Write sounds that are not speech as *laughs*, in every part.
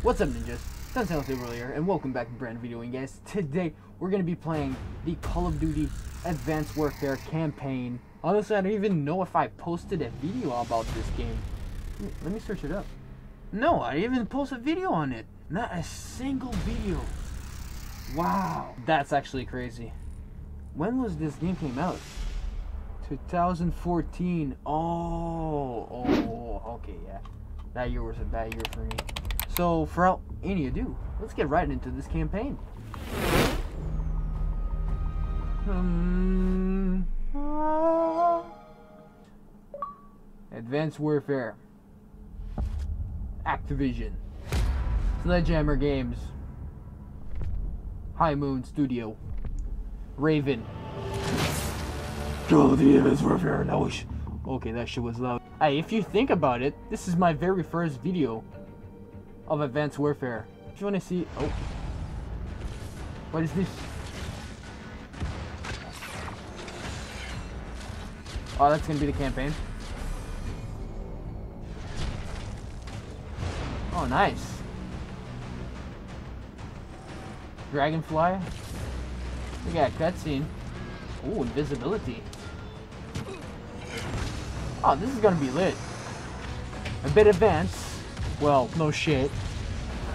What's up ninjas? Sunsail Saber here, and welcome back to brand video. Guys, today we're to be playing the Call of Duty Advanced Warfare campaign. Honestly, I don't even know if I posted a video about this game. Let me, let me search it up. No, I didn't even post a video on it. Not a single video. Wow. That's actually crazy. When was this game came out? 2014. Oh, oh, okay, yeah. That year was a bad year for me. So, without any ado, let's get right into this campaign. Um, ah. Advanced Warfare. Activision. Sledgehammer Games. High Moon Studio. Raven. Of Duty Advanced Warfare. That was... Okay, that shit was loud. Hey, if you think about it, this is my very first video of Advanced Warfare. If you want to see... Oh. What is this? Oh, that's going to be the campaign. Oh, nice. Dragonfly. We got cutscene. Ooh, invisibility. Oh, this is gonna be lit. A bit advanced. Well, no shit. *laughs*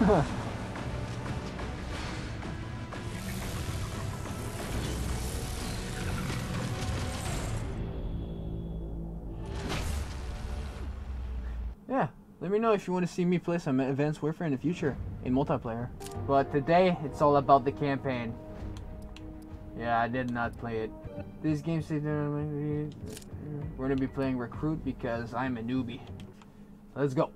yeah, let me know if you want to see me play some Advanced Warfare in the future in multiplayer. But today, it's all about the campaign. Yeah, I did not play it. This game says we're gonna be playing Recruit because I'm a newbie. Let's go.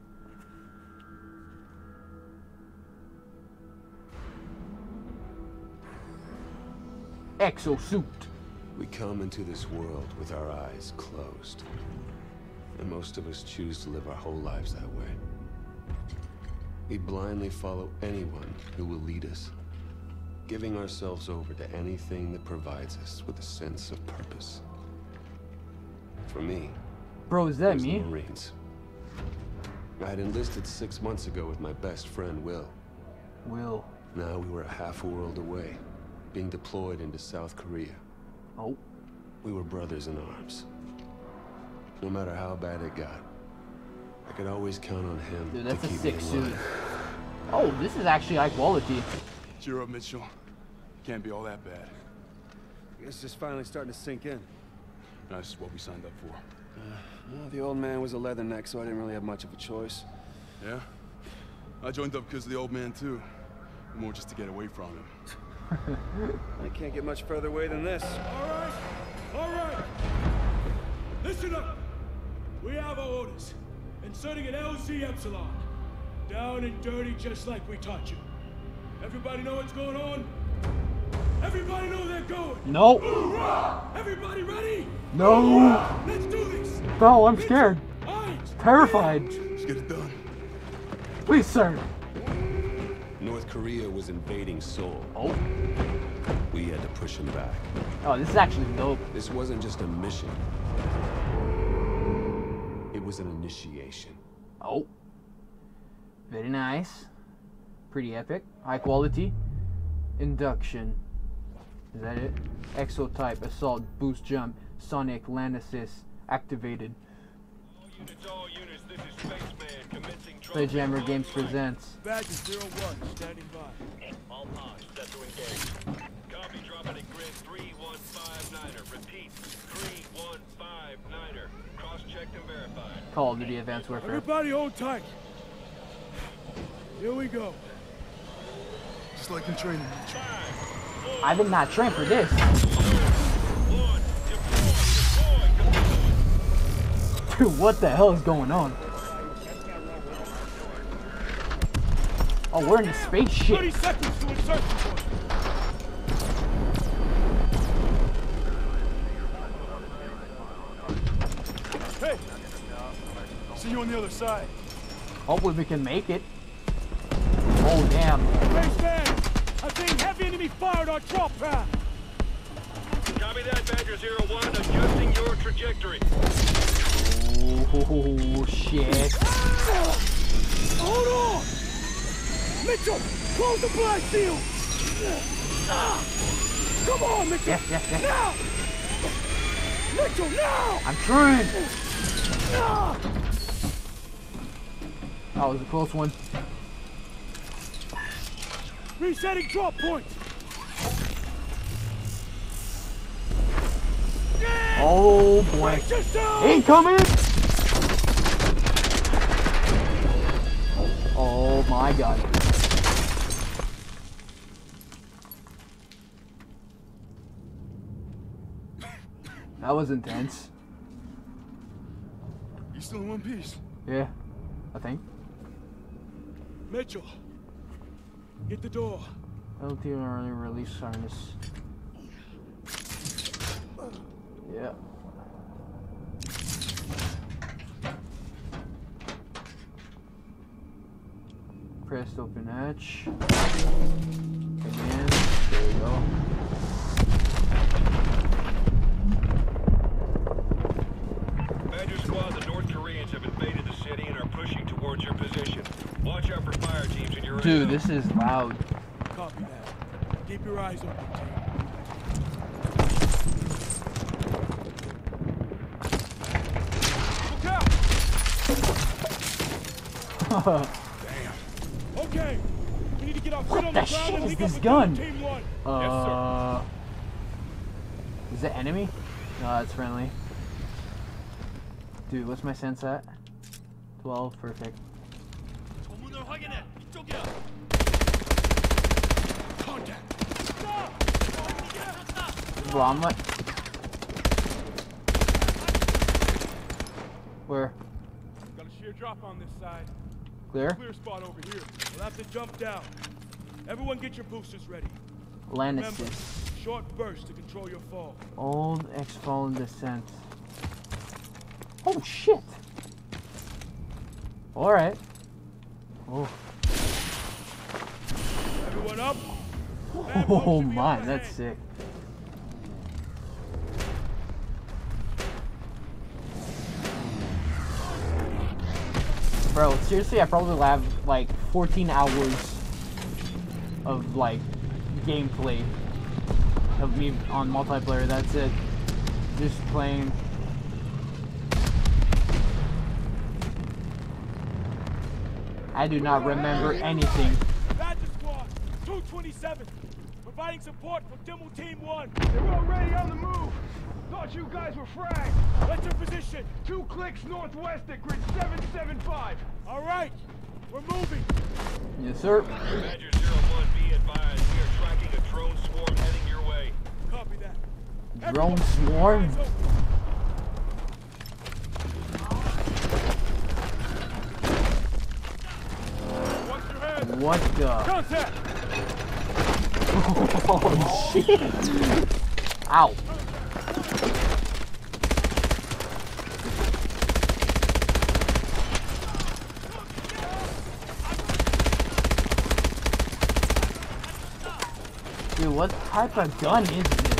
Exosuit. We come into this world with our eyes closed. And most of us choose to live our whole lives that way. We blindly follow anyone who will lead us, giving ourselves over to anything that provides us with a sense of purpose. For me, Bro, is that me? Marines. I had enlisted six months ago with my best friend, Will. Will. Now we were a half a world away, being deployed into South Korea. Oh. We were brothers in arms. No matter how bad it got, I could always count on him Dude, to that's a keep sick me suit. Oh, this is actually high quality. Cheer up, Mitchell. Can't be all that bad. It's just finally starting to sink in. That's what we signed up for. Uh, well, the old man was a leatherneck, so I didn't really have much of a choice. Yeah? I joined up because of the old man, too. More just to get away from him. I can't get much further away than this. All right, all right. Listen up. We have our orders. Inserting an LZ Epsilon. Down and dirty just like we taught you. Everybody know what's going on? Everybody know they're going. No. Everybody ready? No. Let's do this. Bro, I'm scared. Eyes. Terrified. Let's get it done. Please, sir. North Korea was invading Seoul. Oh. We had to push him back. Oh, this is actually dope. This wasn't just a mission. It was an initiation. Oh. Very nice. Pretty epic. High quality. Induction. Is that it? Exotype, assault, boost jump, sonic, land assist, activated. All Units, all units, this is Spaceman commencing drone Sledgehammer control Games flight. presents. Badger zero one standing by. All pods set to engage. Copy, dropping at grid 3159er. Repeat, 3159er. Cross-checked and verified. Call of Duty Advanced Warfare. Everybody hold tight. Here we go. Just like in training. I did not train for this. *laughs* Dude, what the hell is going on? Oh, we're in a 30 spaceship. seconds to insertion point. Hey! See you on the other side. Hopefully we can make it. Oh, damn. Spaceman! I'm seeing heavy enemy fire on our drop path! Copy that, Badger 01. Adjusting your trajectory. Oh, shit. Hold on! Mitchell, close the blast shield. Ah. Come on, Mitchell. Yes, yes, yes. Now. Mitchell, now. I'm trying. Ah. That was a close one. Resetting drop point. Oh boy. Incoming! Oh my god. That was intense. You still in one piece? Yeah, I think. Mitchell, get the door. LT early release harness. Yeah. Press to open hatch. Again. There we go. Your position. Watch out for fire teams in your Dude, area. this is loud. Copy that. Keep your eyes open, team. Look out! *laughs* Okay, we need to get our feet on the the shit is this gun? Team One. Uh, is it enemy? No, it's friendly. Dude, what's my sense at? 12, perfect. Contact. Bro, I'm like... Where? Got a sheer drop on this side. Clear? Clear spot over here. We'll have to jump down. Everyone get your boosters ready. Land assist. short burst to control your fall. Old X fallen descent. Oh shit! Alright. Oh. Everyone up. Oh my, that's sick. Bro, seriously, I probably have like 14 hours of like gameplay of me on multiplayer. That's it. Just playing. I do not remember anything. Badger Squad, 227. Providing support for Demo Team 1. They're already on the move. Thought you guys were fragged. What's your position? Two clicks northwest at grid 775. All right, we're moving. Yes, sir. Badger 01, be advised. We are tracking a drone swarm heading your way. Copy that. Drone Everyone, swarm? What the? Contact. Oh shit! Ow! Dude, what type of gun is this?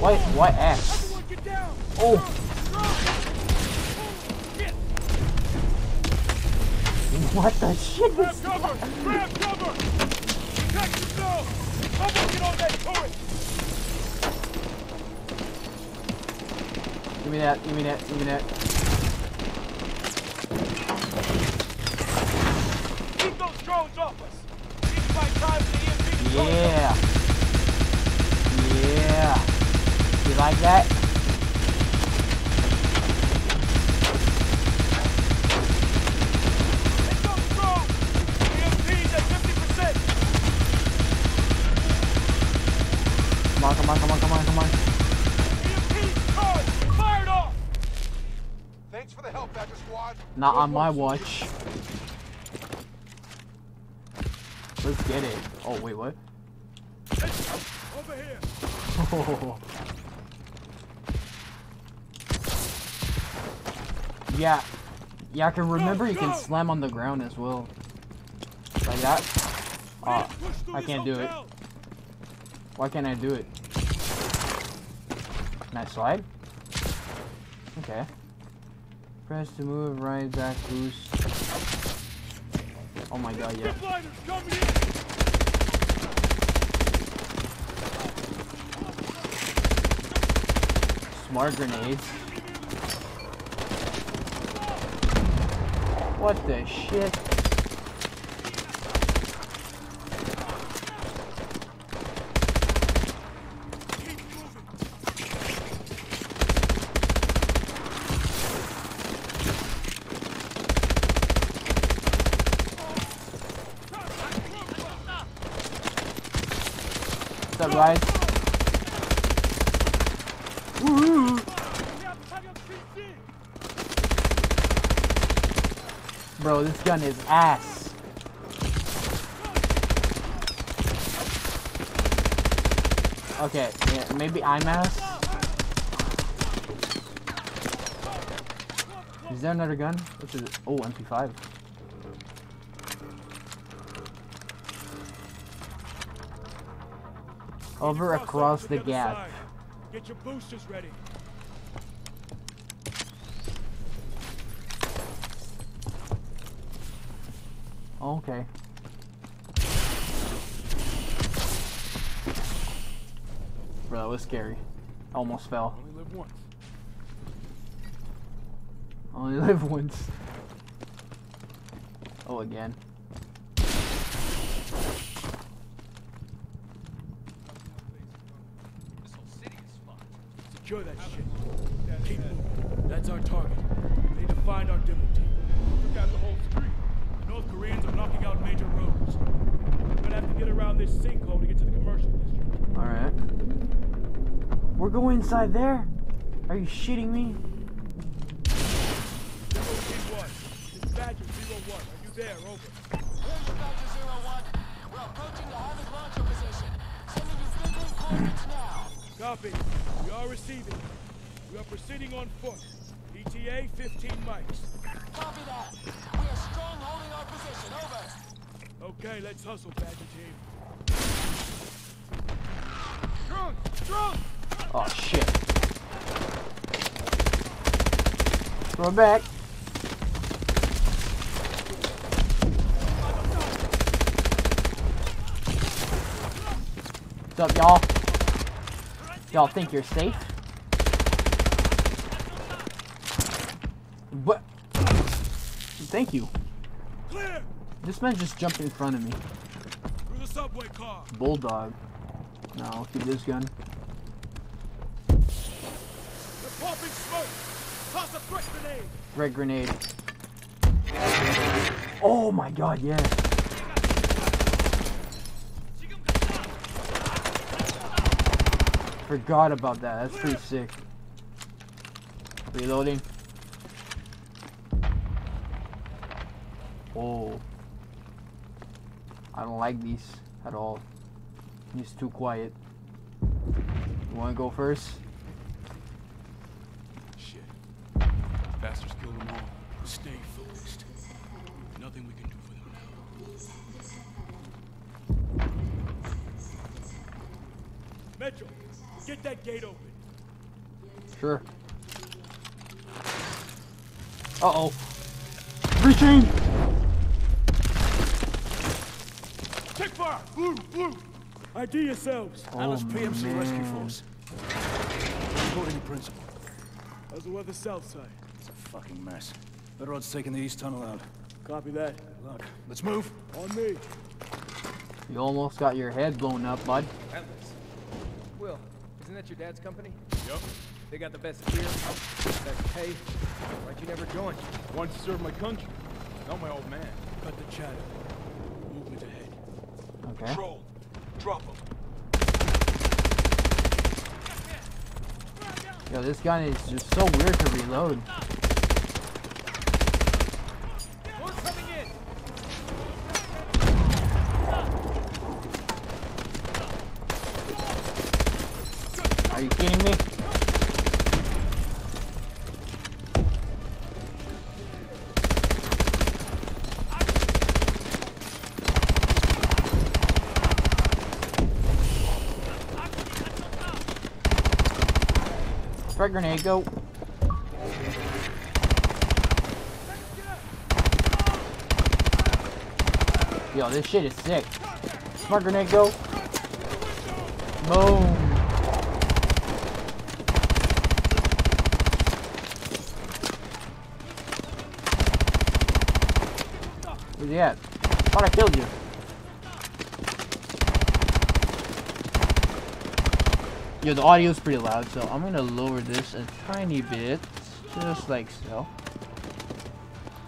What? What X? Everyone get down. Oh! What the shit Grab is cover. Grab cover. Protect yourself. Someone get on that turret. Give me that, give me that, give me that. Not on my watch. Let's get it. Oh, wait, what? Over here. Oh. Yeah. Yeah, I can remember you can slam on the ground as well. Like that. Oh, I can't do it. Why can't I do it? Can I slide? Okay. Press to move, right, back, boost. Oh my god, yeah. Smart grenades. What the shit? What's up, guys? Woo! Bro, this gun is ass. Okay, yeah, maybe I'm ass. Is there another gun? Which is it? Oh, MP5. Over across the gap. Get your boosters ready. Was scary. Almost fell. Only live once. Only *laughs* live once. Oh, again. Secure that shit. Keep moving. That's our target. We need to find our demo team. Took out the whole street. The North Koreans are knocking out major roads. We're gonna have to get around this sinkhole to get to the commercial district. Alright. We're there? Are you shitting me? Back. What's up, y'all? Y'all think you're safe? What? Thank you. Clear! This man just jumped in front of me. Through the subway car. Bulldog. No, I'll keep this gun. They're popping smoke. Toss a threat grenade. Red grenade. Oh my god, yeah. Forgot about that. That's pretty sick. Reloading. Oh. I don't like these at all. He's too quiet. You wanna go first? Shit. Bastards killed them all. Stay focused. Nothing we can do for them now. Metro, get that gate open. Sure. Uh oh. Reaching! Check fire! Blue, blue! ID yourselves. Oh, Atlas PMC Rescue man. Force. Reporting principal. How's the weather south side? It's a fucking mess. The rod's taking the east tunnel out. Copy that. Good luck. Let's move. On me. You almost got your head blown up, bud. Atlas. Will, isn't that your dad's company? Yep. They got the best gear, best pay. Why'd you never join? Wanted to serve my country. Not my old man. Cut the chatter. Movement ahead. Okay. Control. Drop him. Yo, this gun is just so weird to reload. Are you kidding me? Frag grenade, go. Yo, this shit is sick. Smart grenade, go. Boom. Yo, the audio's pretty loud, so I'm gonna lower this a tiny bit. Just like so.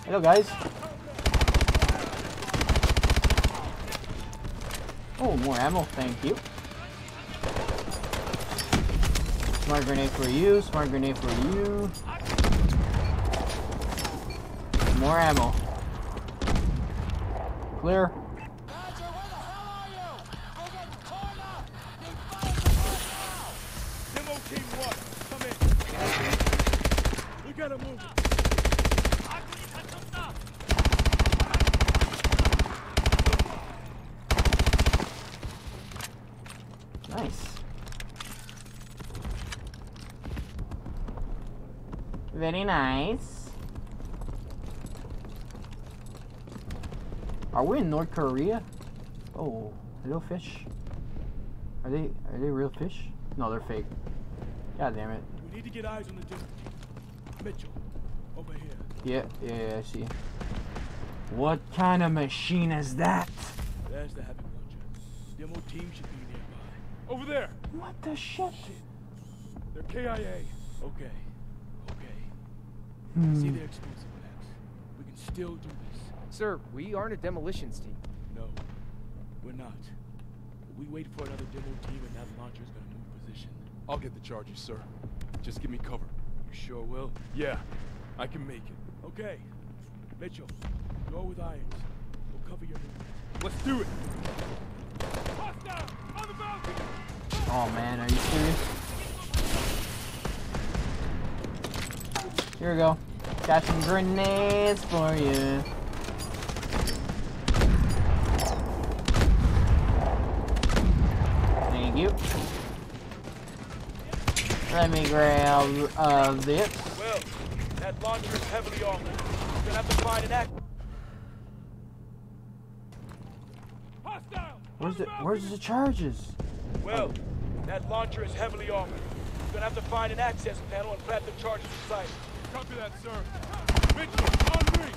Hello, guys. Oh, more ammo, thank you. Smart grenade for you, smart grenade for you. More ammo. Clear. Demo team one, come in. We gotta move it. Nice. Very nice. Are we in North Korea? Oh, hello fish. Are they are they real fish? No, they're fake. God damn it. We need to get eyes on the team. Mitchell, over here. Yeah, yeah, yeah, I see. What kind of machine is that? There's the heavy launcher. Demo team should be nearby. Over there. What the shit? They're KIA. Okay. Okay. Hmm. See their explosive labs. We can still do this. Sir, we aren't a demolitions team. No, we're not. But we wait for another demo team and that launcher's gonna move position. I'll get the charges, sir. Just give me cover. You sure will? Yeah, I can make it. Okay. Mitchell, go with irons. We'll cover your movement. Let's do it. Hostile! On the balcony! Oh man, are you serious? Here we go. Got some grenades for you. Thank you. Let me grab uh, this. Well, that launcher is heavily armored. We're gonna have to find an act. Hostile! Where's the Where's the charges? Well, that launcher is heavily armored. We're gonna have to find an access panel and plant the charges inside. Copy that, sir. Mitchell, on me.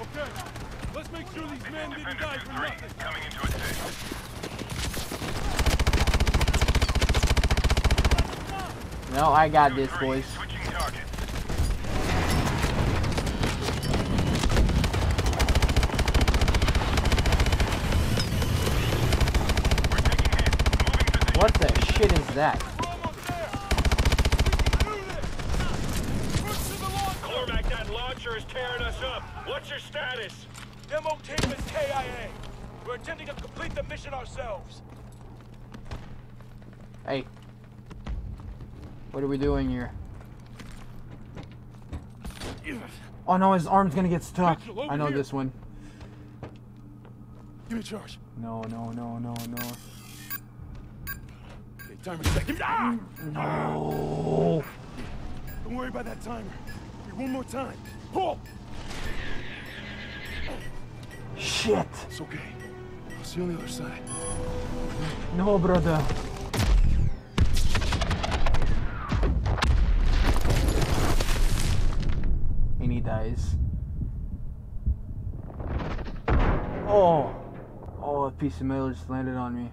Okay, let's make sure these men didn't die for nothing. Coming into attack. No, I got this, boys. What the shit is that? Cormack, that launcher is tearing us up. What's your status? Demo team is KIA. We're attempting to complete the mission ourselves. Hey. What are we doing here? Oh no, his arm's gonna get stuck. Mitchell, I know here. this one. Give me a charge. No, no, no, no, no. Okay, timer set. Give me. Ah! No. Don't worry about that timer. One more time. Pull. Shit. It's okay. I'll see you on the other side. No, brother. He dies. Oh. Oh, a piece of metal just landed on me.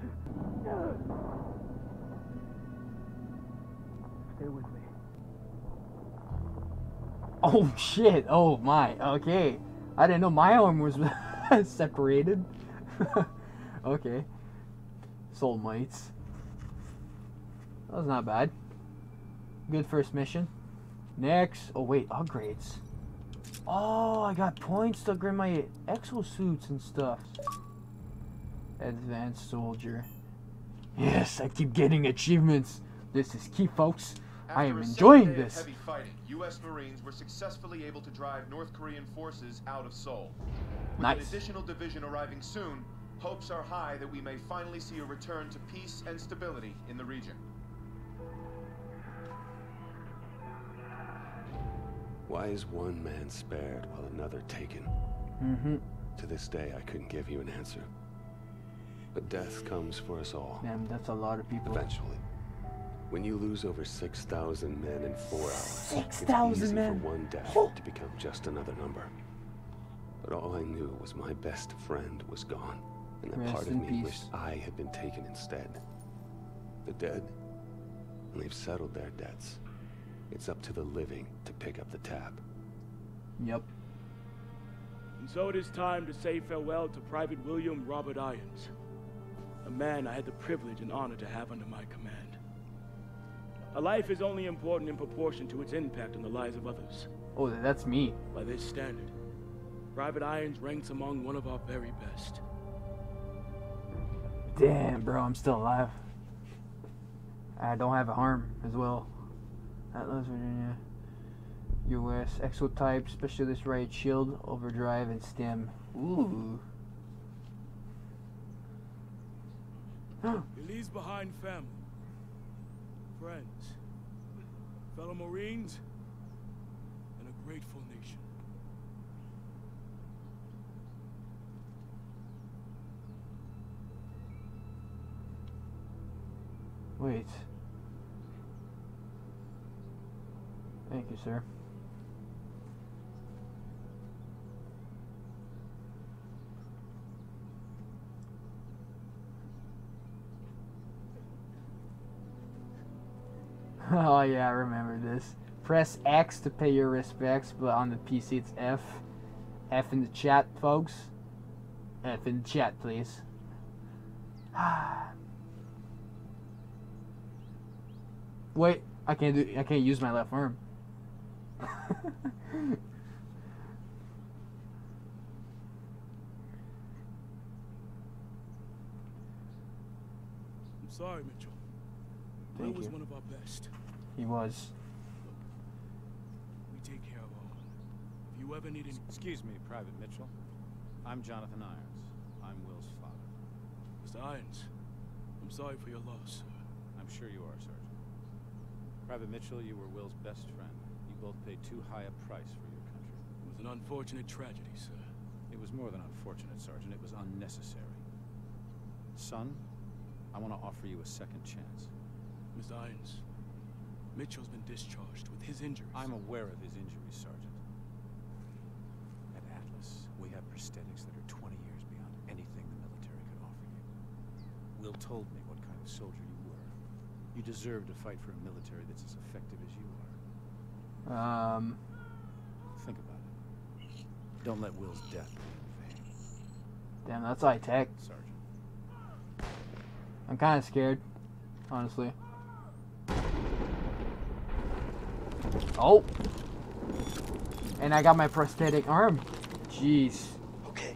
Stay with me. Oh shit. Oh my. Okay. I didn't know my arm was *laughs* separated. *laughs* okay. Soul mites. That was not bad. Good first mission. Next. Oh wait, upgrades. Oh, I got points to upgrade my exosuits and stuff. Advanced soldier. Yes, I keep getting achievements. This is key, folks. I am enjoying second day of this. Heavy fighting, U.S. Marines were successfully able to drive North Korean forces out of Seoul. With Nice. an additional division arriving soon, hopes are high that we may finally see a return to peace and stability in the region. Why is one man spared while another taken? Mm-hmm. To this day, I couldn't give you an answer. But death comes for us all. Damn, that's a lot of people. Eventually. When you lose over 6,000 men in four hours, 6,000 it's easy men? for one death to become just another number. But all I knew was my best friend was gone, and that Rest part of me peace. wished I had been taken instead. The dead, and they've settled their debts. It's up to the living to pick up the tab. Yep. And so it is time to say farewell to Private William Robert Irons, a man I had the privilege and honor to have under my command. A life is only important in proportion to its impact on the lives of others. Oh, that's me. By this standard, Private Irons ranks among one of our very best. Damn, bro, I'm still alive. I don't have a arm as well. Atlas, Virginia. US exotype, specialist riot shield, overdrive, and stim. Ooh. He leaves behind family, friends, fellow Marines, and a grateful nation. Wait. Thank you, sir. *laughs* oh yeah, I remember this. Press X to pay your respects, but on the PC it's F. F in the chat, folks. F in the chat, please. *sighs* Wait, I can't do. I can't use my left arm. I'm sorry, Mitchell. Thank Will was one of our best. He was. We take care of all. If you ever need any... Excuse me, Private Mitchell. I'm Jonathan Irons. I'm Will's father. Mr. Irons, I'm sorry for your loss, sir. I'm sure you are, Sergeant. Private Mitchell, you were Will's best friend. You both paid too high a price for your country. It was an unfortunate tragedy, sir. It was more than unfortunate, Sergeant. It was unnecessary. Son, I want to offer you a second chance. Mr. Irons, Mitchell's been discharged with his injuries. I'm aware of his injuries, Sergeant. At Atlas, we have prosthetics that are 20 years beyond anything the military could offer you. Will told me what kind of soldier you were. You deserve to fight for a military that's as effective as you are. Um. Think about it. Don't let Will's death be in vain, Damn, that's high tech. Sergeant. I'm kind of scared, honestly. Oh! And I got my prosthetic arm. Jeez. Okay,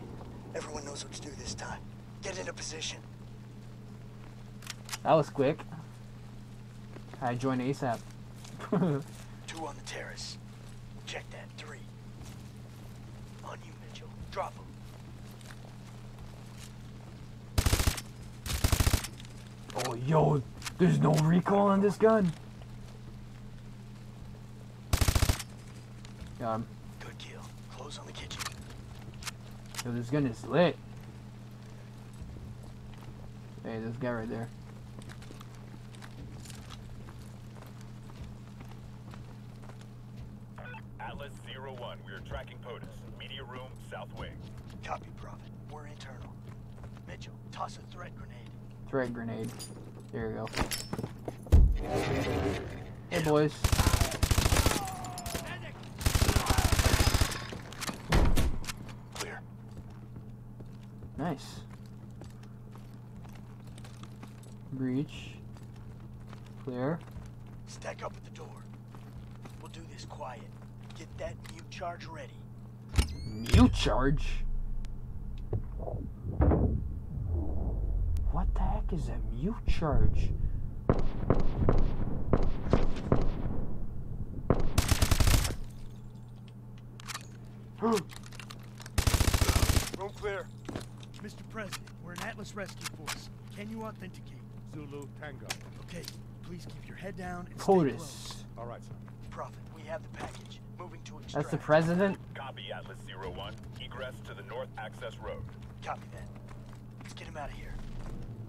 everyone knows what to do this time. Get into position. That was quick. I joined ASAP. *laughs* Two on the terrace. Check that. Three. On you, Mitchell. Drop him. oh, yo, there's no recoil on this gun. Got him. Good kill. Close on the kitchen. Yo, this gun is lit. Hey, this guy right there. Atlas Zero One, we are tracking POTUS. Media room, south wing. Copy, Prophet. We're internal. Mitchell, toss a threat grenade. Threat grenade. There you go. Hey, boys. Clear. Nice. Breach. Clear. Stack up at the door. We'll do this quiet. Get that mute charge ready. Mute charge? What the heck is a mute charge? *gasps* Room clear. Mr. President, we're an Atlas Rescue Force. Can you authenticate? Zulu Tango. Okay, please keep your head down and stay close. All right, sir. Prophet, we have the package. Moving to extract. That's the president? Copy Atlas Zero One. Egress to the north access road. Copy that. Let's get him out of here.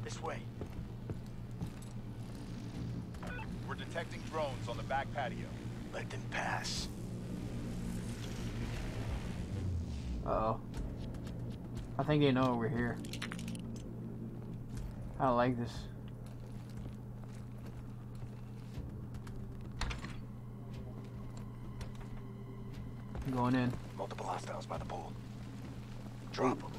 This way. We're detecting drones on the back patio. Let them pass. Uh-oh. I think they know we're here. I don't like this. I'm going in. Multiple hostiles by the pool. Drop them.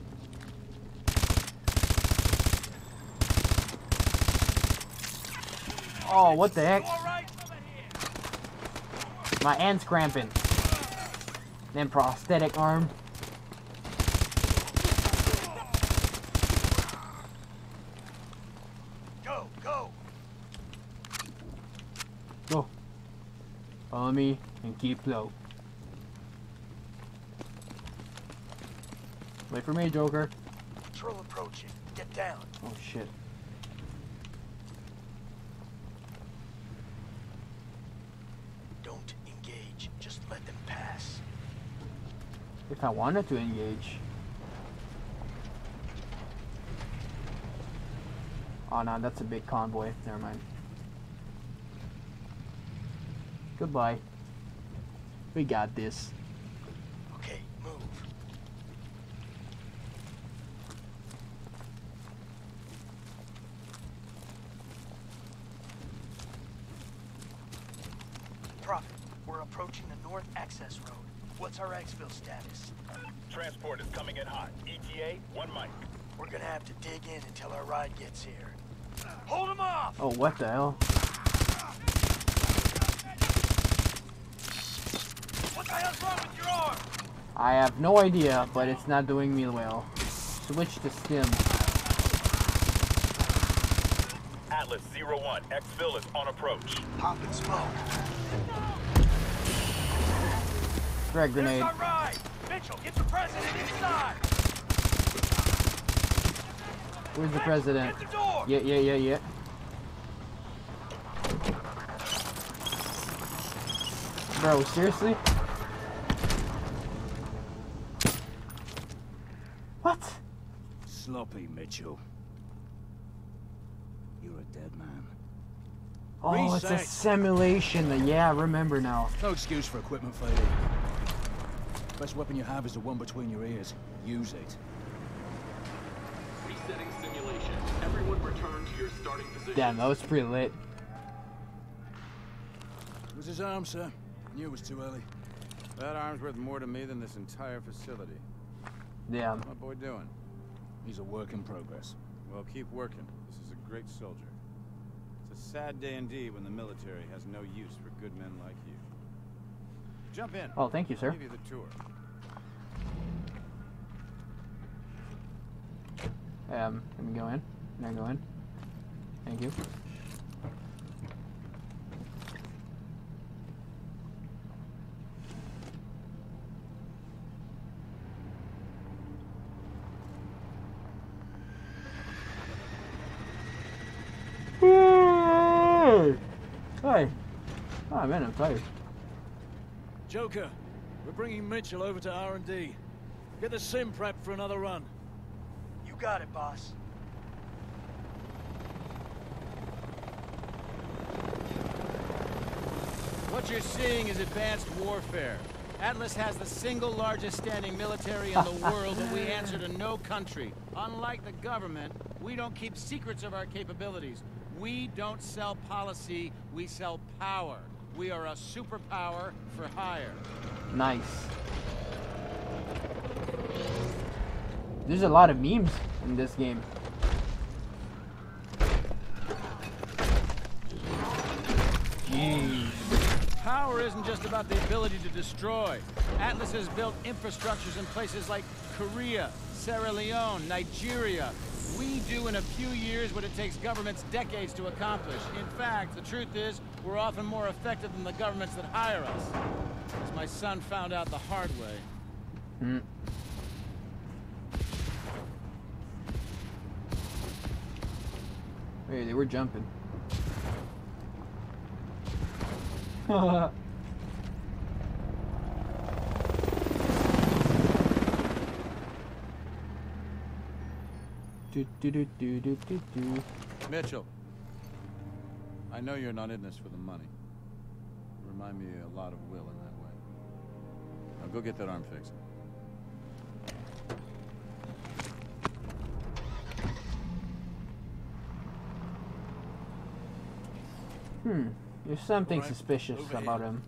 Oh, what the heck? My hand's cramping. Then prosthetic arm. Go, go. Go. Follow me and keep low. Wait for me, Joker. Patrol approaching. Get down. Oh shit. Don't engage. Just let them pass. If I wanted to engage. Oh no, that's a big convoy. Never mind. Goodbye. We got this. Okay, move. Prophet, we're approaching the north access road. What's our exfil status? Transport is coming in hot. ETA, one mic. We're gonna have to dig in until our ride gets here. Hold him off! Oh, what the hell? What the hell's wrong with your arm? I have no idea, but it's not doing me well. Switch to stim. Atlas Zero One. Exfil is on approach. Pop and smoke. Frag grenade. There's our ride! Mitchell, get the president inside! Where's the president? Get the door! Yeah, yeah, yeah, yeah. Bro, seriously? What? Sloppy, Mitchell. You're a dead man. Oh, it's a simulation. Yeah, I remember now. No excuse for equipment failure. Best weapon you have is the one between your ears. Use it. Resetting simulation. Everyone return to your starting position. Damn, that was pretty lit. It was his arm, sir. I Knew it was too early. That arm's worth more to me than this entire facility. Damn. What's my boy doing? He's a work in progress. Well, keep working. This is a great soldier. It's a sad day indeed when the military has no use for good men like you. Jump in. Oh, thank you, sir. I'll give you the tour. Um, let me go in. I go in? Thank you. Hey. Oh man, I'm tired. Joker, we're bringing Mitchell over to R&D. Get the sim prep for another run. You got it, boss. What you're seeing is advanced warfare. Atlas has the single largest standing military in the world, and we *laughs* answer to no country. Unlike the government, we don't keep secrets of our capabilities. We don't sell policy, we sell power. We are a superpower for hire. Nice. There's a lot of memes in this game. Jeez. Power isn't just about the ability to destroy. Atlas has built infrastructures in places like Korea, Sierra Leone, Nigeria. We do in a few years what it takes governments decades to accomplish. In fact, the truth is, we're often more effective than the governments that hire us. As my son found out the hard way. Hmm. Hey, they were jumping. *laughs* do, do, do, do, do, do, do. Mitchell, I know you're not in this for the money. You remind me a lot of Will in that way. Now go get that arm fixed. Hmm. There's something Alright, suspicious over about here. him.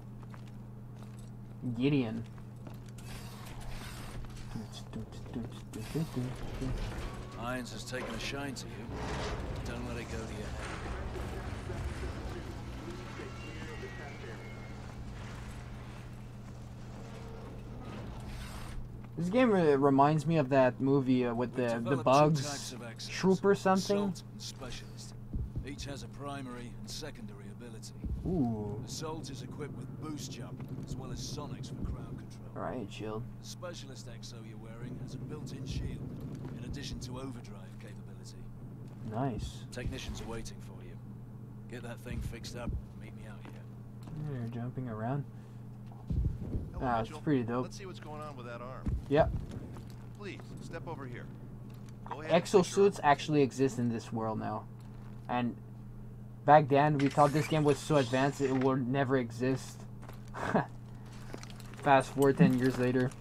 Gideon. Irons has taken a shine to you. Don't let it go to your head. This game re- reminds me of that movie uh, with the the bugs, Troop or something. Assault and specialist. Each has a primary and secondary ability. Ooh. Assault is equipped with boost jump, as well as sonics for crowd control. Alright, shield. The specialist exo you're wearing has a built-in shield, in addition to overdrive capability. Nice. Technicians are waiting for you. Get that thing fixed up, meet me out here. They're jumping around. Hello, Ah, it's pretty dope. Let's see what's going on with that arm. Yep. Please, step over here. Go ahead and fix your Exosuits actually exist in this world now. And back then, we thought this game was so advanced it would never exist. *laughs* Fast forward 10 years later.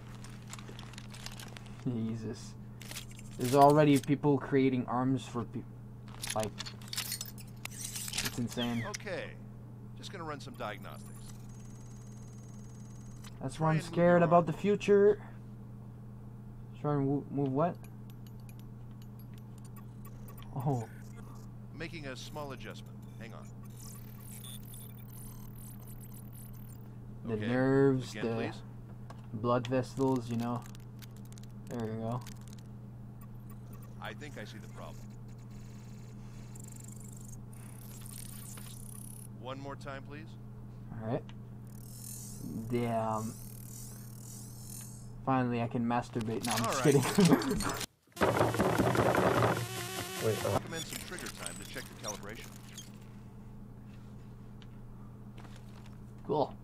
Jesus. There's already people creating arms for people. Like, it's insane. Okay. Just gonna run some diagnostics. That's why I'm scared about the future. Trying to move, move what? Oh, Making a small adjustment. Hang on. the Okay, nerves, again, the please. blood vessels, you know. There you go. I think I see the problem. One more time, please. Alright. Damn. Finally, I can masturbate. No, I'm just All kidding. *laughs* Wait, uh. recommend some trigger time to check the calibration. Cool.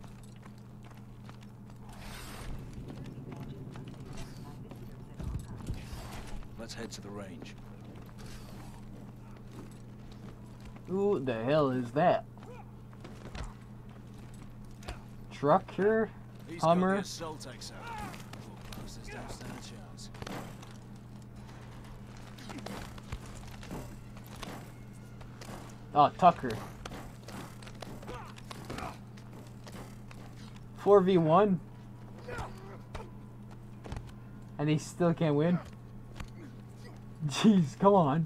Let's head to the range. Who the hell is that? Truck here? He's Hummer? got the assault exo. Poor bastards don't stand a chance. Oh, Tucker. 4v1? And he still can't win? Jeez, come on.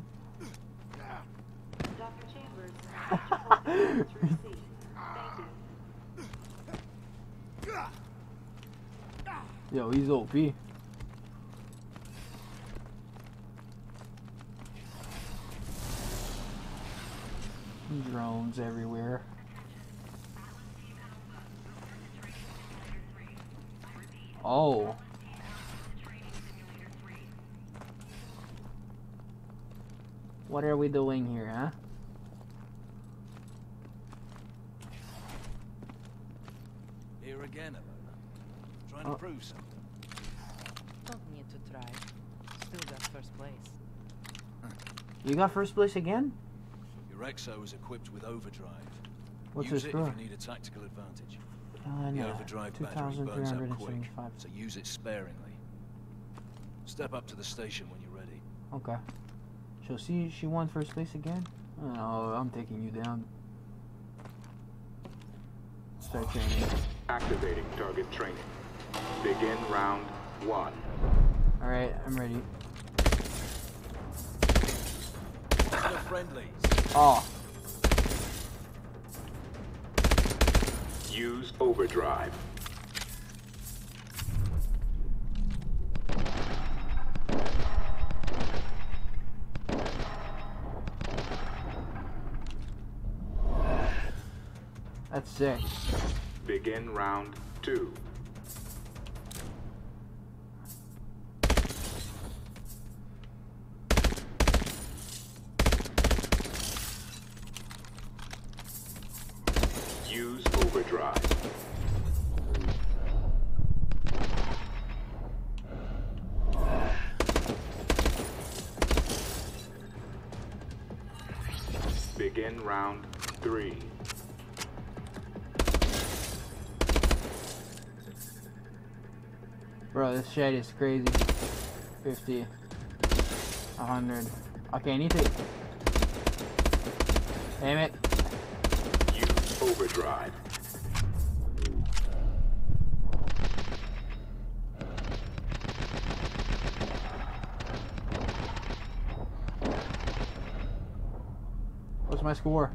*laughs* Yo, he's OP. Drones everywhere. Oh. What are we doing here, huh? Here again, Ilona. Trying Oh. to prove something. Don't need to try. Still got first place. You got first place again? Your exo is equipped with overdrive. What's use this it for? if you need a tactical advantage. Uh, the no. overdrive battery burns up quick, so use it sparingly. Step up to the station when you're ready. Okay. So see, she won first place again? Oh, I'm taking you down. Start training. Activating target training. Begin round one. Alright, I'm ready. The friendlies. Oh, Use overdrive. that's sick. Begin round two. Shit is crazy. 50. 100. Okay, I need to... Damn it. Use overdrive. What's my score?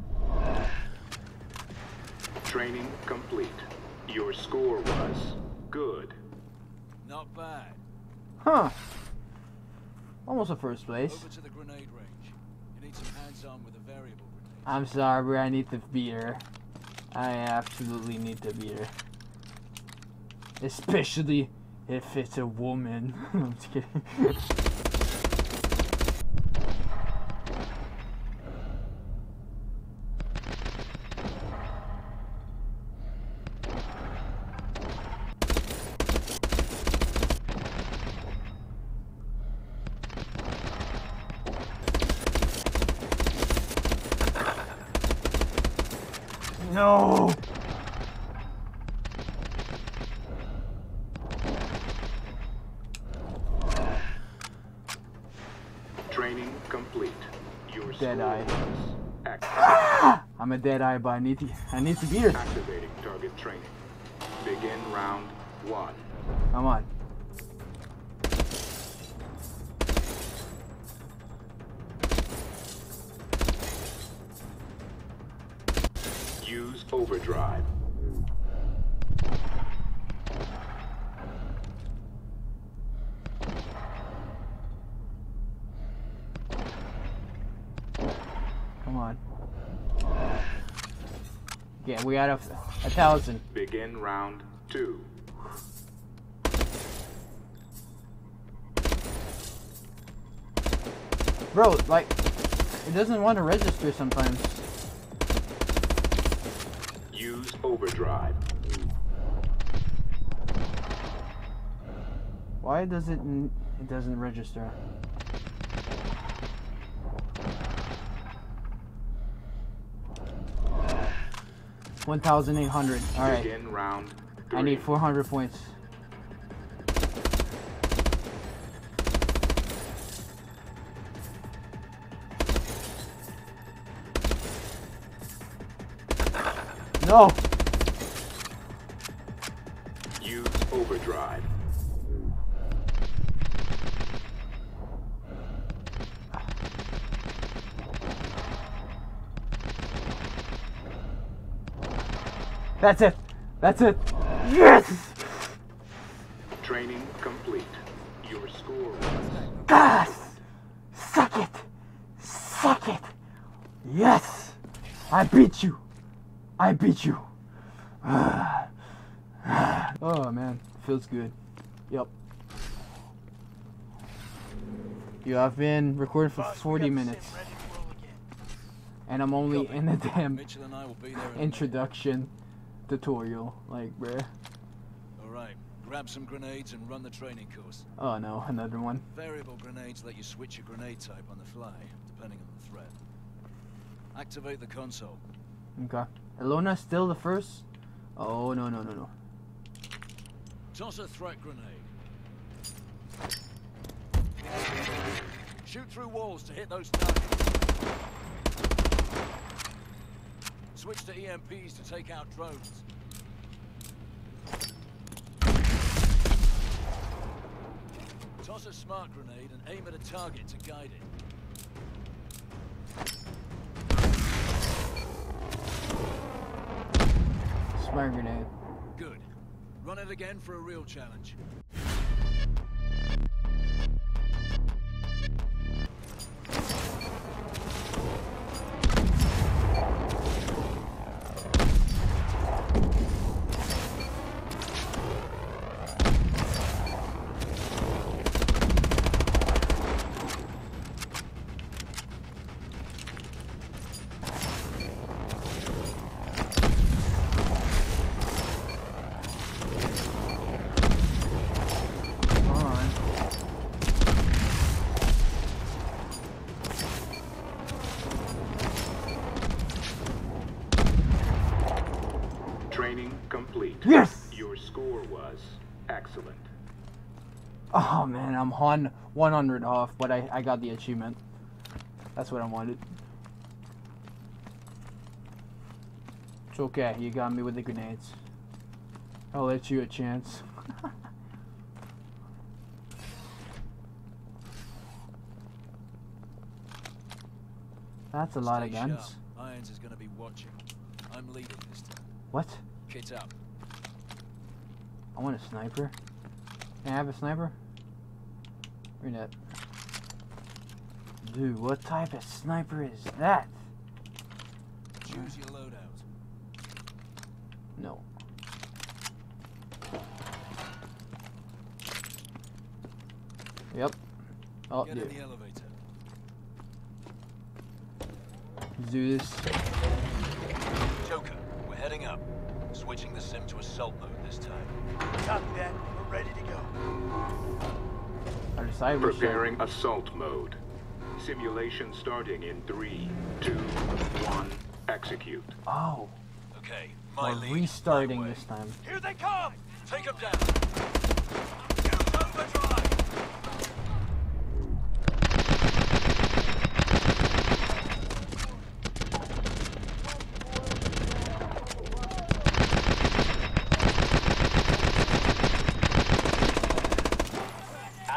Training complete. Your score was good. Huh. Almost a first place. Over to the grenade range. You need some hands-on with a variable grenade. I'm sorry, bro. I need to beat her. I absolutely need to beat her. Especially if it's a woman. *laughs* I'm just kidding. *laughs* No. Training complete. Your Dead score eye. was X. I'm a dead eye, but I need to. I need to beat her. Activating target training. Begin round one. Come on. We got a, a thousand. Begin round two. Bro, like, it doesn't want to register sometimes. Use overdrive. Why does it? n- It doesn't register. One thousand eight hundred. All right. Begin round I need four hundred points. No. That's it. That's it. Yes. Training complete. Your score was Gas. Suck it. Suck it. Yes. I beat you. I beat you. *sighs* oh man, feels good. Yep. You, I've been recording for 40 minutes. And I'm only in the damn and I will be there in a introduction tutorial. Like, bruh. All right. Grab some grenades and run the training course. Oh no, another one. Variable grenades let you switch your grenade type on the fly, depending on the threat. Activate the console. Okay. Ilona still the first? Oh, no, no, no, no. Toss a threat grenade. Shoot through walls to hit those targets. Switch to EMPs to take out drones. Toss a smart grenade and aim at a target to guide it. Smart grenade. Good. Run it again for a real challenge. On 100 off, but I, I got the achievement. That's what I wanted. It's okay, you got me with the grenades. I'll let you a chance. *laughs* That's a lot of Stay guns. sharp. Irons is gonna be watching. I'm leading this time. What? Kit up. I want a sniper. Can I have a sniper? Or not? Dude, what type of sniper is that? Choose your loadout. No. Yep. Oh, Get dude. in the elevator. Let's do this. Joker, we're heading up. Switching the sim to assault mode this time. Copy that. We're ready to go. Our cyber uh, Preparing assault mode. Simulation starting in three, two, one, execute. Oh. Okay, We're restarting this time. Here they come! Take them down! Use overdrive!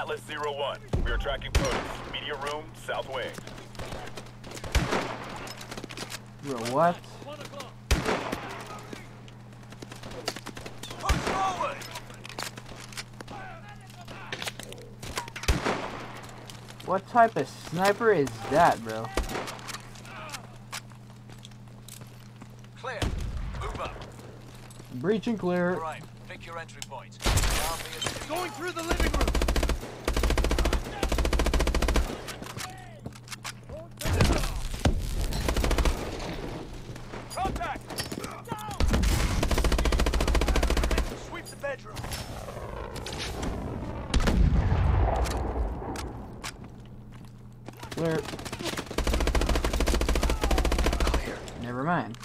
Atlas Zero One. We are tracking POTUS. Media room, south wing. Bro, what? What type of sniper is that, bro? Clear. Move up. Breach and clear. Alright, pick your entry point. Going through the living room. Contact! Sweep the bedroom. Clear. Never mind.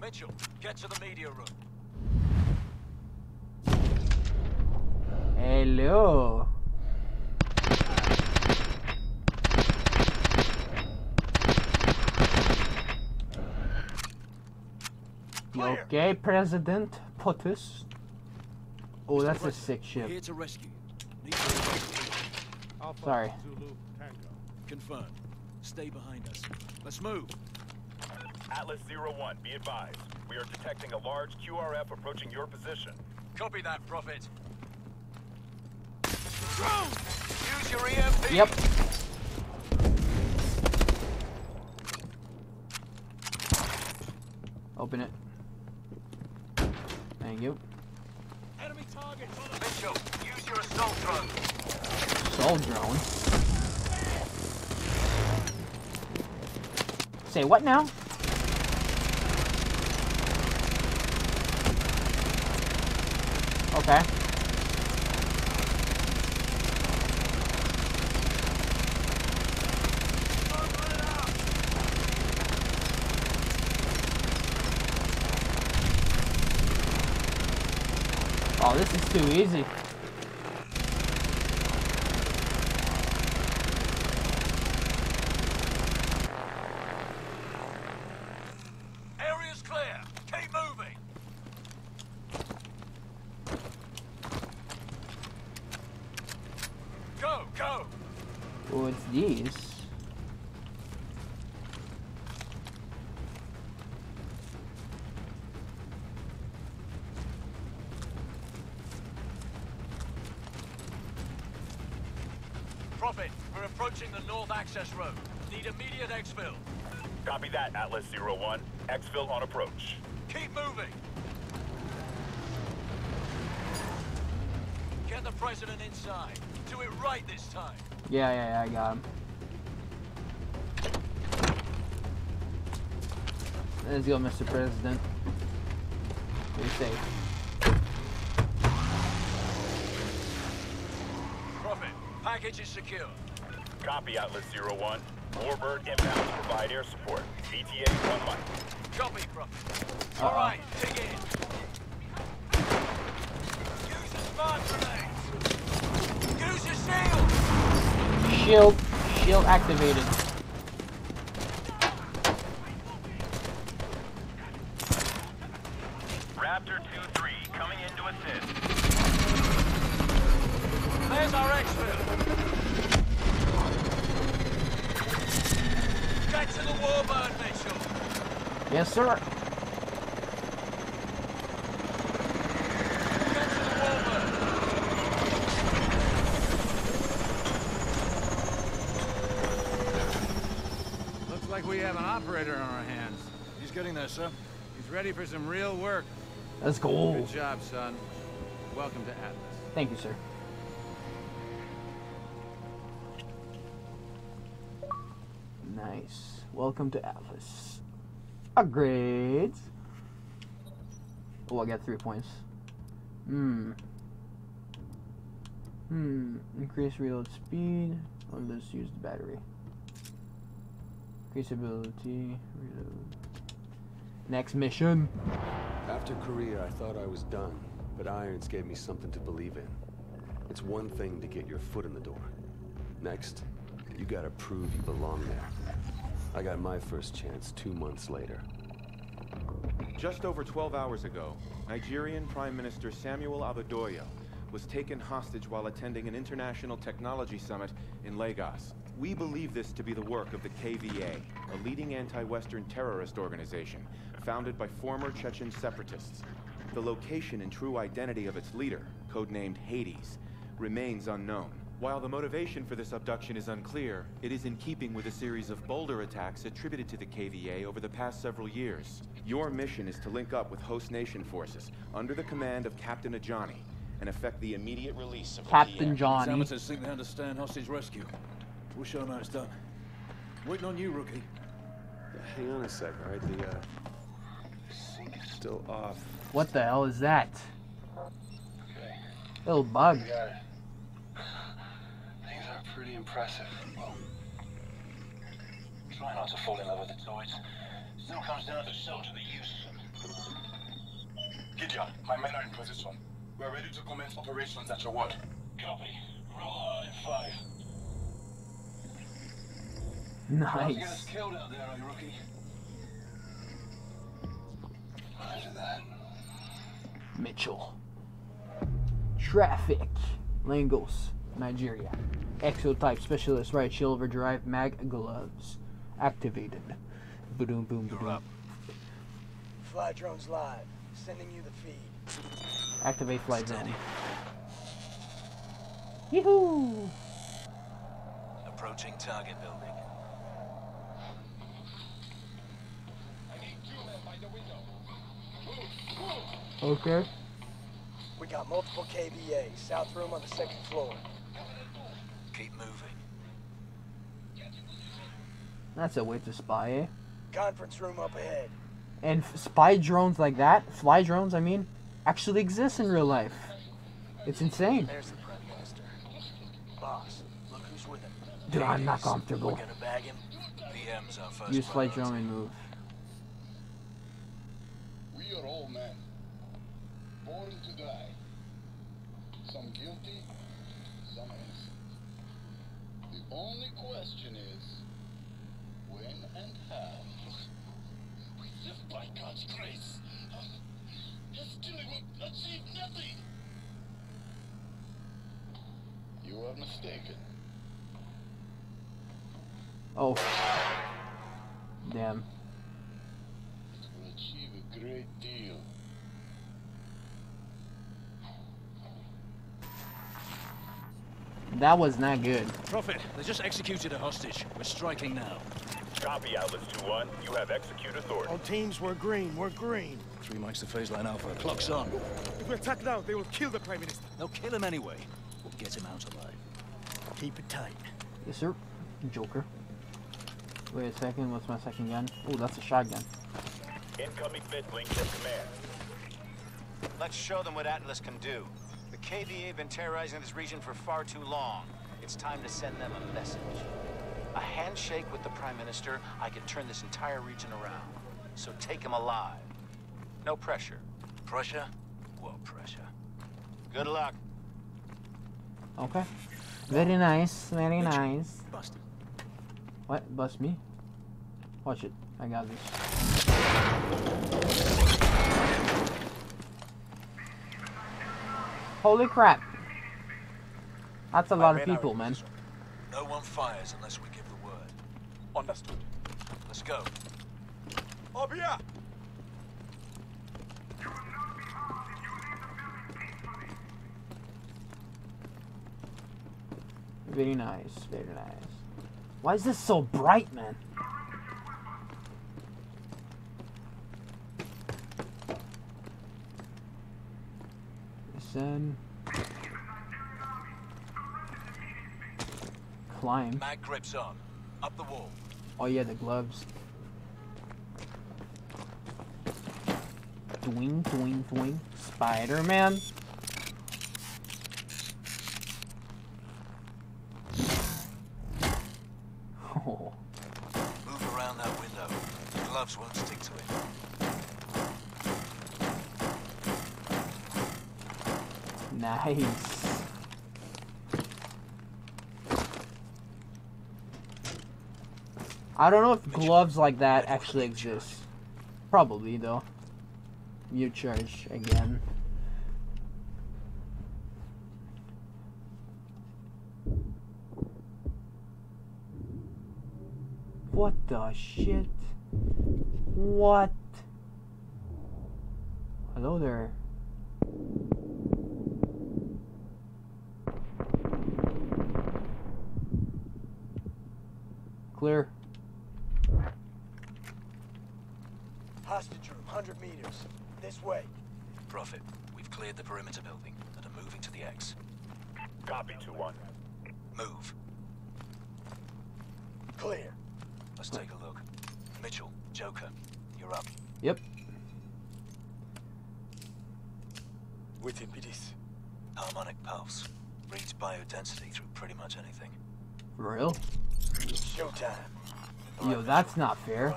Mitchell, get to the media room. Hello. You okay, President POTUS? Oh, that's a sick ship. Here to rescue you. Need Sorry. Confirmed. Stay behind us. Let's move. Atlas Zero One, be advised. We are detecting a large QRF approaching your position. Copy that, Prophet. Drone! Use your EMP! Yep. Open it. Thank you. Enemy targets on the Mitchell, use your assault drone. Soul drone. Say what now? Okay. Oh, this is too easy. Area's clear. Keep moving. Go, go. What's these? Prophet, we're approaching the north access road. Need immediate exfil. Copy that, Atlas Zero One. Exfil on approach. Keep moving. Get the president inside. Do it right this time. Yeah, yeah, yeah, I got him. Let's go, Mr. President. Be safe. Prophet, package is secure. Copy, Atlas Zero One. Warbird inbound to provide air support. ETA one mic. Copy, Prophet. Uh-uh. All right, dig in. Smart grenades! Use your shield! Shield. Shield activated. Raptor 2-3 coming in to assist. There's our exfil. Get to the warbird, Mitchell. Yes, sir. Looks like we have an operator on our hands. He's getting there, sir. He's ready for some real work. Let's go. Good job, son. Welcome to Atlas. Thank you, sir. Nice. Welcome to Atlas. Upgrades. Oh, I got three points. Hmm. Hmm. Increase reload speed. Let's use the battery. Increase ability. Reload. Next mission. After Korea, I thought I was done, but Irons gave me something to believe in. It's one thing to get your foot in the door. Next, you gotta prove you belong there. I got my first chance two months later. Just over 12 hours ago, Nigerian Prime Minister Samuel Abadoyo was taken hostage while attending an international technology summit in Lagos. We believe this to be the work of the KVA, a leading anti-Western terrorist organization founded by former Chechen separatists. The location and true identity of its leader, codenamed Hades, remains unknown. While the motivation for this abduction is unclear, it is in keeping with a series of bolder attacks attributed to the KVA over the past several years. Your mission is to link up with host nation forces under the command of Captain Ajani and effect the immediate release of Captain TM. Johnny. Amateurs think they understand hostage rescue. We'll show them how it's done. Waiting on you, rookie. Hang on a sec, alright? The, uh... still off. What the hell is that? Little bug. You got it. Things are pretty impressive. Try not to fall in love with the toys. Still comes down to soldier the use. Gideon, my men are in position. We're ready to commence operations at your word. Copy. Roll hard in five. About get us Nice. Roger that. Mitchell. Traffic. Lagos, Nigeria. Exotype specialist right shoulder drive mag gloves. Activated. Boom boom boom. Fly drones live. Sending you the feed. Activate flight zone. Yoo-hoo! Approaching target building. Okay. We got multiple KVA. South room on the second floor. Keep moving. That's a way to spy, eh? Conference room up ahead. And f- spy drones like that, fly drones, I mean, actually exist in real life. It's insane. There's the Prime Minister. Boss, look who's with him. Dude, I'm not We're comfortable. gonna bag him. PM's our first Use flight drone and move. We are all men, born to die. Some guilty, some innocent. The only question is, when and how. We live by God's grace. Yet still we will achieve nothing. You are mistaken. Oh. Damn. It will achieve a great deal. That was not good. Prophet, they just executed a hostage. We're striking now. Copy, Atlas 2-1. You have execute authority. All teams, we're green, we're green. Three mics to phase line alpha. Clock's on. If we attack now, they will kill the Prime Minister. They'll kill him anyway. We'll get him out alive. Keep it tight. Yes, sir. Joker. Wait a second, what's my second gun? Oh, that's a shotgun. Incoming midlink from command. Let's show them what Atlas can do. The KVA have been terrorizing this region for far too long. It's time to send them a message. A handshake with the Prime Minister, I can turn this entire region around. So take him alive. No pressure. Pressure? Well, pressure. Good luck. Okay. Very nice. Very nice. Busted. What? Bust me? Watch it. I got this. Holy crap. That's a lot of people, man. No one fires unless we give the word. Understood. Let's go. Over here! Very nice. Very nice. Why is this so bright, man? Listen. Climb. Mag grips on. Up the wall. Oh yeah, the gloves. Twing, twing, twing. Spider-Man. Oh, Move around that window. Gloves won't stick to it. Nice. I don't know if gloves like that actually exist. Probably though. You charge again. What the shit? What? Hello there. Clear. Hostage room, 100 meters. This way. Prophet, we've cleared the perimeter building and are moving to the X. Copy 2-1. Move. Clear. Let's take a look. Mitchell, Joker, you're up. Yep. Within PDs. Harmonic pulse. Reads biodensity through pretty much anything. For real? Showtime. Yo, that's not fair.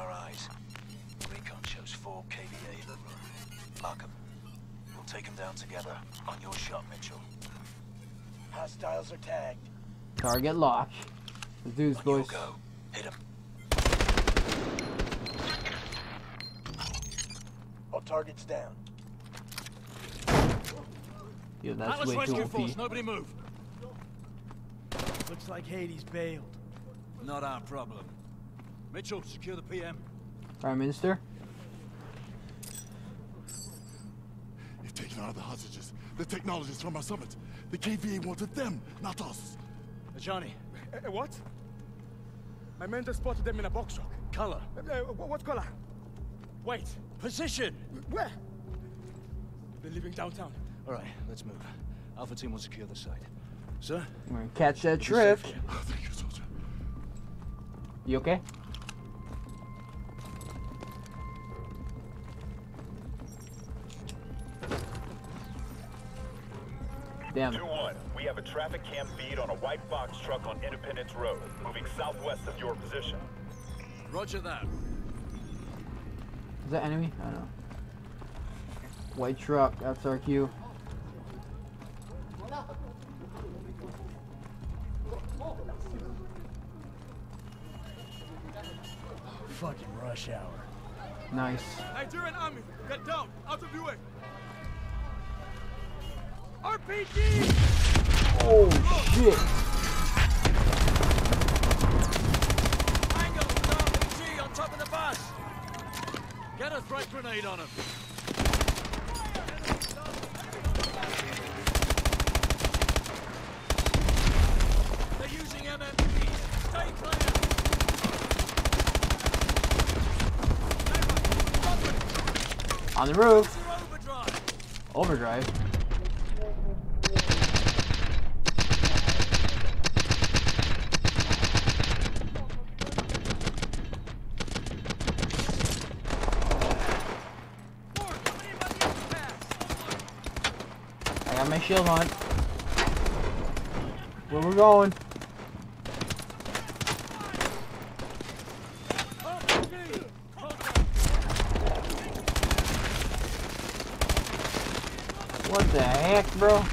Recon shows 4 KVA. Mark 'em. We'll take them down together. On your shot, Mitchell. Hostiles are tagged. Target lock. Let's do this, boys. Go. Hit him. All targets down. Yo, that's Atlas way too Rescue OP. Force, nobody move. Looks like Hades bailed. Not our problem. Mitchell, secure the PM. Prime Minister. You've taken out the hostages, the technologists from our summit. The KVA wanted them, not us. Johnny. Uh, what? My men just spotted them in a box truck. Color. Uh, wh- what color? Wait. Position. Where? They're leaving downtown. All right, let's move. Alpha team will secure the site. Sir? We're gonna catch that Be trip. safe. Oh, thank you, soldier. You okay? Damn. 2-1, we have a traffic cam feed on a white box truck on Independence Road, moving southwest of your position. Roger that. Is that enemy? I don't know. White truck, that's our cue. Rush hour. Nice. Nigerian army, get down, out of the way. RPG! Oh shit. Angle with RPG on top of the bus. Get a threat grenade on him. They're using MMPs. Stay clear. On the roof. Overdrive. I got my shield on. Where we're going? What bro?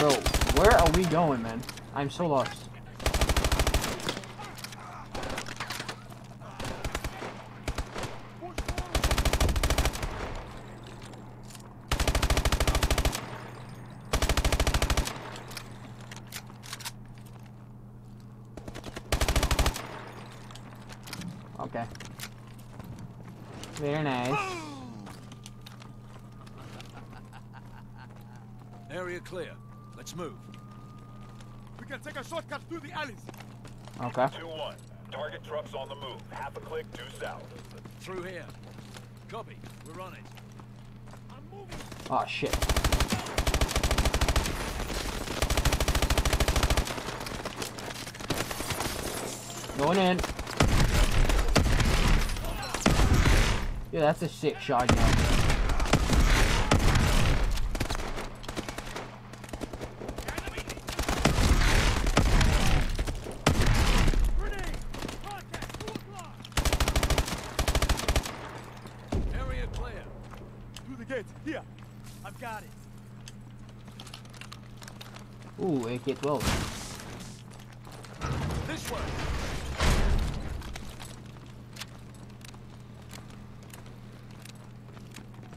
Bro, where are we going, man? I'm so lost. Okay. Very nice. Area clear. Let's move. We can take a shortcut through the alleys. Okay. 2-1. Target trucks on the move. Half a click due south. Through here. Copy. We're on it. I'm moving. Oh shit. Going in. Yeah, that's a sick shotgun. Area clear. Through the gate. Here. I've got it. Ooh, AK-12. This way.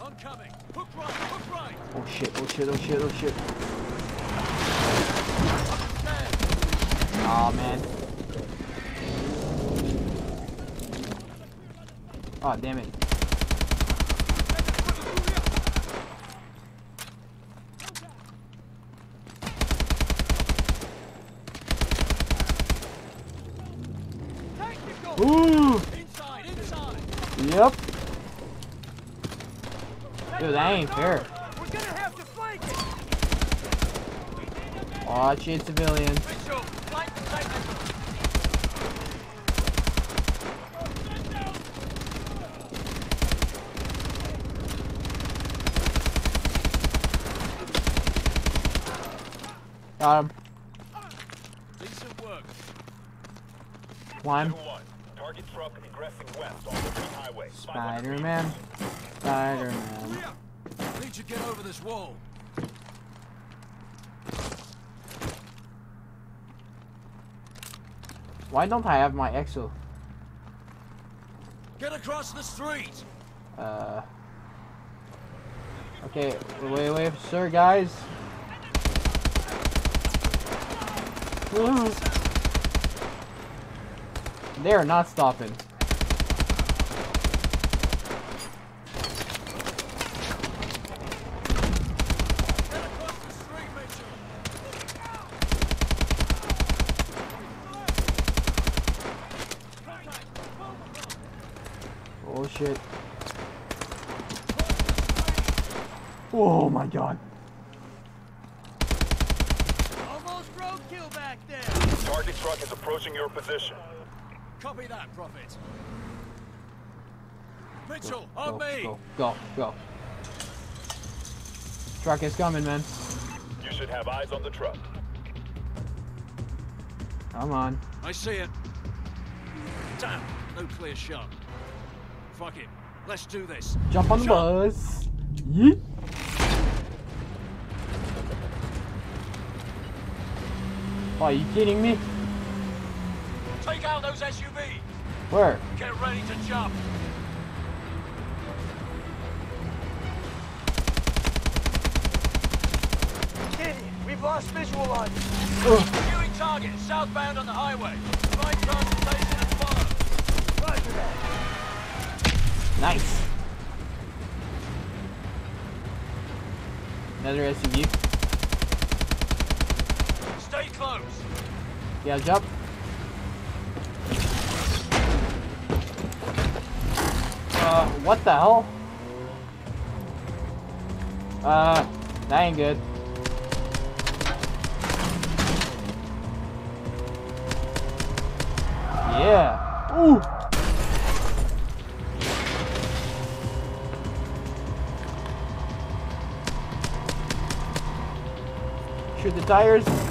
Oncoming. Hook right. Hook right. Oh shit, oh shit, oh shit, oh shit. Aw, man. Oh, damn it. Ooh! Inside. Inside. Yep. Dude, that ain't fair. We're gonna have to flank it. Watch it, civilians. Mitchell, flank. Got him. Decent work. Climb. 2-1. Target truck ingressing west on the highway. Spider-Man. Spider-Man. Need to get over this wall. Why don't I have my exo? Get across the street. Uh. Okay, wait, wait, sir, guys. Ooh. *laughs* *laughs* They're not stopping. Oh shit. Oh my god. Almost roadkill back there. Target truck is approaching your position. Copy that, Prophet. Mitchell, Go, on me. go, go, go. Truck is coming, man. You should have eyes on the truck. Come on. I see it. Damn, no clear shot. Fuck it. Let's do this. Jump on the Jump. bus. Yeet. Oh, are you kidding me? Take out those SUVs. Where? Get ready to jump. Kitty, we've lost visual on you. Viewing target, southbound on the highway. Find transportation and follow. Roger that. Nice. Another SUV. Stay close. Yeah, jump. What the hell? Uh, that ain't good. Yeah. Ooh. Shoot the tires.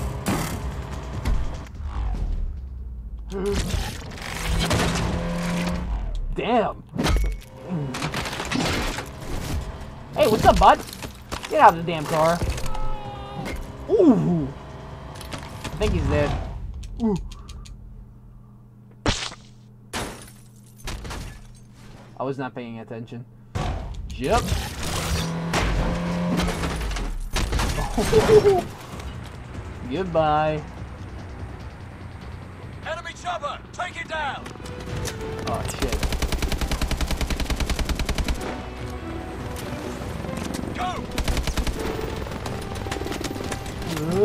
Out of the damn car. Ooh. I think he's dead. Ooh. I was not paying attention. Yep. *laughs* Goodbye. Enemy chopper! Take it down! Oh shit.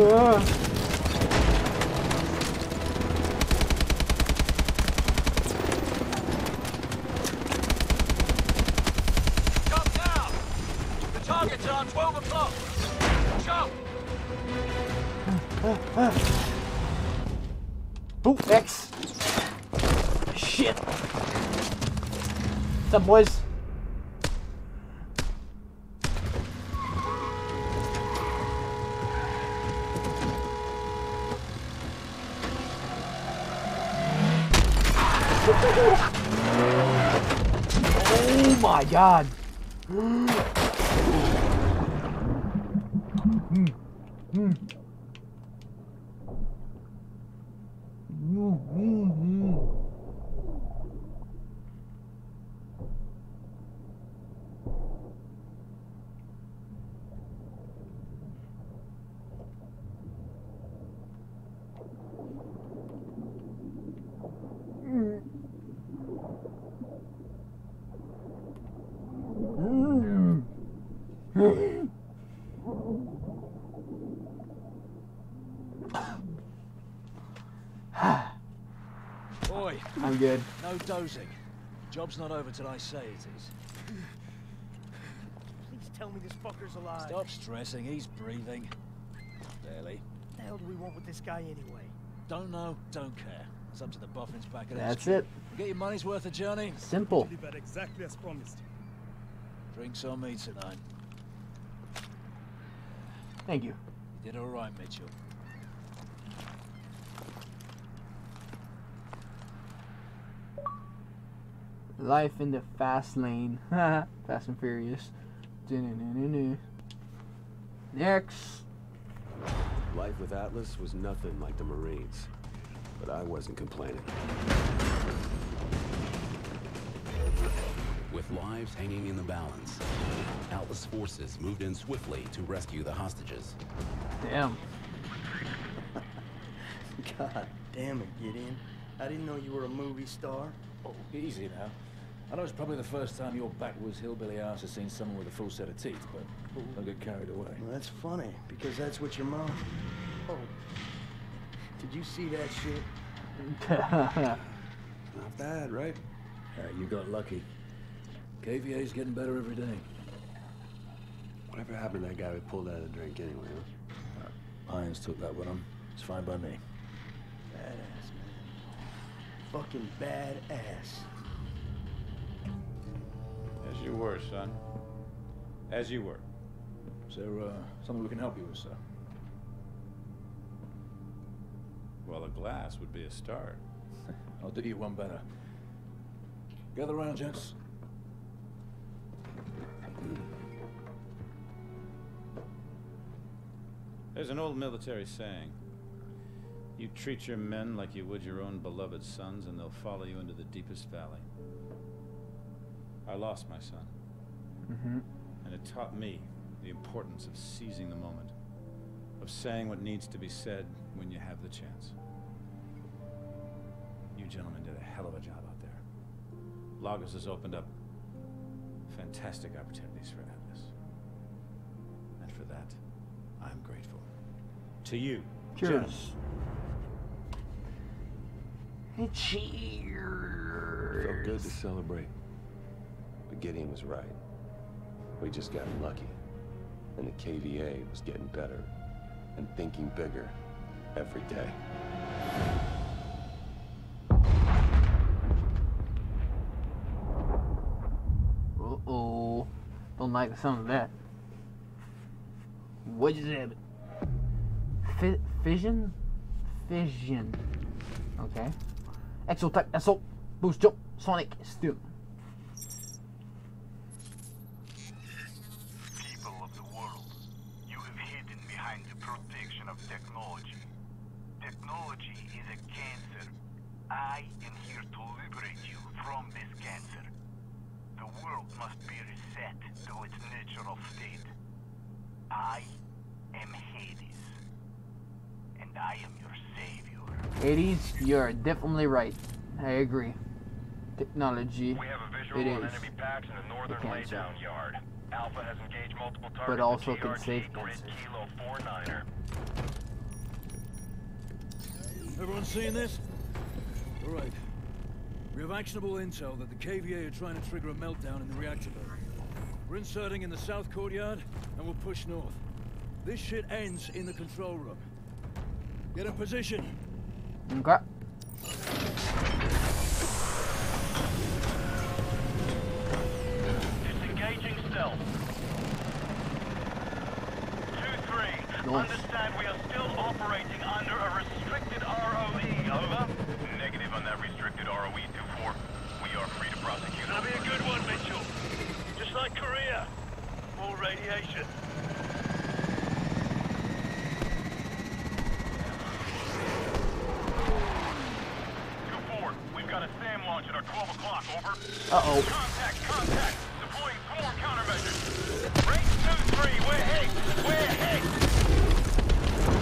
Ugh. Jump now! The target's are 12 o'clock! Jump! Oh, X. Shit. What's up, boys? Oh my god. Mm, mm. Mm, mm, mm. Mm. Mm. Boy. I'm good. No dozing. Job's not over till I say it is. *laughs* Please tell me this fucker's alive. Stop stressing, he's breathing. Barely. What the hell do we want with this guy anyway? Don't know, don't care. It's up to the boffins back at That's HQ. it. Get your money's worth a journey. Simple. Delivered exactly as promised. Drinks on me tonight. Thank you. You did all right, Mitchell. Life in the fast lane. *laughs* fast and Furious. Next. Life with Atlas was nothing like the Marines. But I wasn't complaining. With lives hanging in the balance, Atlas forces moved in swiftly to rescue the hostages. Damn. *laughs* God damn it, Gideon. I didn't know you were a movie star. Oh, easy now. I know it's probably the first time your backwoods hillbilly ass has seen someone with a full set of teeth, but don't get carried away. Well, that's funny, because that's what your mom... Oh. Did you see that shit? *laughs* Not bad, right? Yeah, you got lucky. KVA's getting better every day. Whatever happened to that guy we pulled out of the drink anyway, huh? Uh, Irons took that with him. It's fine by me. Badass, man. Fucking badass. As you were, son. As you were. Is there uh, something we can help you with, sir? Well, a glass would be a start. *laughs* I'll do you one better. Gather round, gents. There's an old military saying. You treat your men like you would your own beloved sons, and they'll follow you into the deepest valley. I lost my son. Mm-hmm. And it taught me the importance of seizing the moment, of saying what needs to be said when you have the chance. You gentlemen did a hell of a job out there. Lagos has opened up fantastic opportunities for Atlas. And for that, I'm grateful. To you. gentlemen. Cheers. Cheers. Felt good to celebrate. But Gideon was right. We just got lucky. And the KVA was getting better and thinking bigger every day. Uh-oh. Don't like the sound of that. What is it? Fi fission? Fission. Okay. Exotech, Assault, Boost Jump, Sonic, Stim. People of the world, you have hidden behind the protection technology is a cancer. I am here to liberate you from this cancer. The world must be reset to its natural state. I am Hades. And I am your savior. Hades, you're definitely right. I agree. Technology. We have a visual it on is. enemy packs in the northern laydown yard. Alpha has engaged multiple targets. But also can GRG save Grid. Kilo 49er. Everyone seeing this? All right. We have actionable intel that the KVA are trying to trigger a meltdown in the reactor bay. We're inserting in the south courtyard, and we'll push north. This shit ends in the control room. Get in position. Okay. Disengaging stealth. 2-3. Understand we are still operating under a restricted ROE. Over. Negative on that restricted ROE. 2-4. We are free to prosecute. That'll be a good one, Mitchell. Just like Korea. More radiation. Two four. We've got a SAM launch at our 12 o'clock. Over. Uh-oh. Contact, contact. Deploying swarm countermeasures. Range two three. We're hit. We're hit.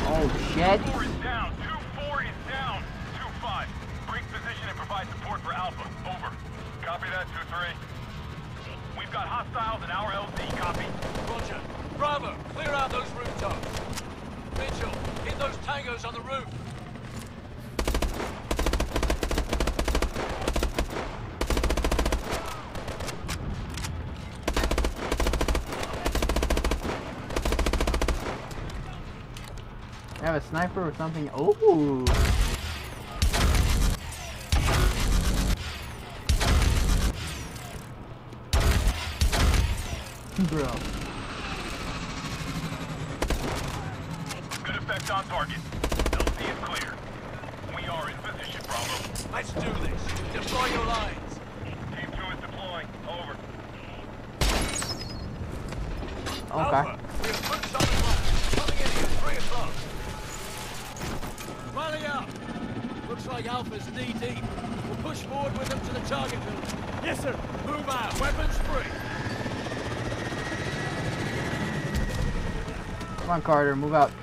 Oh shit. Four is down. Two four is down. Two five. Break position and provide support for Alpha. Over. Copy that. Two three. We've got hostiles in our LZ. Copy. Roger. Bravo, clear out those rooftops. Mitchell, hit those tangos on the roof. I have a sniper or something. Oh. Bro. Good effect on target. LZ is clear. We are in position, Bravo. Let's do this. Deploy your lines. Team 2 is deploying. Over. Okay. Alpha, we have troops on the ground. Coming in here, 3 o'clock. Rally up. Looks like Alpha's knee deep. We'll push forward with them to the target building. Yes, sir. Move out. Weapons free. Come on, Carter, move out.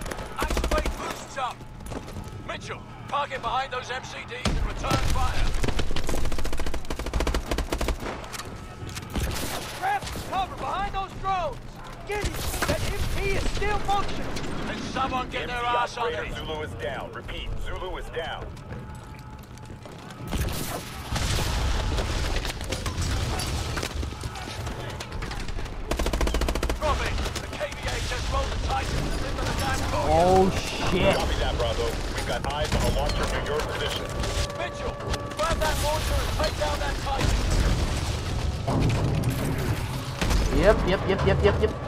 Yep, yep, yep, yep, yep, yep. Bastard's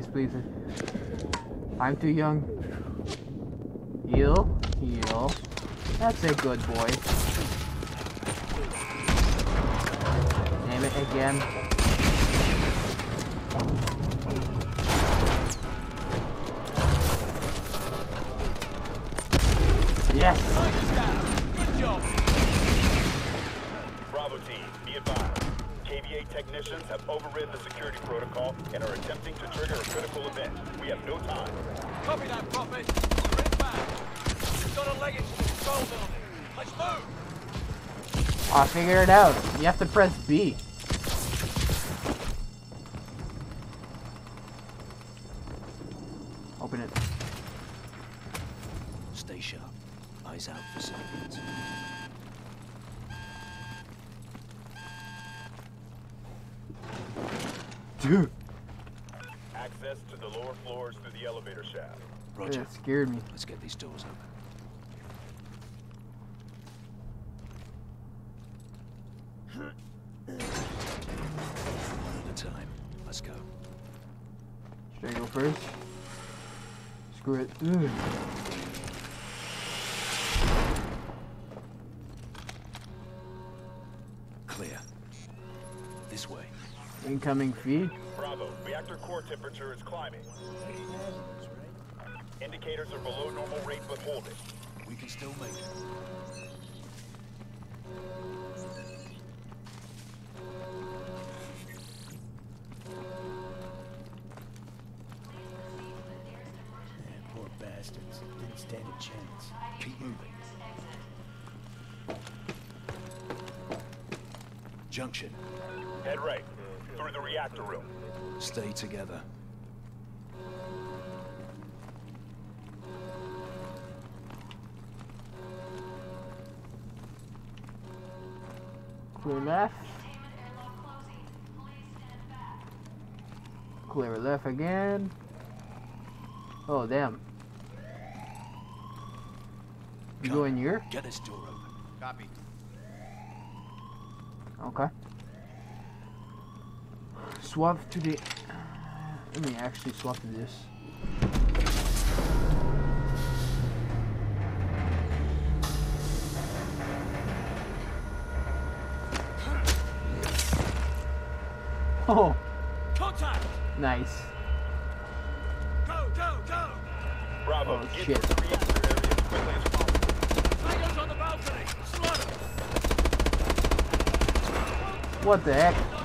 please, please. I'm too young. Heal, heal. That's a good boy. Name it again. Yes! Good job. Bravo team, be advised. KVA technicians have overridden the security protocol and are attempting to trigger a critical event. We have no time. Copy that, Prophet. We're inbound. We've got a leg into the control building. Let's move. I figured it out. You have to press B. Open it. Stay sharp. Eyes out for civilians. Dude. Access to the lower floors through the elevator shaft. Roger. That scared me. Let's get these doors open. Should I go first? Screw it. Ugh. Clear. This way. Incoming feed. Bravo. Reactor core temperature is climbing. Indicators are below normal rate but hold it. We can still make it. Bastards. Didn't stand a chance. Keep moving. Junction. Head right. Through the reactor room. Stay together. Clear left. Clear left again. Oh, damn. You go in here? Get this door open. Copy. Okay. Swap to the... Uh, let me actually swap to this. *laughs* Oh, Contact! nice. Go, go, go! Bravo. Oh, shit. What the heck?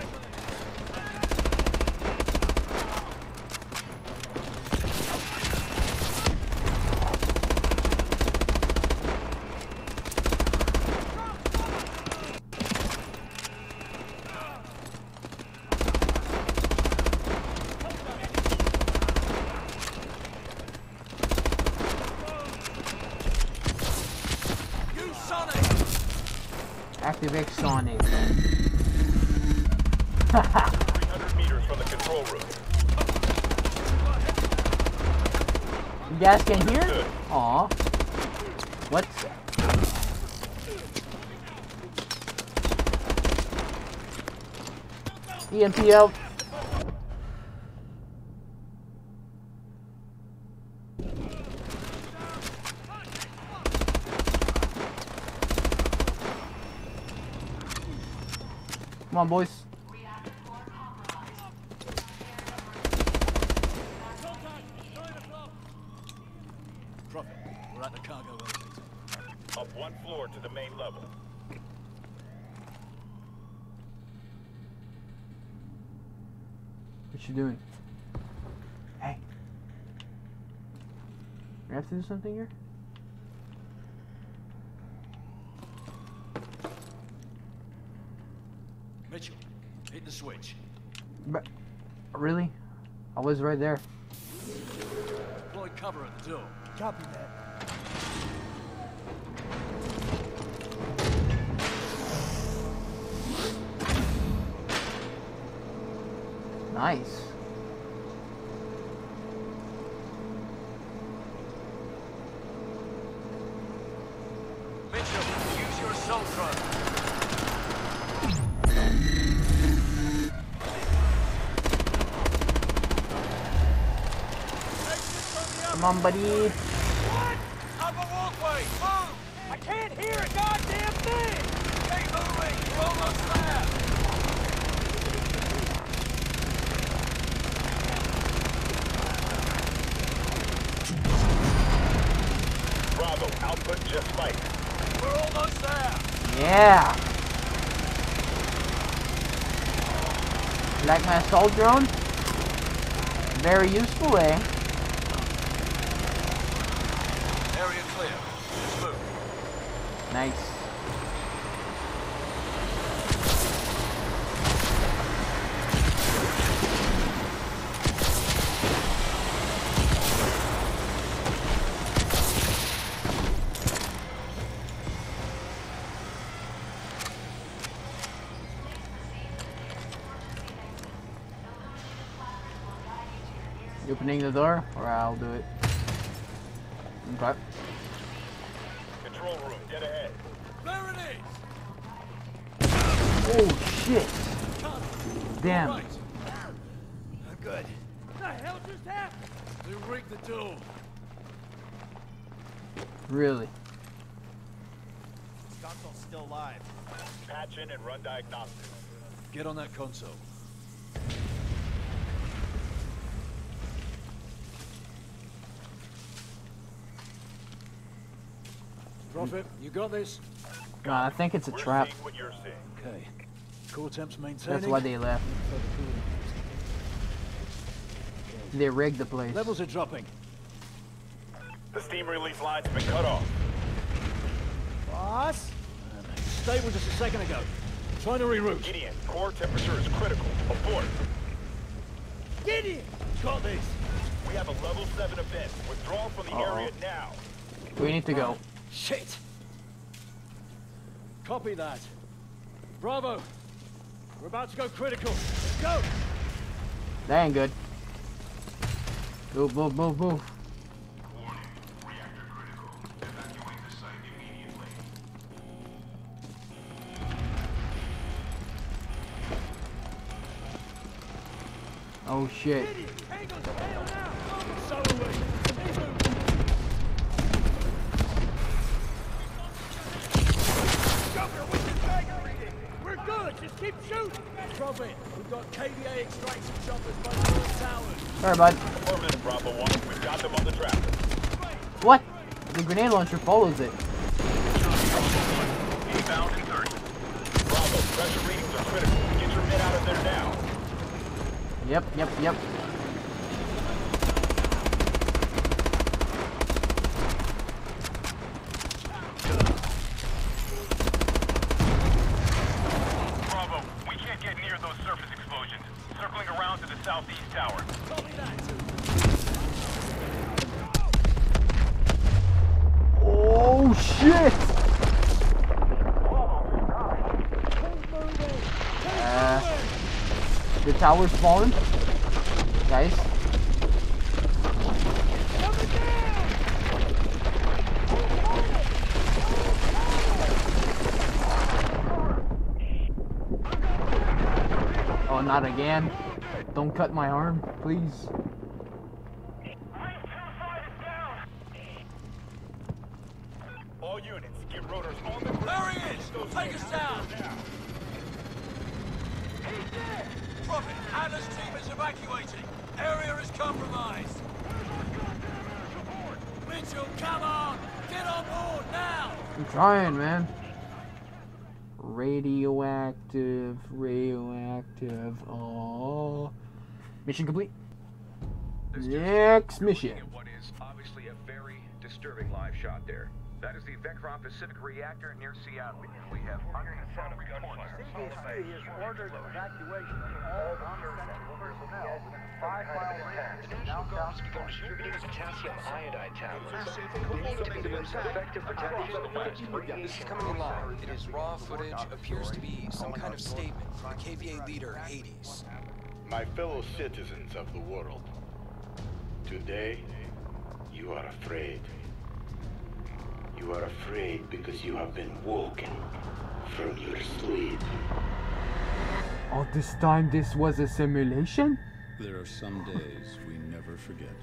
Out. Come on, boys. You doing? Hey. We have to do something here? Mitchell, hit the switch. But really? I was right there. Deploy cover at the door. Copy that. Nice. Mitchell, use your. Come on, buddy. What? Upper walkway! Move! I can't hear a goddamn thing! Keep moving! We're almost there! Bravo. Output just spiked. We're almost there! Yeah. Like my assault drone? Very useful, eh? Area clear. Let's move. Nice. The door, or I'll do it. Okay. Control room, get ahead. There it Oh shit! Damn. is! Good. The hell just happened? They rigged the door. Really? Console's still live. Patch in and run diagnostics. Get on that console. Prophet, you got this? God, I think it's a trap. What you're seeing. Okay. Core temps maintaining. That's why they left. They rigged the place. Levels are dropping. The steam release lines have been cut off. Boss? Stable just a second ago. Trying to reroute. Gideon, core temperature is critical. Abort. Gideon! Got this. We have a level 7 event. Withdraw from the Uh-oh. area now. We need to go. Shit! Copy that. Bravo! We're about to go critical. Let's go! That ain't good. Move, move, move, move. Oh shit. So are we. Good, just keep shooting! Prophet, we've got KVA extraction choppers by the north towers. Sorry, bud. Affirmative, Bravo 1. We've got them on the track. What? The grenade launcher follows it. Inbound in 30. Bravo, pressure readings are critical. Get your men out of there now. Yep, yep, yep. Bravo, we can't get near those surface explosions. Circling around to the southeast tower. Oh shit! Uh, fallen. Guys. Oh, not again. Don't cut my arm, please. All units, get rotors on the ground. There he is! Take us down! Prophet, Atlas team is evacuating. Area is compromised. Mitchell, come on! Get on board now! I'm trying, man. Radioactive, radioactive. Oh. Uh, mission complete. Next mission. What is obviously a very disturbing live shot there. That is the Vectron Pacific reactor near Seattle. We have unconfirmed gunfire. CBC has ordered evacuation of all non-essential personnel within a five-mile radius of downtown distributing potassium iodide tablets. Effective protection. This is coming in live. It is raw footage. Appears to be some kind of statement from the KVA leader, Hades. My fellow citizens of the world, today you are afraid. You are afraid because you have been woken from your sleep. All this time, this was a simulation? There are some days we never forget.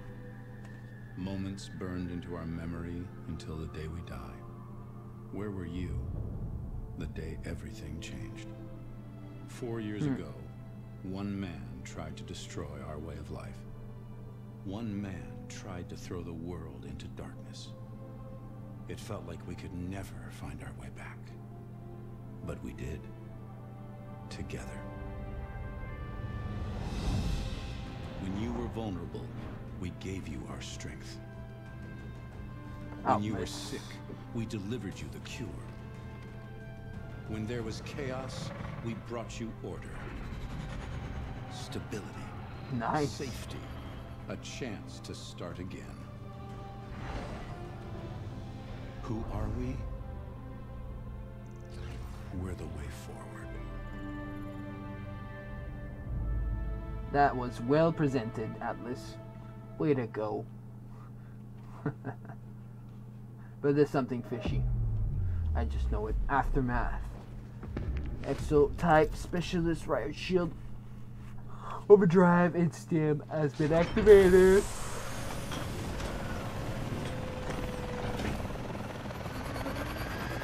Moments burned into our memory until the day we die. Where were you the day everything changed? Four years Hmm. ago, one man tried to destroy our way of life. One man tried to throw the world into darkness. It felt like we could never find our way back. But we did. Together. When you were vulnerable, we gave you our strength. When oh, you were sick, we delivered you the cure. When there was chaos, we brought you order. Stability. Nice. Safety. A chance to start again. Who are we? We're the way forward. That was well presented, Atlas. Way to go. *laughs* But there's something fishy. I just know it. Aftermath. Exo type specialist riot shield. Overdrive and stim has been activated.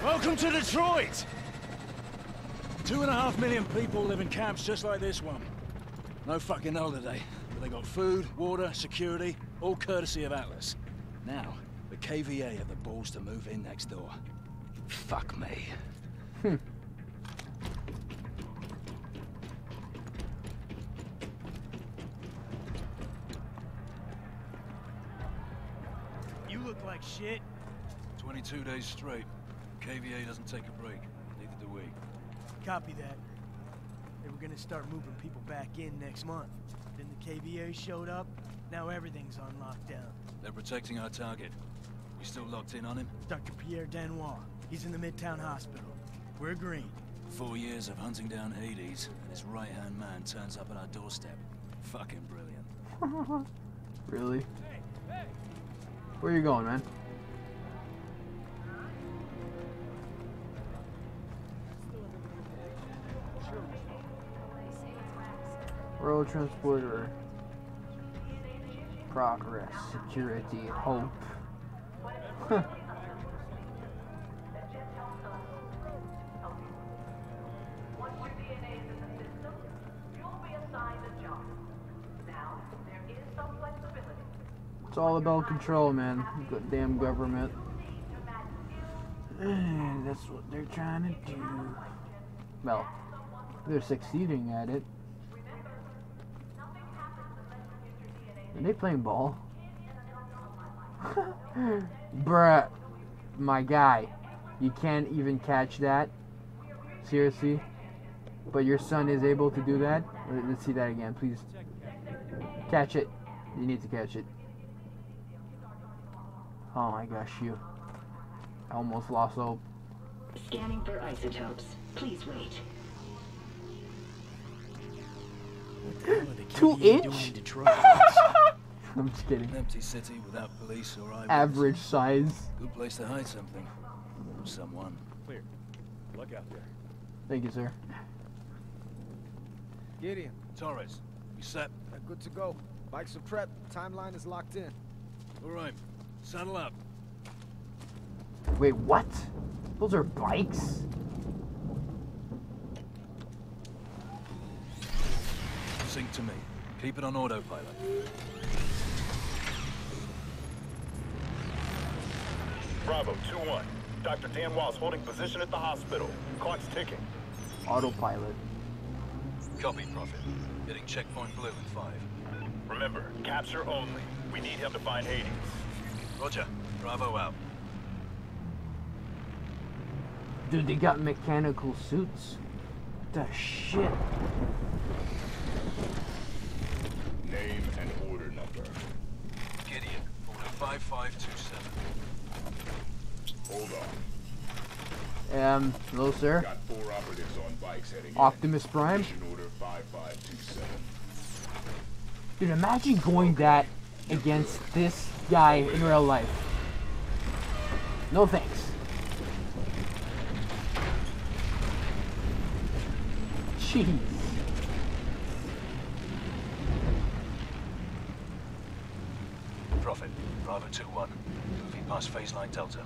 Welcome to Detroit! Two and a half million people live in camps just like this one. No fucking holiday, but they got food, water, security, all courtesy of Atlas. Now, the KVA have the balls to move in next door. Fuck me. Hmm. You look like shit. 22 days straight. KVA doesn't take a break. Neither do we. Copy that. They were gonna start moving people back in next month. Then the KVA showed up. Now everything's on lockdown. They're protecting our target. We still locked in on him? Dr. Pierre Danois. He's in the Midtown Hospital. We're green. Four years of hunting down Hades, and his right-hand man turns up at our doorstep. Fucking brilliant. *laughs* really? Where you going, man? World Transporter. Progress. Security. Hope. *laughs* It's all about control, man. Good damn government. *sighs* That's what they're trying to do. Well, they're succeeding at it. Are they playing ball? *laughs* Bruh, my guy, you can't even catch that? Seriously? But your son is able to do that? Let's see that again, please. Catch it. You need to catch it. Oh my gosh, you. I almost lost hope. Scanning for isotopes. Please wait. Two inch? *laughs* *laughs* *laughs* I'm just kidding. Empty city without police or eyewitness. Average size. Good place to hide something. Or someone. Clear. Look out there. Thank you, sir. Gideon. Torres. You set? Uh, good to go. Bikes are prepped. Timeline is locked in. All right. Saddle up. Wait, what? Those are bikes? Sync to me. Keep it on autopilot. Bravo, 2-1. Dr. Danois holding position at the hospital. Clock's ticking. Autopilot. Copy, Prophet. Hitting checkpoint blue in five. Remember, capture only. We need him to find Hades. Roger. Bravo out. Dude, they got mechanical suits. The shit. Name and order number. Gideon, order 5527. Hold on. Um, hello, sir. Got four operatives on bikes heading Optimus Prime. Mission order 5527. Dude, imagine going that against this guy in real life. No thanks. Jeez. Prophet, Bravo 2-1. Moving past phase line Delta.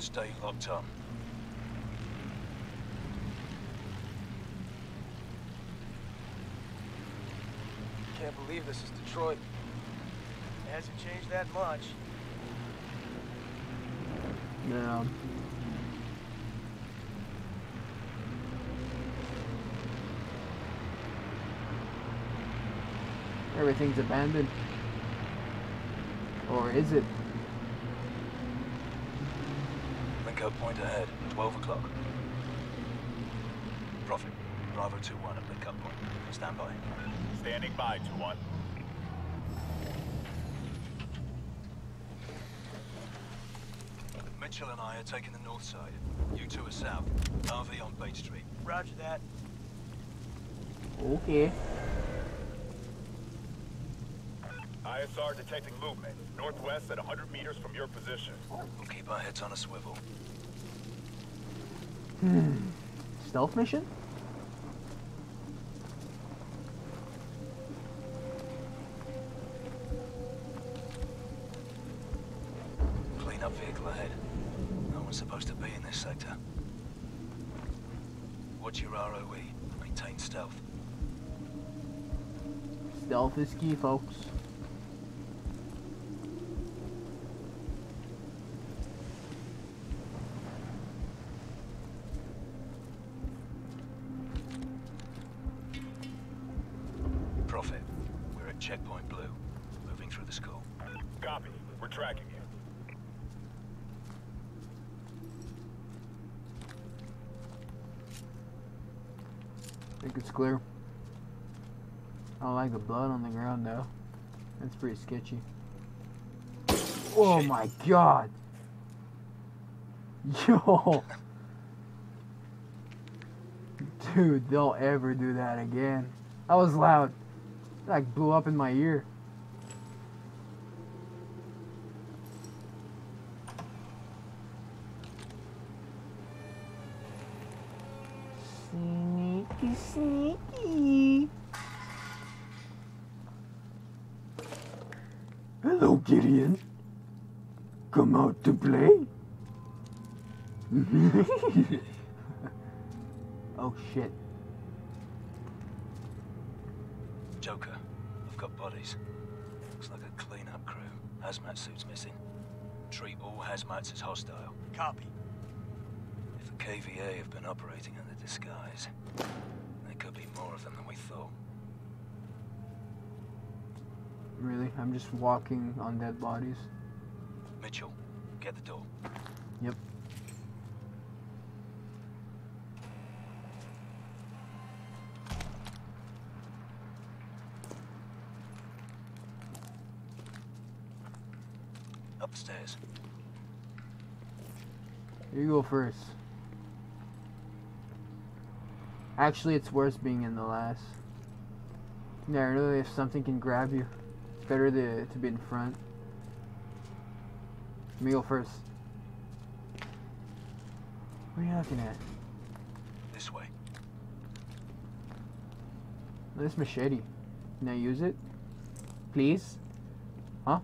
Stay locked up. Can't believe this is Detroit. It hasn't changed that much. Yeah. Everything's abandoned. Or is it? Link up point ahead, 12 o'clock. Prophet, Bravo 2-1 at link up point. Stand by. Standing by, 2-1. Mitchell and I are taking the north side. You two are south. RV on Bait Street. Roger that. Okay. ISR detecting movement. Northwest at 100 meters from your position. We'll keep our heads on a swivel. Hmm. Stealth mission? Clean up vehicle ahead. No one's supposed to be in this sector. What's your ROE? Maintain stealth. Stealth is key, folks. Prophet, we're at checkpoint blue. Moving through the school. Copy. We're tracking you. think it's clear. Like the blood on the ground though. That's pretty sketchy. Oh, oh my god! *laughs* Yo! Dude, don't ever do that again. That was loud. It like blew up in my ear. Gideon. Come out to play? *laughs* oh shit. Joker, I've got bodies. Looks like a cleanup crew. Hazmat suits missing. Treat all hazmats as hostile. Copy. If the KVA have been operating under disguise, there could be more of them than we thought. Really? I'm just walking on dead bodies. Mitchell, get the door. Yep. Upstairs. You go first. Actually, it's worse being in the last. Yeah, really, if something can grab you, better to, to be in front. Let me go first. What are you looking at? This way. This machete. Can I use it? Please? Huh?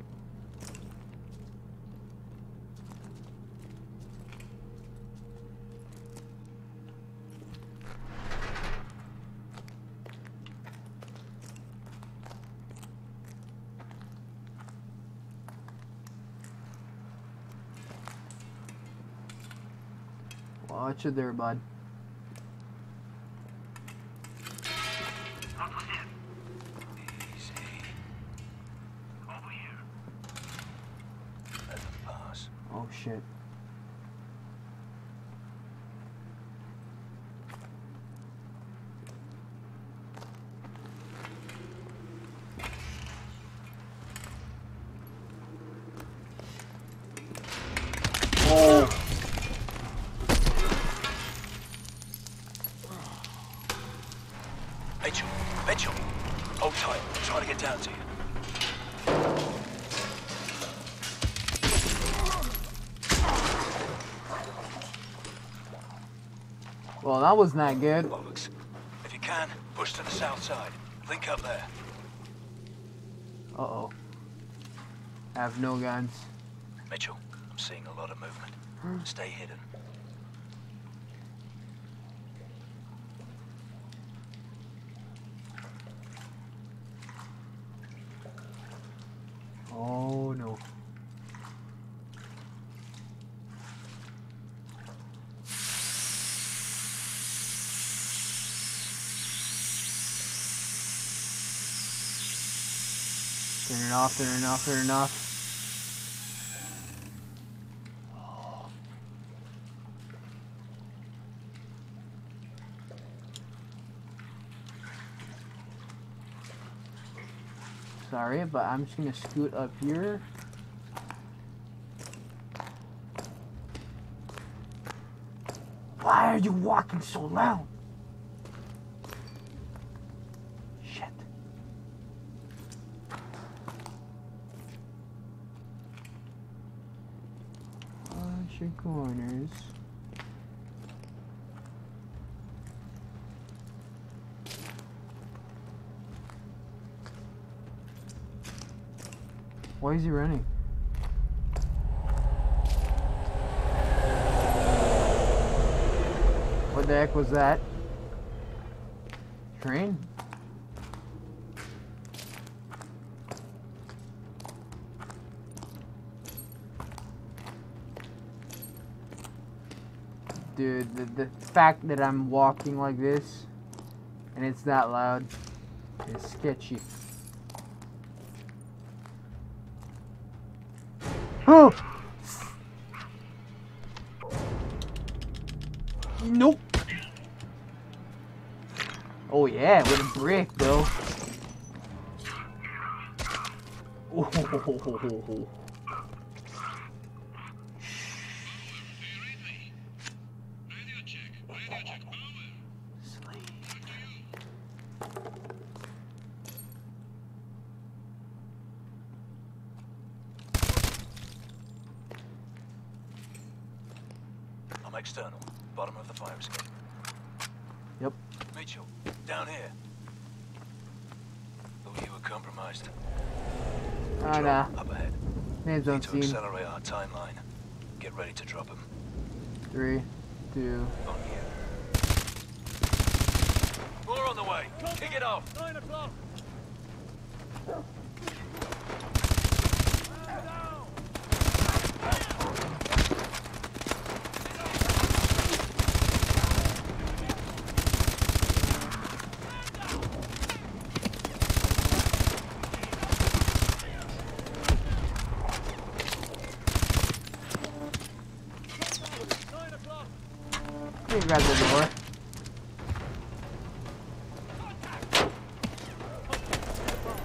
Watch it there, bud. Let them pass. Oh shit. Oh. Mitchell, Mitchell, hold tight. I'm trying to get down to you. Well, that was not good. Bollocks. If you can, push to the south side. Link up there. Uh oh. I have no guns. Mitchell, I'm seeing a lot of movement. Stay hidden. Oh no. It off, turn. Sorry, but I'm just gonna scoot up here. Why are you walking so loud? Shit. your corners. Why is he running? What the heck was that? Train? Dude, the, the fact that I'm walking like this and it's that loud is sketchy. Oh! Nope. Oh yeah, with a brick though. Oh. I'm external, bottom of the fire escape. Yep. Mitchell, down here. Oh, you were compromised. Oh nah. Up ahead. Names Need don't to accelerate our timeline. Get ready to drop him. Three, two. On you. More on the way. Kick it off. Nine o'clock. The door.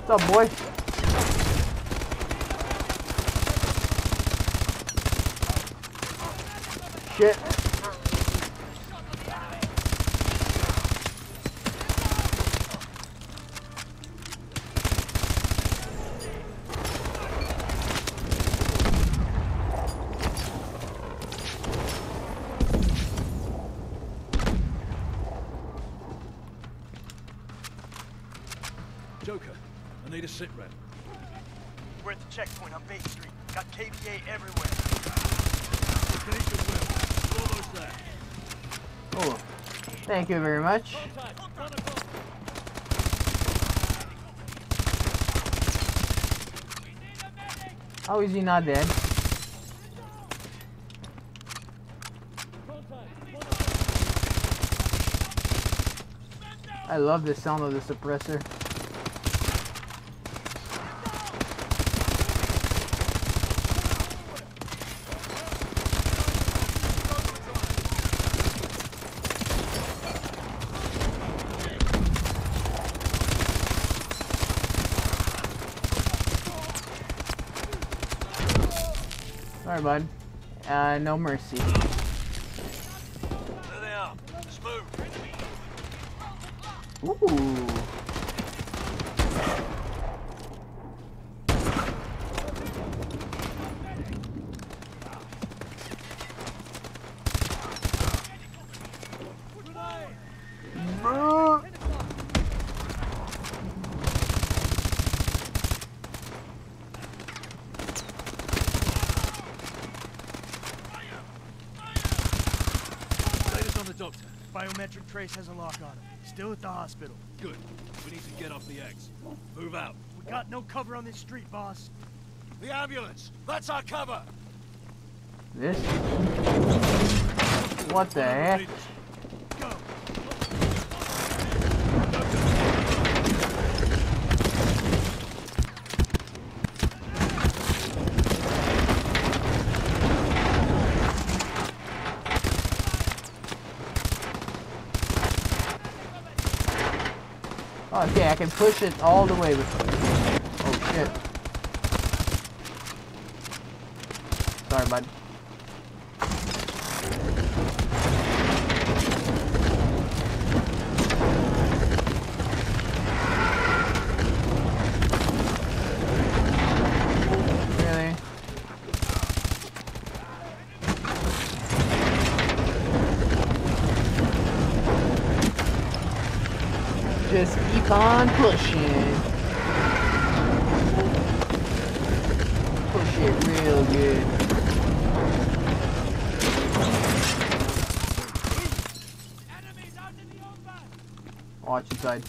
What's up, boy? Shit. Joker, I need a sit rep. We're at the checkpoint on Bay Street. Got KVA everywhere. Okay, goodwill. We're almost there. Oh, thank you very much. How is he not dead? I love the sound of the suppressor. Sorry, bud. Uh, no mercy. There they are. Let's move. Ooh. Latest on the doctor. Biometric trace has a lock on him. Still at the hospital. Good. We need to get off the X. Move out. We got no cover on this street, boss. The ambulance! That's our cover! This? What the heck? Okay, I can push it all the way with. Oh shit. Sorry, bud. Really? Keep on pushing. Push it real good. Watch inside.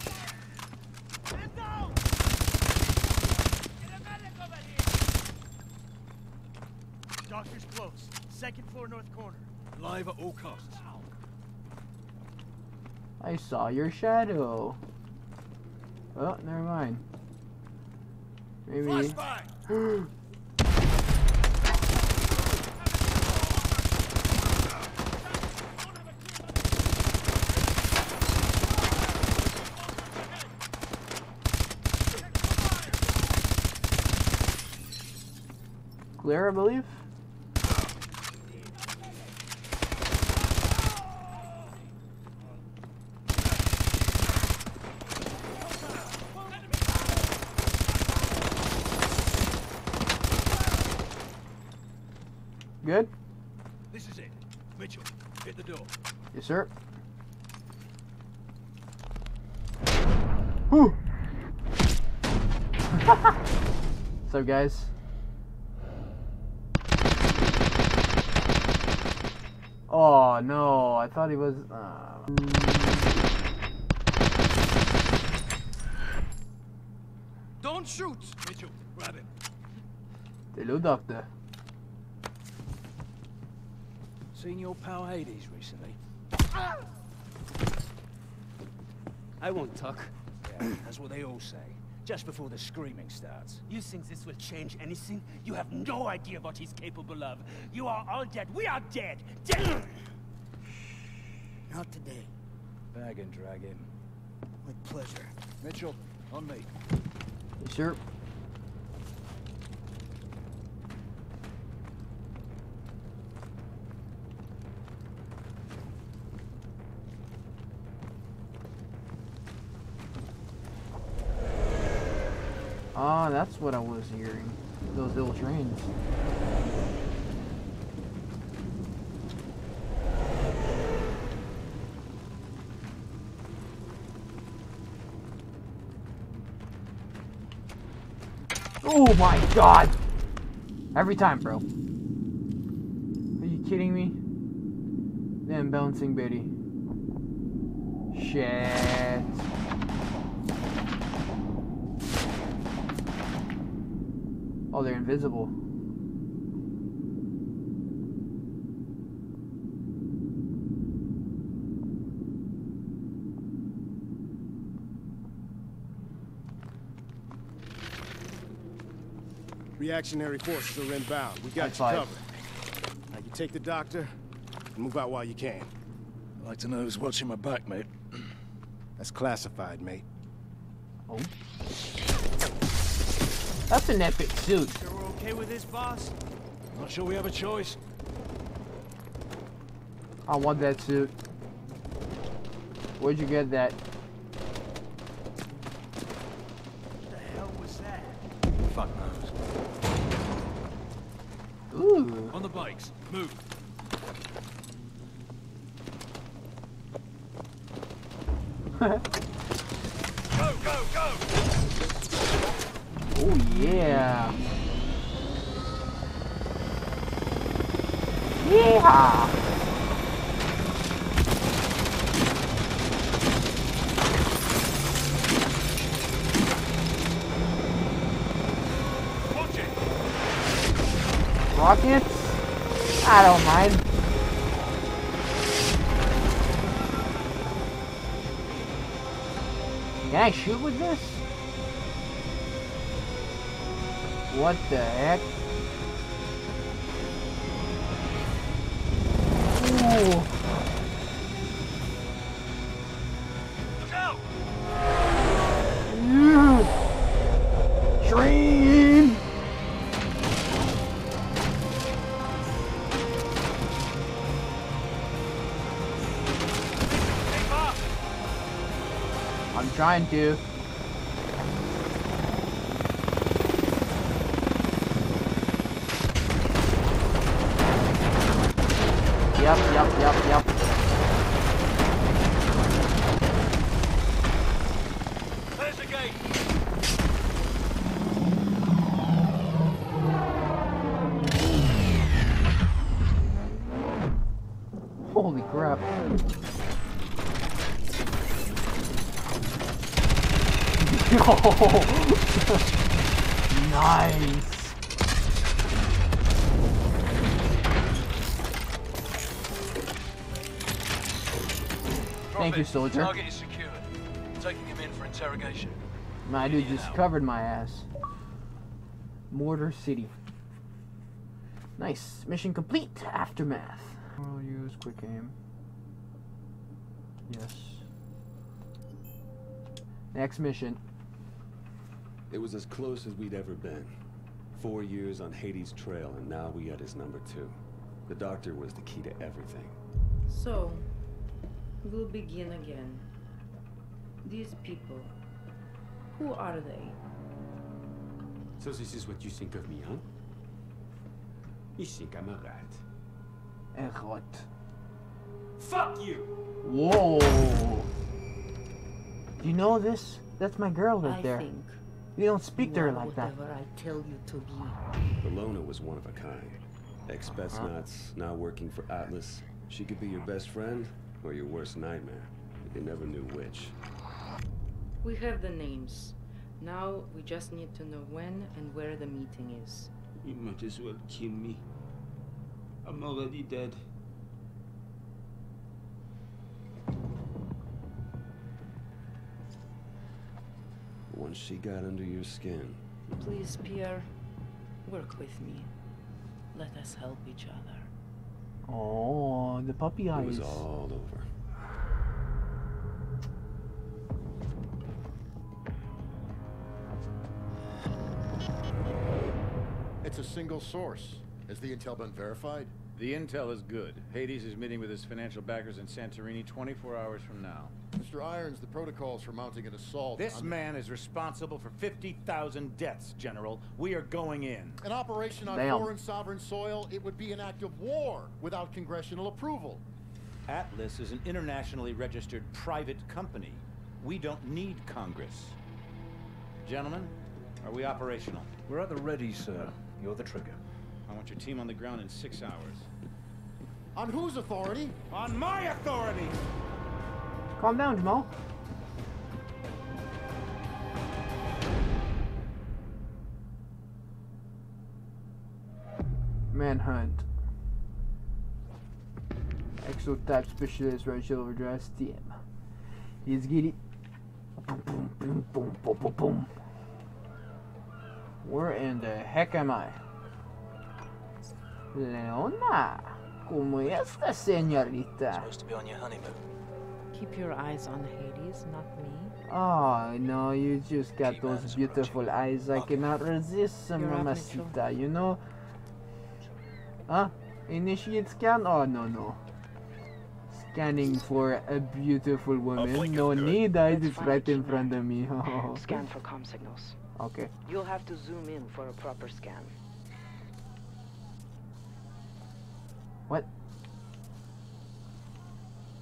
Doctor's close. Second floor north corner. Live at all costs. I saw your shadow. Oh, never mind. Maybe. *gasps* Clear, I believe. Good? This is it. Mitchell, hit the door. Yes, sir. Whew. *laughs* so, guys. Oh no! I thought he was. Uh... Don't shoot! Mitchell, grab him. Hello, doctor. Seen your pal Hades recently? I won't talk. Yeah, that's what they all say. Just before the screaming starts. You think this will change anything? You have no idea what he's capable of. You are all dead. We are dead. Dead! Not today. Bag and drag him. With pleasure. Mitchell, on me. Yes, Ah, that's what I was hearing. Those little trains. Oh my god! Every time, bro. Are you kidding me? Damn bouncing Betty. Shit. Oh, they're invisible. Reactionary forces are inbound. We got High you five. covered. Now you take the doctor and move out while you can. I'd like to know who's watching my back, mate. That's classified, mate. Oh. That's an epic suit. Sure we're okay with this, boss? Not sure we have a choice. I want that suit. Where'd you get that? What the hell was that? Fuck knows. Ooh. On the bikes. Move. *laughs* Go, go, go! Oh yeah. Watch! Rockets? I don't mind. Can I shoot with this? What the heck? Ooh. I'm trying to. Soldier. Target is secured. Taking him in for interrogation. My dude just covered my ass. Mortar City. Nice. Mission complete. Aftermath. We'll use quick aim. Yes. Next mission. It was as close as we'd ever been. Four years on Hades' trail, and now we got his number two. The doctor was the key to everything. So, we'll begin again. These people, who are they? So this is what you think of me, huh? You think I'm a rat. A rat. Fuck you! Whoa. Do you know this? That's my girl right I there. think You don't speak you to her are like that. whatever I tell you to be. Ilona was one of a kind. Ex-Spetsnaz, uh-huh. now working for Atlas. She could be your best friend or your worst nightmare. You never knew which. We have the names. Now we just need to know when and where the meeting is. You might as well kill me. I'm already dead. Once she got under your skin, Please, Pierre, work with me. Let us help each other. Oh, the puppy it eyes. was all over. It's a single source. Has the intel been verified? The intel is good. Hades is meeting with his financial backers in Santorini 24 hours from now. Mr. Irons, the protocols for mounting an assault. This on- man is responsible for 50,000 deaths, General. We are going in. An operation on Damn. foreign sovereign soil, it would be an act of war without congressional approval. Atlas is an internationally registered private company. We don't need Congress. Gentlemen, are we operational? We're at the ready, sir. You're the trigger. I want your team on the ground in six hours. On whose authority? On my authority! Calm down, Jamal. Manhunt. Exo type specialist racial overdrive team. Let's get it. Boom, boom, boom, boom, boom, boom. Where in the heck am I? Ilona, ¿cómo está, señorita? Supposed to be on your honeymoon. Keep your eyes on Hades, not me. Oh, no, you just got those beautiful eyes. I cannot resist, You're mamacita, you know? Huh? Initiate scan? Oh, no, no. Scanning for a beautiful woman. No need, I Let's it's right in front of me. *laughs* Scan for com signals. okay. You'll have to zoom in for a proper scan. What?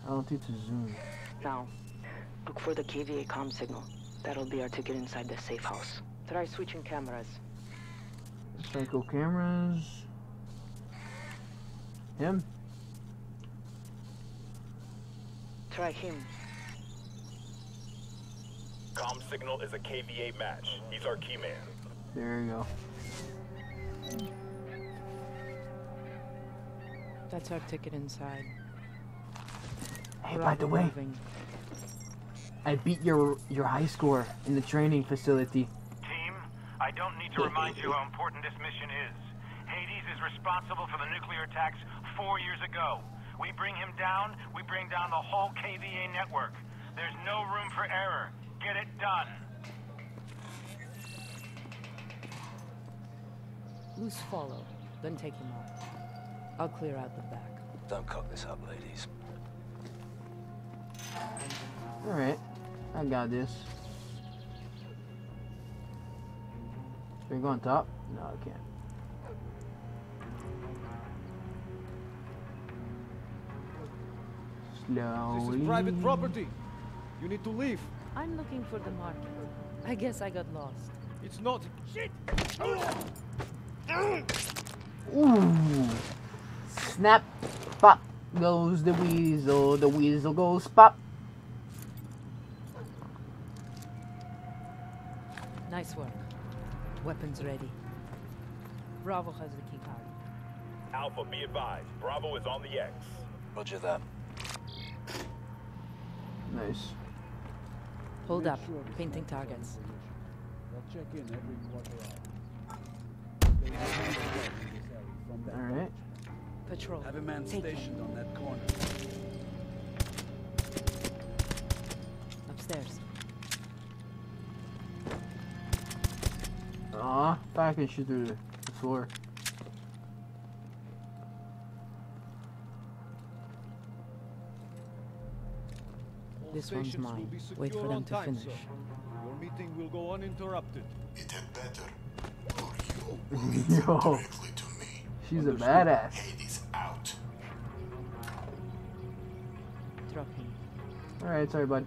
I don't need to zoom. Now, look for the KVA com signal. That'll be our ticket inside the safe house. Try switching cameras. Psycho cameras. Him? Try him. Com signal is a KVA match. He's our key man. There you go. That's our ticket inside. Hey, by the way, moving. I beat your your high score in the training facility. Team, I don't need to remind you how important this mission is. Hades is responsible for the nuclear attacks four years ago. We bring him down, we bring down the whole KVA network. There's no room for error. Get it done. Loose follow, then take him off. I'll clear out the back. Don't cock this up, ladies. Alright, I got this. Can we go on top? No, I can't. Slowly. This is private property. You need to leave. I'm looking for the market. I guess I got lost. It's not. Shit! Ooh. Snap. Pop. goes the weasel, the weasel goes pop. Nice work. Weapons ready. Bravo has the key card. Alpha, be advised. Bravo is on the X. Roger that. Nice. Hold up. Painting targets. They'll check in every quarter hour. Alright. Patrol. Have a man Take stationed on that corner. Upstairs. Aw, thought I could shoot through the the floor. This one's mine. Wait for them to time, finish. sir. Your meeting will go uninterrupted. It had better. Or you. *laughs* Yo. She's a badass. Hades out. Drop him. Alright, sorry, bud.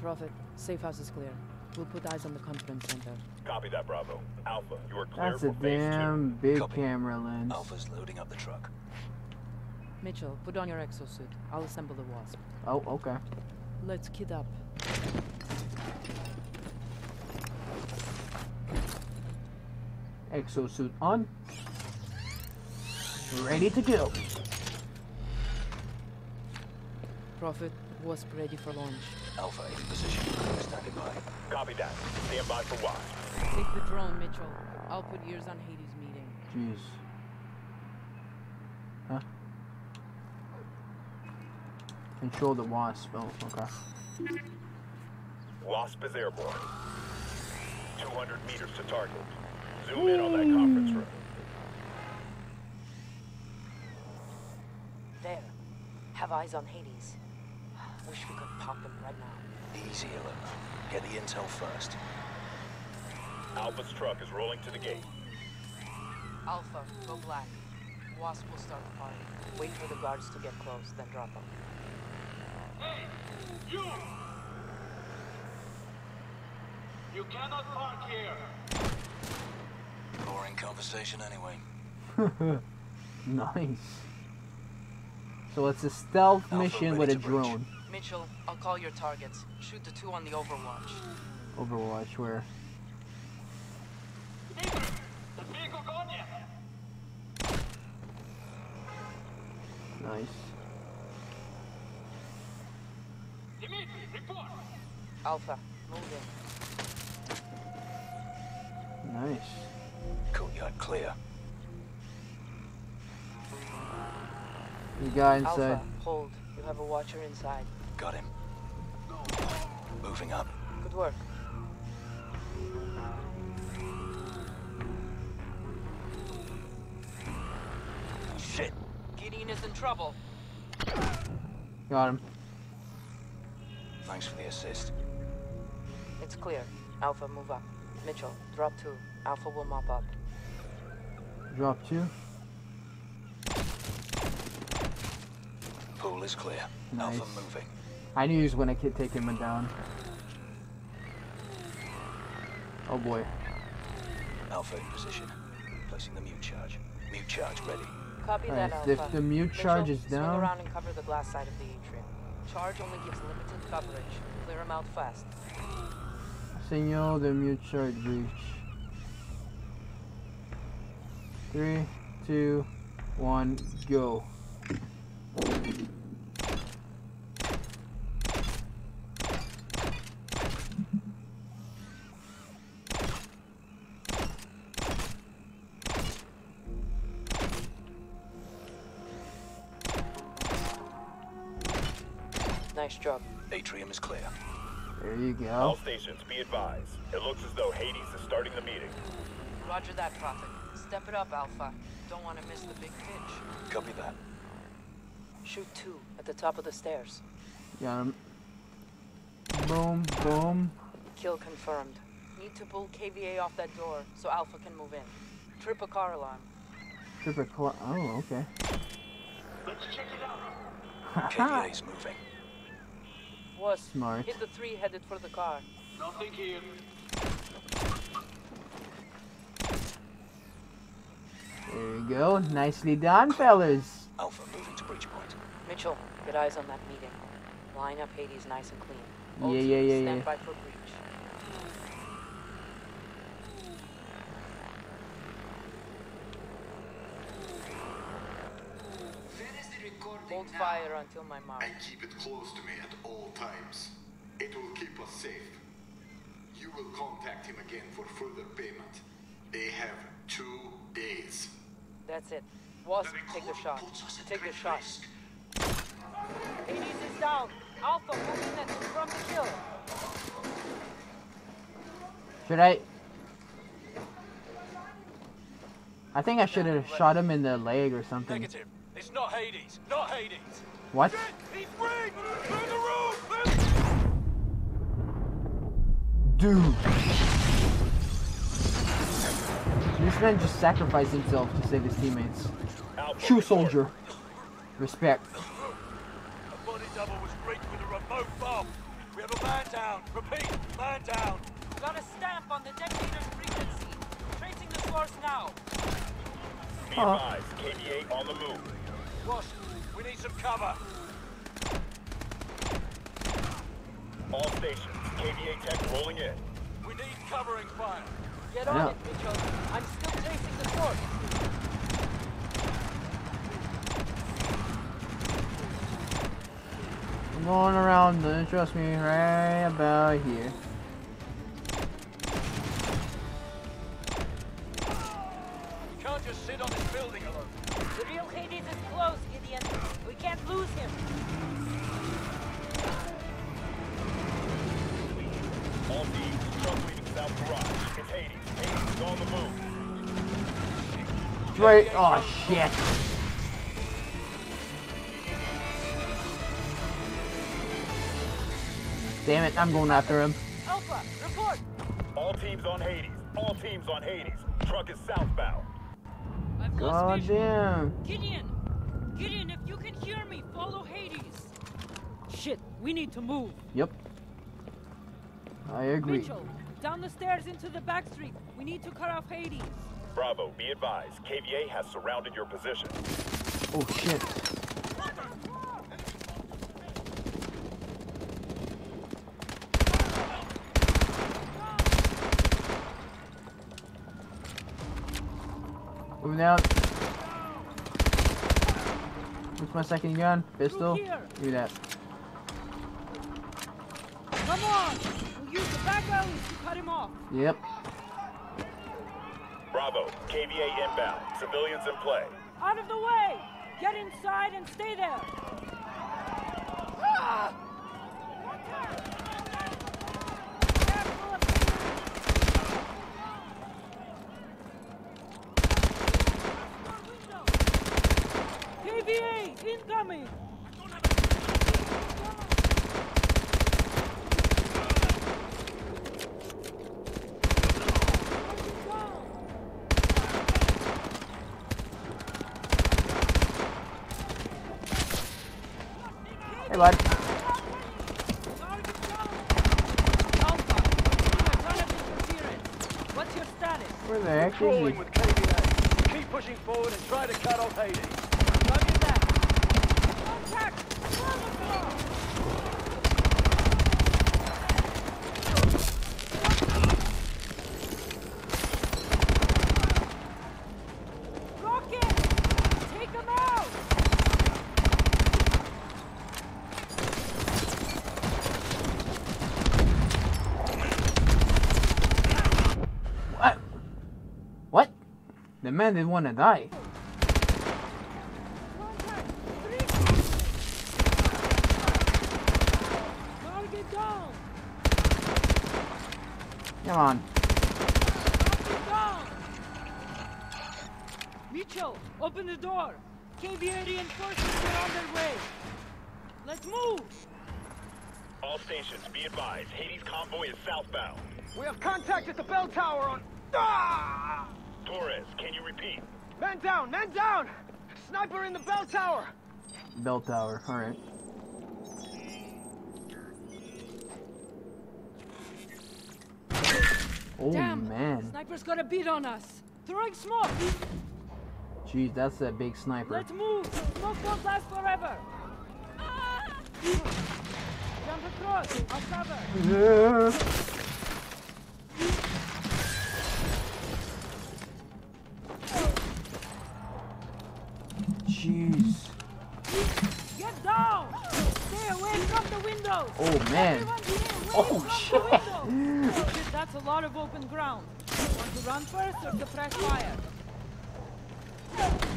Prophet, safe house is clear. We'll put eyes on the conference center. Copy that, Bravo. Alpha, you are clear That's a for phase damn big camera lens. Alpha's loading up the truck. Mitchell, put on your exosuit. I'll assemble the wasp. Oh, okay. Let's kid up. Exosuit on. Ready to go. Prophet, wasp ready for launch. Alpha in position. Standing by. Copy that. Stand by for watch. Take the drone, Mitchell. I'll put ears on Hades' meeting. Jeez. Huh? Control the wasp. Oh, okay. Wasp is airborne. 200 meters to target. Zoom in on that conference room. There. Have eyes on Hades. Wish we could pop them right now. Easy, Eleven. Get the intel first. Alpha's truck is rolling to the gate. Alpha, go black. Wasp will start the party. Wait for the guards to get close, then drop them. You! You cannot park here! Boring conversation anyway. *laughs* nice. So it's a stealth Alpha mission with a drone. breach. Drone. Mitchell, I'll call your targets. Shoot the two on the Overwatch. Overwatch, where? The vehicle gone yet? Nice. Alpha, move in. Nice. Courtyard clear. You got inside. Uh, Alpha, hold. You have a watcher inside. Got him. Moving up. Good work. Shit. Gideon is in trouble. Got him. Thanks for the assist. It's clear. Alpha, move up. Mitchell, drop two. Alpha will mop up. Drop two. Pool is clear. Nice. Alpha moving. I knew he was gonna take him down. Oh boy. Alpha in position. Placing the mute charge. Mute charge ready. Copy Alright, that, if the mute charge Mitchell, is swing down- around and cover the glass side of the atrium. Charge only gives limited coverage. Clear him out fast. Signal the mute charge breach. Three, two, one, go. There you go. All stations, be advised. It looks as though Hades is starting the meeting. Roger that, Prophet. Step it up, Alpha. Don't want to miss the big pitch. Copy that. Shoot two at the top of the stairs. Got him. Um, boom, boom. Kill confirmed. Need to pull KVA off that door so Alpha can move in. Trip a car alarm. Tripper car. Oh, okay. Let's check it out. *laughs* KVA's moving. Was Smart. hit the three headed for the car. Nothing here. There you you go. Nicely done, fellas. Alpha moving to breach point. Mitchell, get eyes on that meeting. Line up Hades nice and clean. Yeah, All yeah, yeah, stand yeah. By for breach. Hold fire until my mark. And keep it close to me at all times. It will keep us safe. You will contact him again for further payment. They have two days. That's it. Wasp, take the shot. Take the shot. Hades is down. Alpha, moving in from the kill. Should I? I think I should have shot him in the leg or something. Negative. It's not Hades. Not Hades. What? He's free! Clear the room! Clear Dude. This man just sacrificed himself to save his teammates. True soldier. Respect. A body double was rigged with a remote bomb. We have a man down. Repeat, man down. Got a stamp on the detonator's frequency. Tracing the source now. Be advised, on the move. Wasp, we need some cover. All stations, KVA tech rolling in. We need covering fire. Get on on Yeah. it, Mitchell. I'm still chasing the source. I'm going around, the, trust me, right about here. You can't just sit on this building alone. The real Hades is close, Gideon. We can't lose him. All teams, truck leaving south garage. It's Hades. Hades is on the move. Right. Oh shit. Damn it! I'm going after him. Alpha, report. All teams on Hades. All teams on Hades. Truck is southbound. I've God vision. damn. Gideon! Gideon, if you can hear me, follow Hades. Shit, we need to move. Yep. I agree. Mitchell, down the stairs into the back street. We need to cut off Hades. Bravo, be advised. KVA has surrounded your position. Oh shit. Moving out. What's my second gun? Pistol? here. Give me that. Come on! We'll use the back alleys to cut him off. Yep. Bravo, KVA inbound. Civilians in play. Out of the way! Get inside and stay there. Ah! KVA, incoming! Hey, bud. What's your status? Where the heck is he? Crawling with KVA. Keep pushing forward and try to cut off Hades. Roger that. Contact! Rocket! Take him out! What? What? The man didn't want to die. Target down! Come on. Mitchell, open the door! KVA reinforcements are on their way! Let's move! All stations, be advised. Hades convoy is southbound. We have contact at the bell tower on... Ah! Torres, can you repeat? Man down! Man down! Sniper in the bell tower! Bell tower. All Oh Damn! man. Sniper's got a beat on us! Throwing smoke! Jeez, that's a big sniper. Let's move! Smoke won't last forever! Jump across! I'll cover! Jeez. Get down! Stay away from the windows! Oh man. Everyone stay away Oh shit. The windows! Shit, That's a lot of open ground. Want to run first or suppress fire?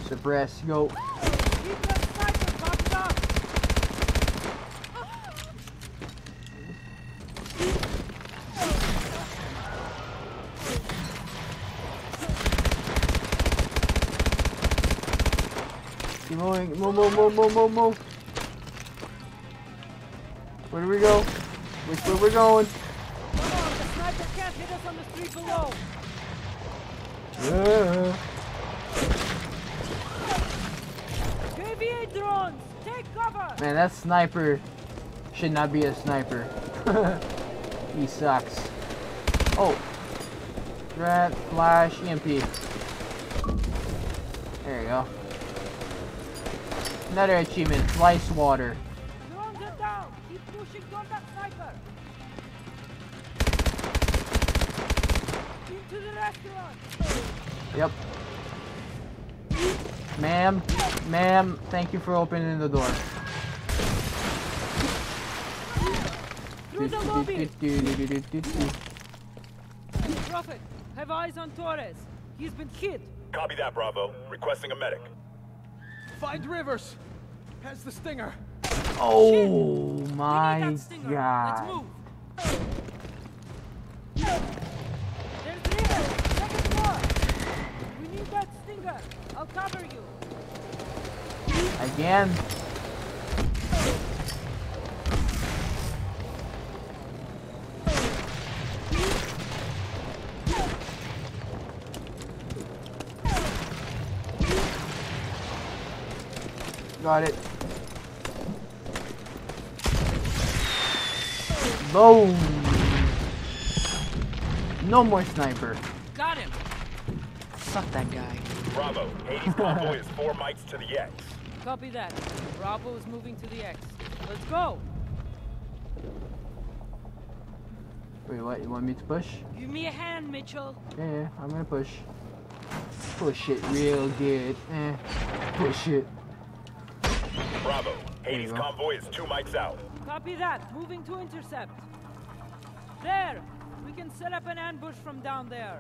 Suppress. Go. Keep that sniper popped up! Keep moving. Move, move, move, move, move, move. Where do we go? Which way we're going? Come on, the sniper can't hit us on the street below! Yeah. KVA drones! Take cover! Man, that sniper should not be a sniper. *laughs* he sucks. Oh. Rat, flash, EMP. There you go. Another achievement, slice water. Drones are down! Keep pushing toward that sniper! Into the restaurant! Yep. Ma'am, ma'am, thank you for opening the door. Through the lobby! Prophet, have eyes on Torres. He's been hit. Copy that, Bravo. Requesting a medic. Find Rivers. Has the stinger. Oh my Let's god. move. There's Rivers! Second floor! We need that. I'll cover you. Again. Got it. Boom. No more sniper. Got him. Fuck that guy. Bravo. Hades convoy is four mics to the X. Copy that. Bravo is moving to the X. Let's go. Wait, what? You want me to push? Give me a hand, Mitchell. Yeah, yeah, I'm gonna push. Push it real good. Eh, push it. Bravo. There Hades convoy is two mics out. Copy that. Moving to intercept. There. We can set up an ambush from down there.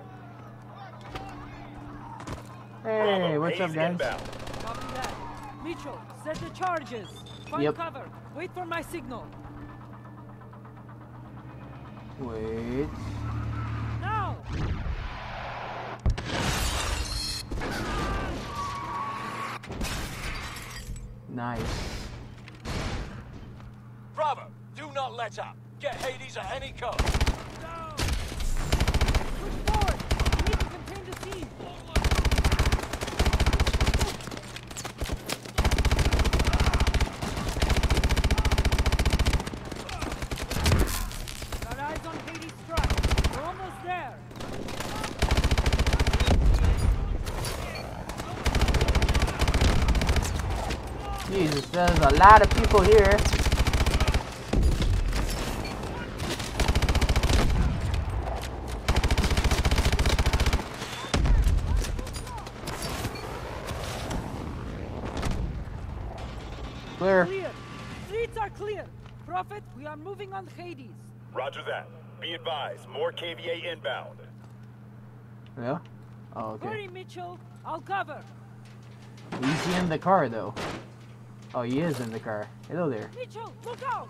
Hey, what's up, guys? Copy that. Mitchell, set the charges. Find Yep. cover. Wait for my signal. Wait. Now. Nice. Bravo, do not let up. Get Hades at any cost. Push forward. We need to contain the scene. Got eyes on Hades' truck. We're almost there. Jesus, there's a lot of people here. Clear. Clear. Streets are clear. Prophet, we are moving on Hades. Roger that. Be advised, more KVA inbound. Yeah? Oh, okay. Hurry, Mitchell. I'll cover. Is he in the car, though? Oh, he is in the car. Hello there. Mitchell, look out!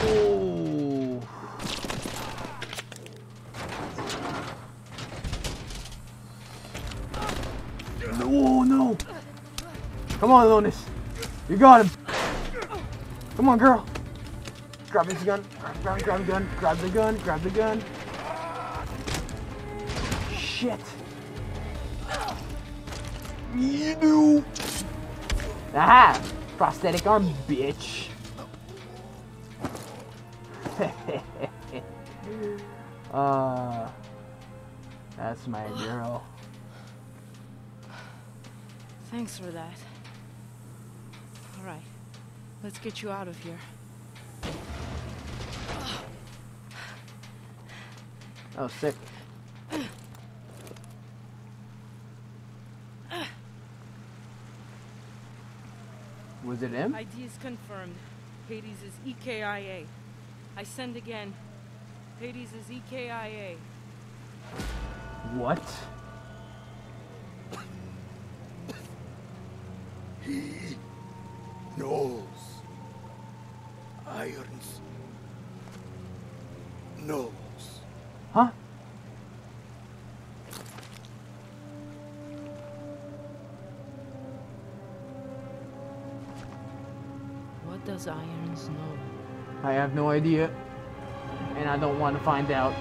Oh. No, no. Come on, Lonis. You got him. Come on, girl. Grab his gun. Grab, grab, grab the gun. Grab the gun. Grab the gun. Shit. You do. Aha! Prosthetic arm, bitch. *laughs* Uh, that's my girl. Thanks for that. All right, let's get you out of here. Oh, sick. Was it him? ID is confirmed. Hades is EKIA. I send again. Hades is EKIA. What? He knows. Irons knows. Huh? What does Irons know? I have no idea. And I don't want to find out.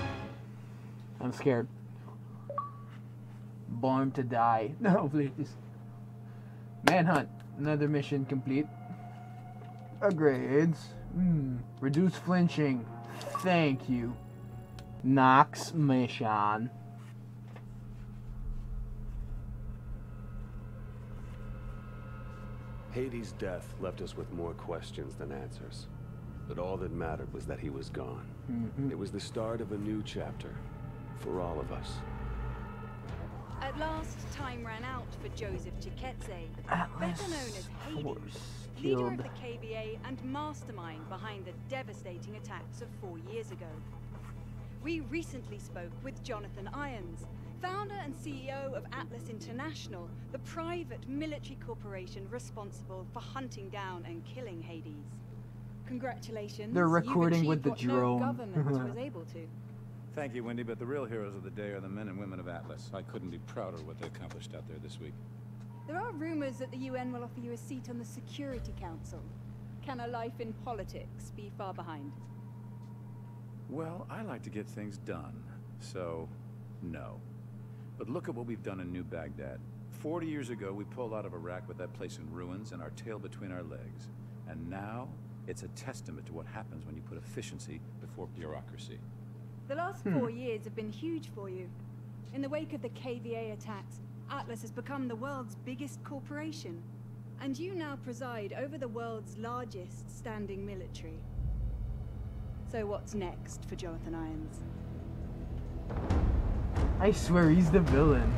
I'm scared. Born to die. *laughs* No, please. Manhunt. Another mission complete. Upgrades. Hmm. Reduce flinching. Thank you. Knox mission. Hades' death left us with more questions than answers. But all that mattered was that he was gone. Mhm. It was the start of a new chapter. For all of us. At last, time ran out for Joseph Chikelu, Atlas better known as Hades, leader of the KVA and mastermind behind the devastating attacks of four years ago. We recently spoke with Jonathan Irons, founder and CEO of Atlas International, the private military corporation responsible for hunting down and killing Hades. Congratulations. They're you've recording with the what drone. No government *laughs* was able to. Thank you, Wendy, but the real heroes of the day are the men and women of Atlas. I couldn't be prouder of what they accomplished out there this week. There are rumors that the UN will offer you a seat on the Security Council. Can a life in politics be far behind? Well, I like to get things done, so no. But look at what we've done in New Baghdad. Forty years ago, we pulled out of Iraq with that place in ruins and our tail between our legs. And now, it's a testament to what happens when you put efficiency before bureaucracy. The last Hmm. four years have been huge for you. In the wake of the KVA attacks, Atlas has become the world's biggest corporation. And you now preside over the world's largest standing military. So what's next for Jonathan Irons? I swear he's the villain.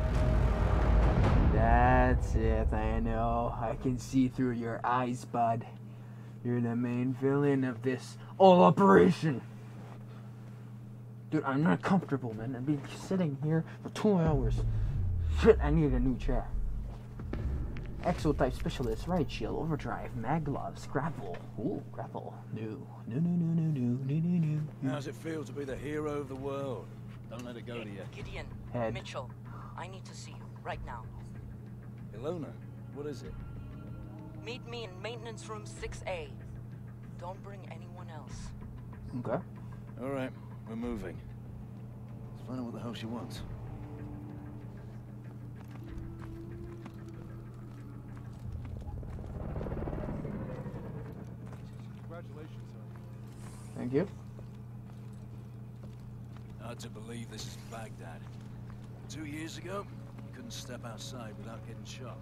That's it, I know. I can see through your eyes, bud. You're the main villain of this whole operation. Dude, I'm not comfortable, man. I've been sitting here for two hours. Shit, I need a new chair. Exotype Specialist, Riot Shield, Overdrive, Mag Gloves, Grapple. Ooh, Grapple. New. New, new, new, new, new, new, new, new. How's it feel to be the hero of the world? Don't let it go to you. Gideon, Head. Mitchell, I need to see you right now. Ilona, what is it? Meet me in maintenance room 6A. Don't bring anyone else. Okay. All right, we're moving. Let's find out what the hell she wants. Congratulations, sir. Thank you. Hard to believe this is Baghdad. Two years ago, you couldn't step outside without getting shot.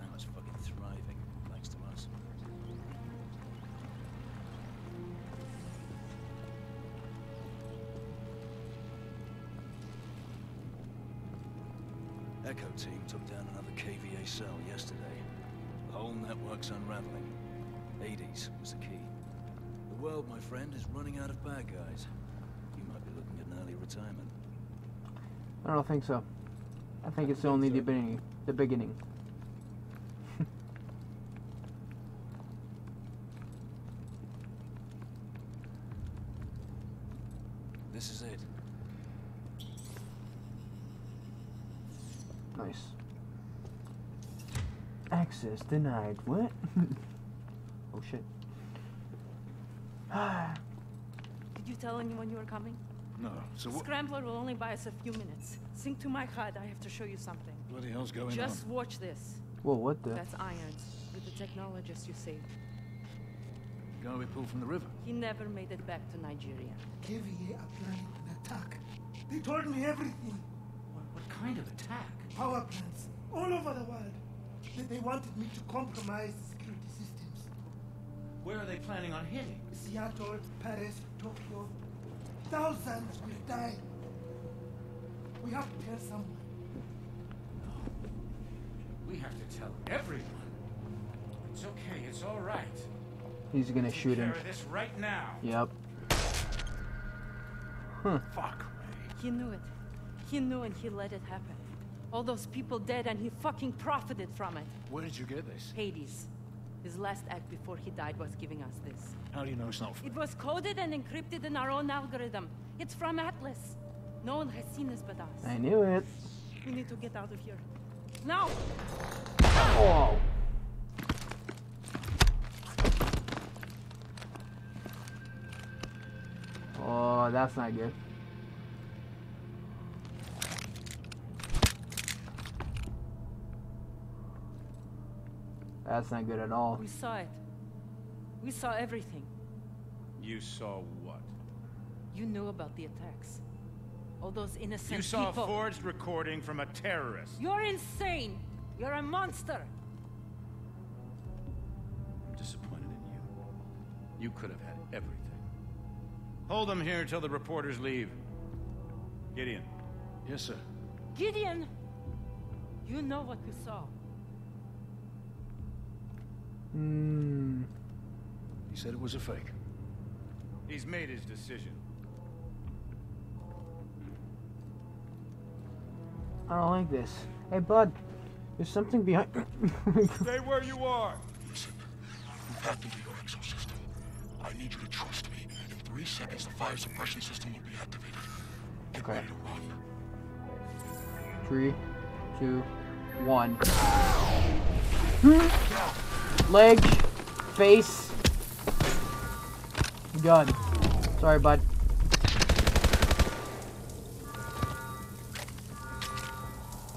Now it's fucking thriving, thanks to us. Echo team took down another KVA cell yesterday. The whole network's unraveling. Hades was the key. The world, my friend, is running out of bad guys. You might be looking at an early retirement. I don't think so. I think it's only the beginning. The beginning. *laughs* This is it. Nice. Access denied. What? *laughs* oh shit. *sighs* Did you tell anyone you were coming? No, so what? Scrambler will only buy us a few minutes. Sync to my HUD. I have to show you something. Bloody hell's going on? Just watch this. Whoa, what the? That's Irons, with the technologist you saved. guy we pulled from the river. He never made it back to Nigeria. KVA are planning an attack. They told me everything. What, what kind of attack? Power plants all over the world. They, they wanted me to compromise the security systems. Where are they planning on hitting? Seattle, Paris, Tokyo. Thousands will die. We have to tell someone. We have to tell everyone. It's okay, it's all right. He's gonna Take shoot care him. of this right now. Yep. Huh. Fuck. He knew it. He knew and he let it happen. All those people dead and he fucking profited from it. Where did you get this? Hades. His last act before he died was giving us this. How do you know it's not It was coded and encrypted in our own algorithm. It's from Atlas. No one has seen this but us. I knew it. We need to get out of here. Now! Oh. Oh, that's not good. That's not good at all. We saw it. We saw everything. You saw what? You knew about the attacks. All those innocent You saw people. a forged recording from a terrorist. You're insane! You're a monster! I'm disappointed in you. You could have had everything. Hold them here until the reporters leave. Gideon. Yes, sir. Gideon! You know what we saw. Hmm. He said it was a fake. He's made his decision. I don't like this. Hey, bud. There's something behind. *coughs* Stay where you are. Listen, we've hacked into your exosystem. I need you to trust me. In three seconds, the fire suppression system will be activated. Get Okay. ready to run. Three, two, one. *coughs* Leg, face, gun. Sorry, bud.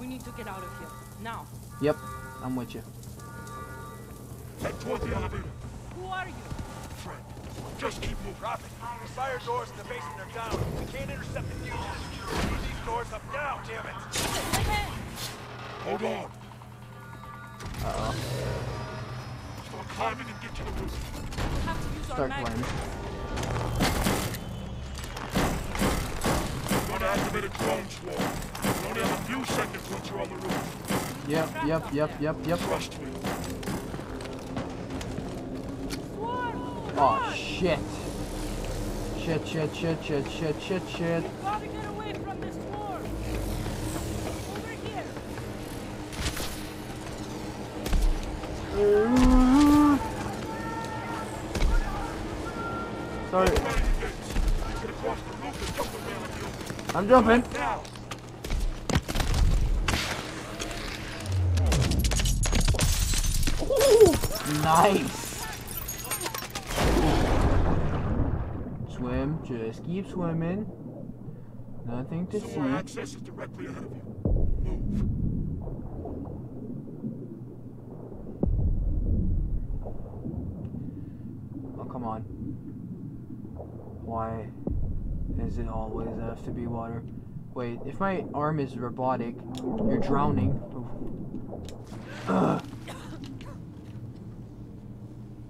We need to get out of here. Now. Yep, I'm with you. Head toward the elevator. Who are you? Friend. just keep moving. Drop it. The fire doors in the basement are down. We can't intercept the fuses. We these doors up now, damn it. Hold on. Uh-oh. Start climbing and get to the roof. Have to use our Start magnets. climbing. Unactivated drone swarm. You only have a few seconds once you're on the roof. Yep, yep, yep, yep, yep. Trust me. Oh, shit. Shit, shit, shit, shit, shit, shit, shit. Gotta get away from this war! Over here! Open. I'm jumping. Now. Nice. Swim, just keep swimming. Nothing to Sewer see. access is directly ahead of you. Move. Oh, come on. Why does it always have to be water? Wait, if my arm is robotic, you're drowning.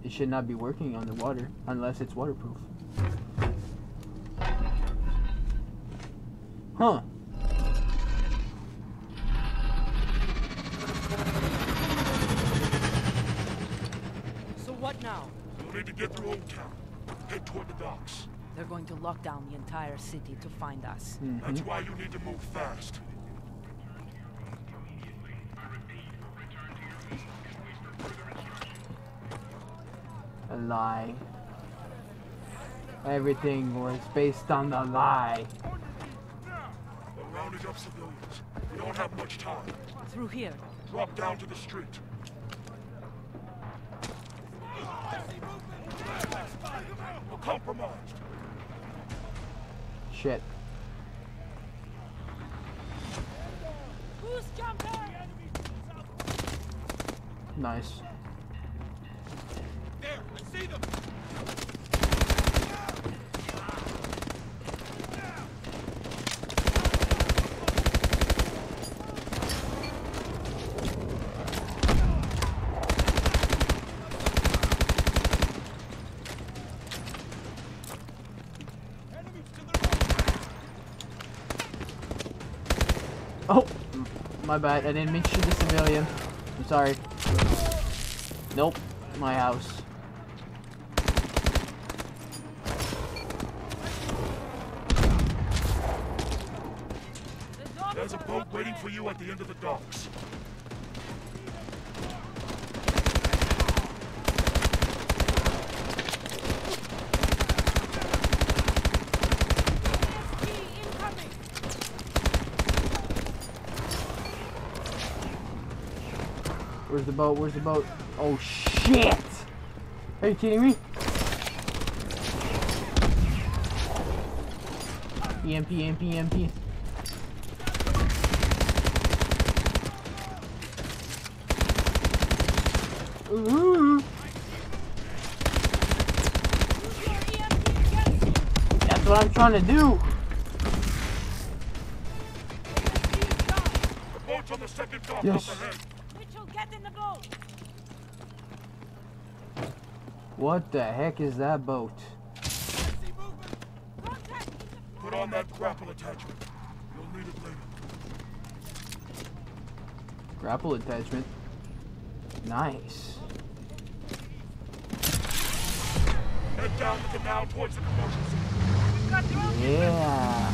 It should not be working on the water unless it's waterproof. Huh. So what now? You'll need to get through Old Town. Head toward the docks. They're going to lock down the entire city to find us. Mm-hmm. That's why you need to move fast. A lie. Everything was based on a lie. We're rounding up civilians. We don't have much time. Through here. Drop down to the street. We're compromised. Shit. Nice. There, I see them. Oh, my bad. I didn't mean to shoot the civilian. I'm sorry. Nope, my house. There's a boat waiting for you at the end of the docks. Where's the boat? Where's the boat? Oh shit! Are you kidding me? EMP, EMP, EMP. Ooh. That's what I'm trying to do. The on the second dock Yes. up ahead. Mitchell, get in the boat! What the heck is that boat? Put on that grapple attachment. You'll need it later. Grapple attachment. Nice. Head down the canal towards the commotion. Yeah.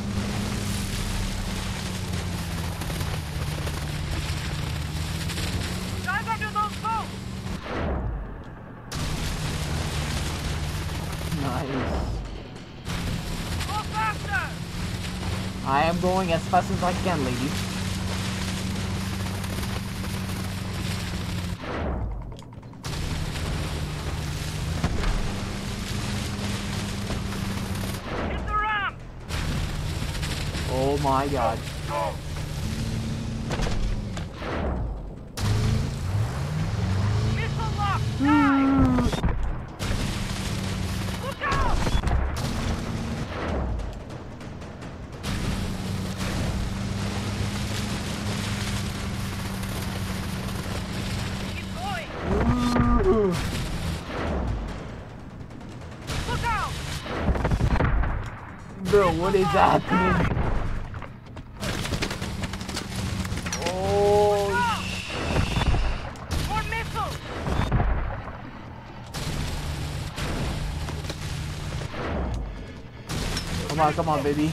Going as fast as I can, lady. Hit the ramp! Oh my god. Is happening? Come on, come on, baby.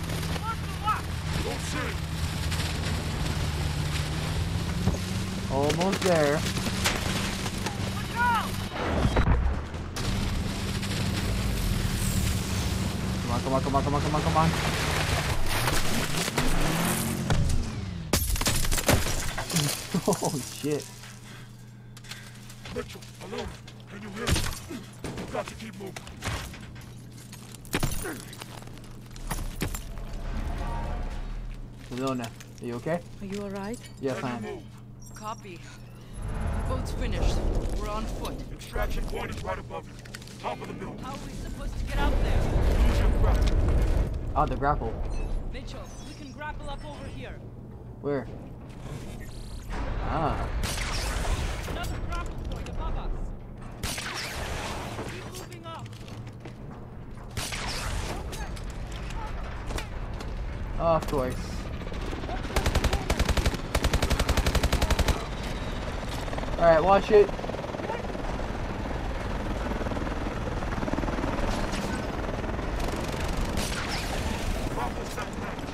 Almost there. Look out! Come on, come on, come on, come on, come on, come on. oh shit. Mitchell, alone. Can you hear me? You've got to keep moving. Ilona, are you okay? Are you alright? Yes, I am. Copy. Boat's finished. We're on foot. Extraction point is right above you. Top of the mill. How are we supposed to get out there? Use your grapple. Oh, the grapple. Mitchell, we can grapple up over here. Where? Ah. Another grapple point above us. Keep moving up. Of course. Alright, watch it. Grapple set next.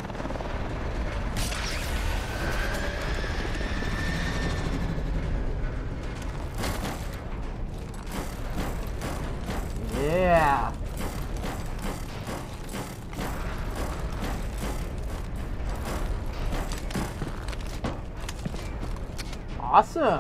Yeah. Awesome.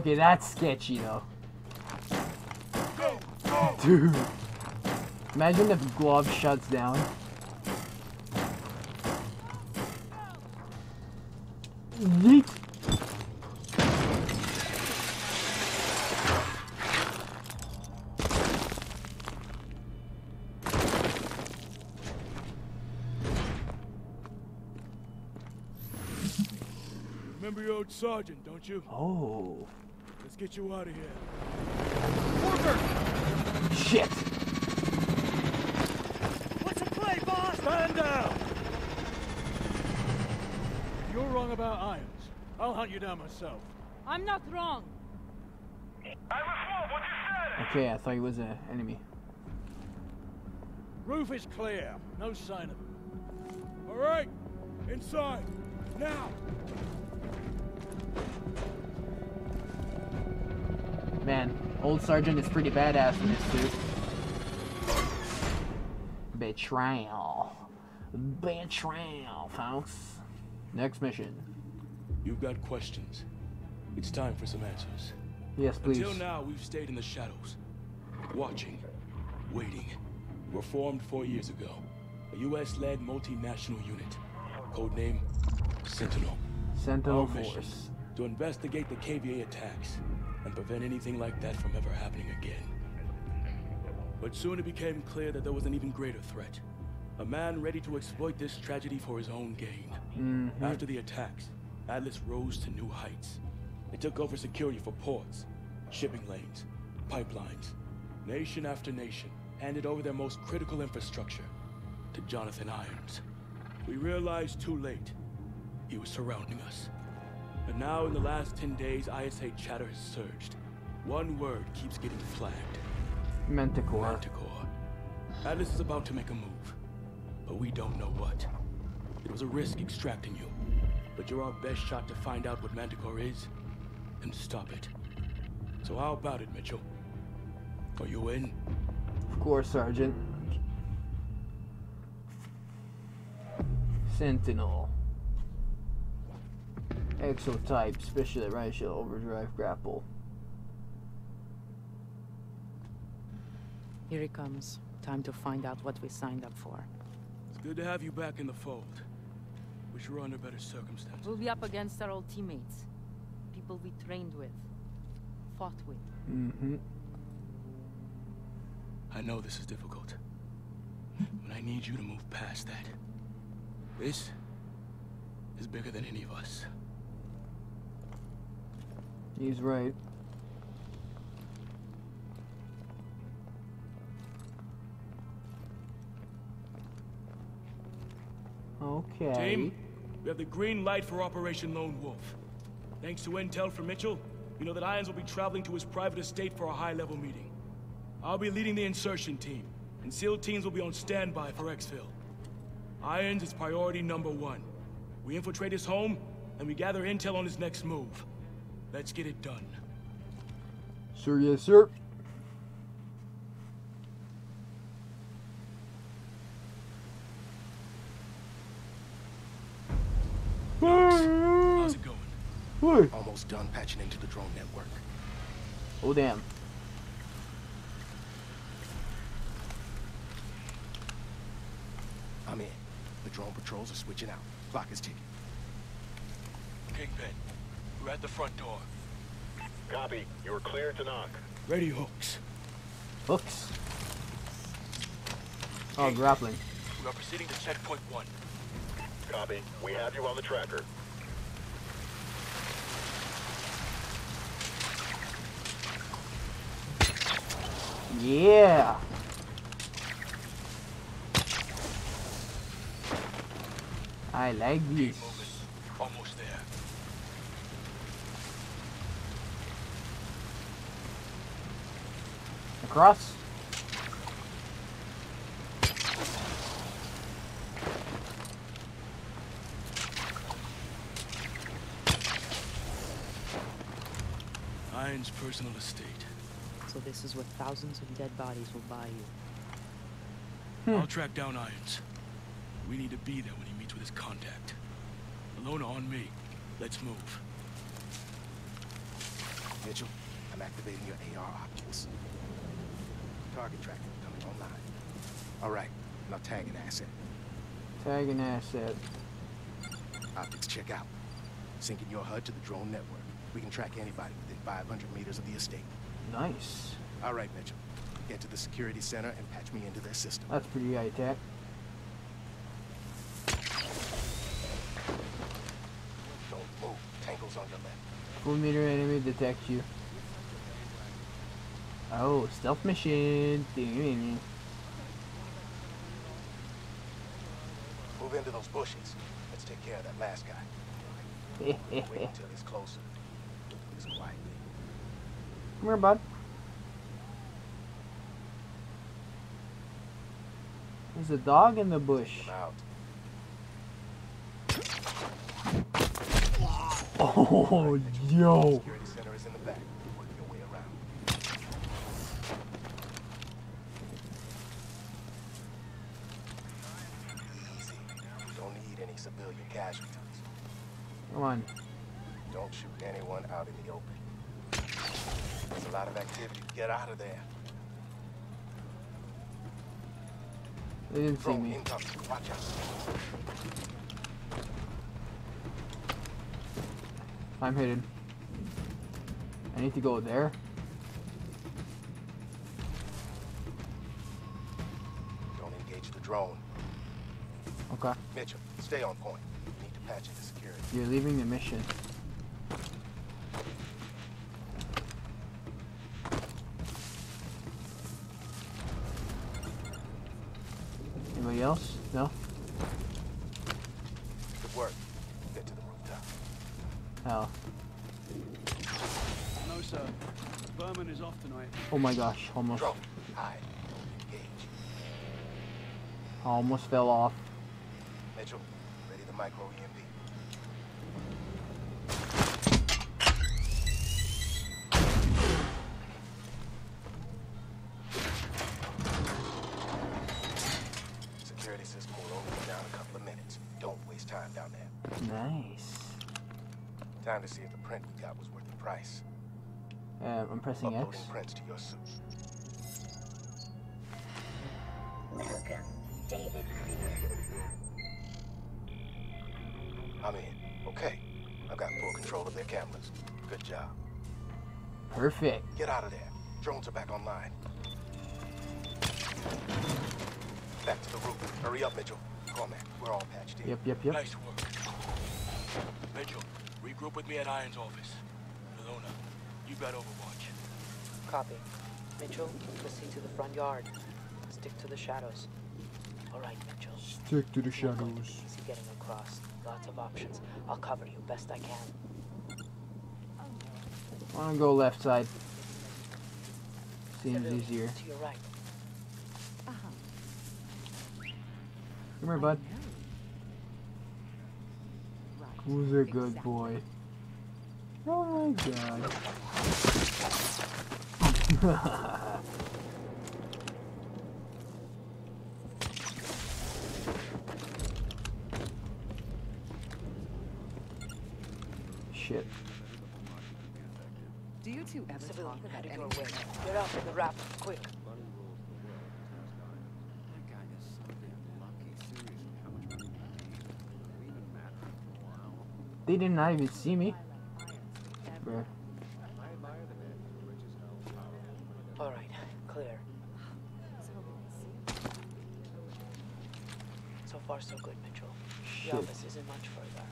Okay, that's sketchy though. Dude. Imagine if Glove shuts down. Yeet. Remember your old sergeant, don't you? Oh. Let's get you out of here. Shit. What's the play, boss? Stand down! You're wrong about irons. I'll hunt you down myself. I'm not wrong. I was wolved, what you said? Okay, I thought he was an enemy. Roof is clear. No sign of him. All right, inside now. Old sergeant is pretty badass in this suit. Betrayal. Betrayal, folks. Next mission. You've got questions. It's time for some answers. Yes, please. Until now, we've stayed in the shadows. Watching. Waiting. We were formed four years ago. A US-led multinational unit. Codename Sentinel. Sentinel Our Force. To investigate the KVA attacks and prevent anything like that from ever happening again. But soon it became clear that there was an even greater threat. A man ready to exploit this tragedy for his own gain. Mhm. After the attacks, Atlas rose to new heights. They took over security for ports, shipping lanes, pipelines. Nation after nation handed over their most critical infrastructure to Jonathan Irons. We realized too late he was surrounding us. And now in the last 10 days, ISA chatter has surged. One word keeps getting flagged. Manticore. Manticore. Atlas is about to make a move, but we don't know what. It was a risk extracting you, but you're our best shot to find out what Manticore is and stop it. So how about it, Mitchell? Are you in? Of course, Sergeant. Sentinel. Exotype, special racial overdrive grapple. Here he comes. Time to find out what we signed up for. It's good to have you back in the fold. Wish we were under better circumstances. We'll be up against our old teammates. People we trained with. Fought with. Mm-hmm. I know this is difficult, but I need you to move past that. This is bigger than any of us. He's right. Okay. Team, we have the green light for Operation Lone Wolf. Thanks to intel from Mitchell, we know that Irons will be traveling to his private estate for a high-level meeting. I'll be leading the insertion team, and SEAL teams will be on standby for exfil. Irons is priority number one. We infiltrate his home, and we gather intel on his next move. Let's get it done. Sir, yes, sir. How's it going? What? Almost done patching into the drone network. Oh, damn. I'm in. The drone patrols are switching out. Clock is ticking. Kingpin, we're at the front door. Copy. You are cleared to knock. Ready hooks. Hooks. Oh, grappling. We are proceeding to checkpoint one. Copy. We have you on the tracker. Yeah. I like this. Almost there. Across. Irons' personal estate. So this is what thousands of dead bodies will buy you. Hmm. I'll track down Irons. We need to be there when he meets with his contact. Alone on me. Let's move. Mitchell, I'm activating your AR optics. Target tracking coming online. All right, now tag an asset. Tag an asset. Optics check out. Syncing your HUD to the drone network. We can track anybody within 500 meters of the estate. Nice. All right, Mitchell. Get to the security center and patch me into their system. That's pretty high tech. Don't move. Tank Full meter enemy detects you. Oh, stealth mission. Move into those bushes. Let's take care of that last guy. *laughs* Wait until he's closer. It's quiet. Come here, bud. There's a dog in the bush. Out. *laughs* Oh, yo. Security center is in the back. Work your way around. Easy. We don't need any civilian casualties. Come on. Don't shoot anyone out in the open. There's a lot of activity. Get out of there. They didn't see me. I'm hidden. I need to go there. Don't engage the drone. Okay. Mitchell, stay on point. We need to patch into security. You're leaving the mission. My gosh, almost. Drone, hide. Engage. Almost fell off. Mitchell, ready the micro E EMP. Security system will only be down a couple of minutes. Don't waste time down there. Nice. Time to see if the print we got was worth the price. Um, I'm pressing X. To your suit. Welcome, David. I'm in. Okay. I've got full control of their cameras. Good job. Perfect. Get out of there. Drones are back online. Back to the roof. Hurry up, Mitchell. Cormack, we're all patched in. Yep, yep, yep. Nice work. Mitchell, regroup with me at Iron's office. Ilona, you got Overwatch. Copy. Mitchell, proceed to the front yard. Stick to the shadows. All right, Mitchell. Stick to the Not going to be shadows. easy getting across. Lots of options. I'll cover you best I can. I wanna go left side. Seems Civilian, easier. To your right. Come here, bud. Who's a good boy? Oh my god. Shit. Do you two ever Civilian, talk about headed your anything? way. Get out of the raft, quick. They did not even see me. Bruh. All right, clear. So far, so good, Mitchell. Shit. The office isn't much further.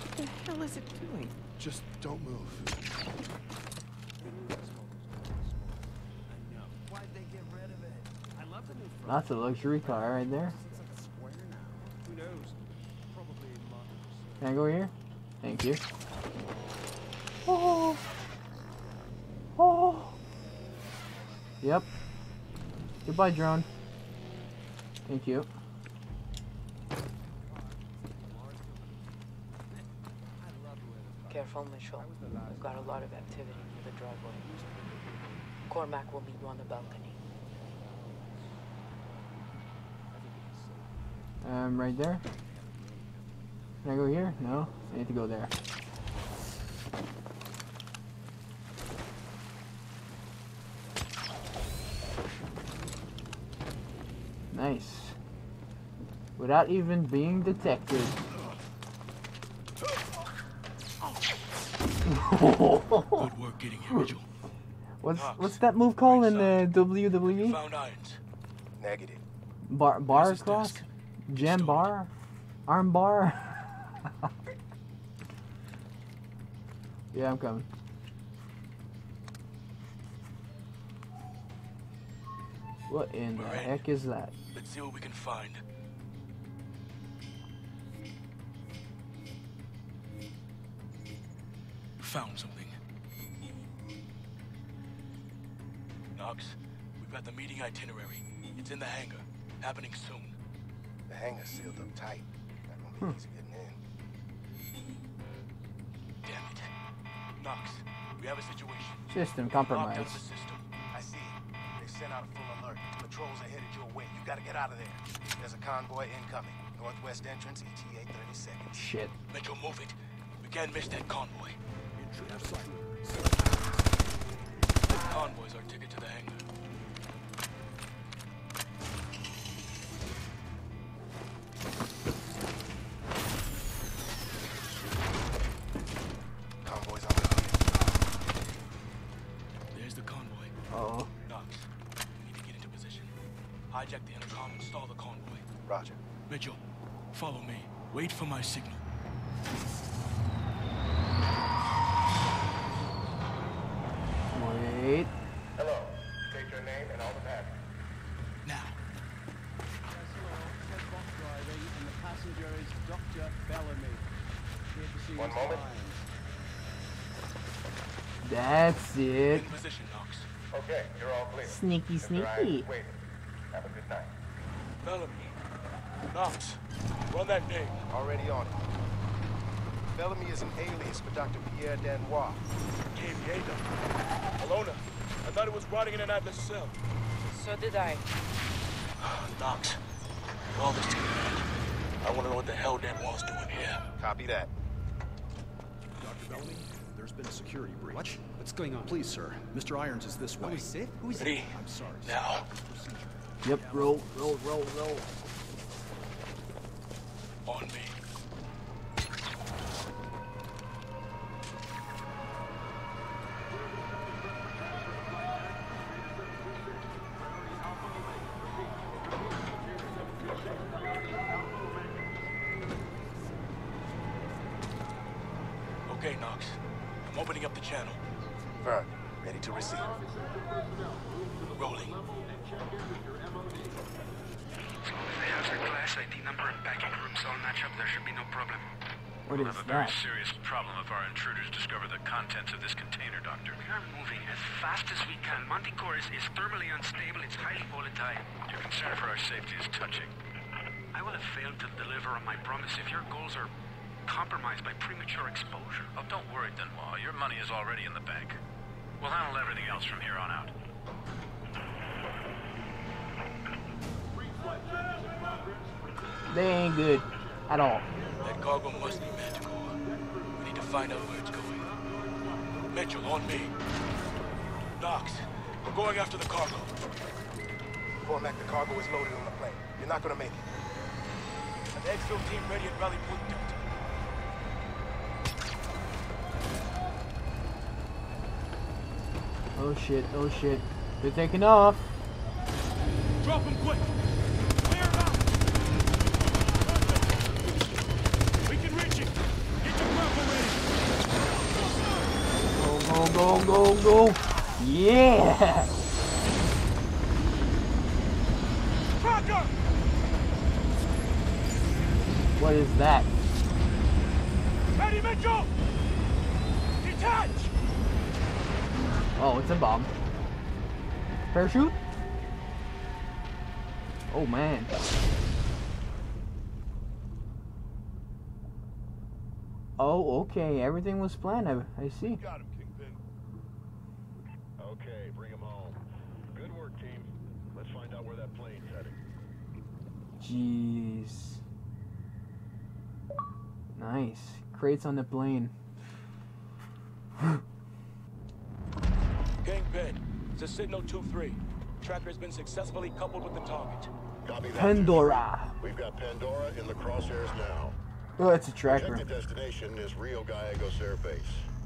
What the hell is it doing? Just don't move. Why'd they get rid of it? I love the new front. That's a luxury car right there. Seems like a square now. Who knows? Can I go here? Thank you. Oh. Oh. Yep. Goodbye, drone. Thank you. Careful, Mitchell. We've got a lot of activity near the driveway. Cormack will meet you on the balcony. Um, right there. Can I go here? No. I need to go there. Nice. Without even being detected. Good work getting here, Mitchell. What's what's that move called in the WWE? Found irons. Negative. Bar bar cross? Jam bar? Armbar. *laughs* yeah, I'm coming. What in the We're in. heck is that? Let's see what we can find. Found something. Knox, we've got the meeting itinerary. It's in the hangar. Happening soon. The hangar's sealed up tight. Not gonna be hmm. easy getting Knox, we have a situation. System compromised. the system. I see it. They sent out a full alert. Patrols are headed your way. You gotta get out of there. There's a convoy incoming. Northwest entrance, ETA 30 seconds. Shit. Mitchell, move it. We can't miss that convoy. That convoy's our ticket for my signal. Wait. Hello. State your name and all the pattern. Now. driving, and the passenger is Dr. Bellamy. Here to see One moment. client. That's it. In position, Knox. Okay, you're all clear. Sneaky, sneaky. wait. Have a good night. Bellamy. Knox, run that name. Already on it. Bellamy is an alias for Dr. Pierre Danois. KVA number. Ilona, I thought it was rotting in an Atlas cell. So did I. *sighs* Knox, all this to command. I want to know what the hell Danois is doing here. Copy that. Dr. Bellamy, there's been a security breach. What? What's going on? Please, sir. Mr. Irons is this way. Oh, he's safe? Who is Ready? I'm sorry. Now. Yep, roll, roll, roll, roll. On me. Already in the bank. We'll handle everything else from here on out. They ain't good at all. That cargo must be magical. We need to find out where it's going. Mitchell, on me. Knox, we're going after the cargo. Cormack, the cargo is loaded on the plane. You're not gonna make it. An exfil team ready at Rally Point Oh shit, oh shit. They're taking off. Drop him quick! Clear out! We can reach it! Get your grapple ready! Go, go, go, go, go. Yeah! Tracker! What is that? Ready, Mitchell! Detach! Oh, it's a bomb. Parachute? Oh man. Oh, okay. Everything was planned. I, I see. Got him, Kingpin. Okay, bring him home. Good work, team. Let's find out where that plane's heading. Jeez. Nice. Crates on the plane. Kingpin, it's a Signal 2-3. Tracker's been successfully coupled with the target. Copy that. Pandora. We've got Pandora in the crosshairs now. Oh, that's a tracker. Projected destination is Rio Gallegos Air Base.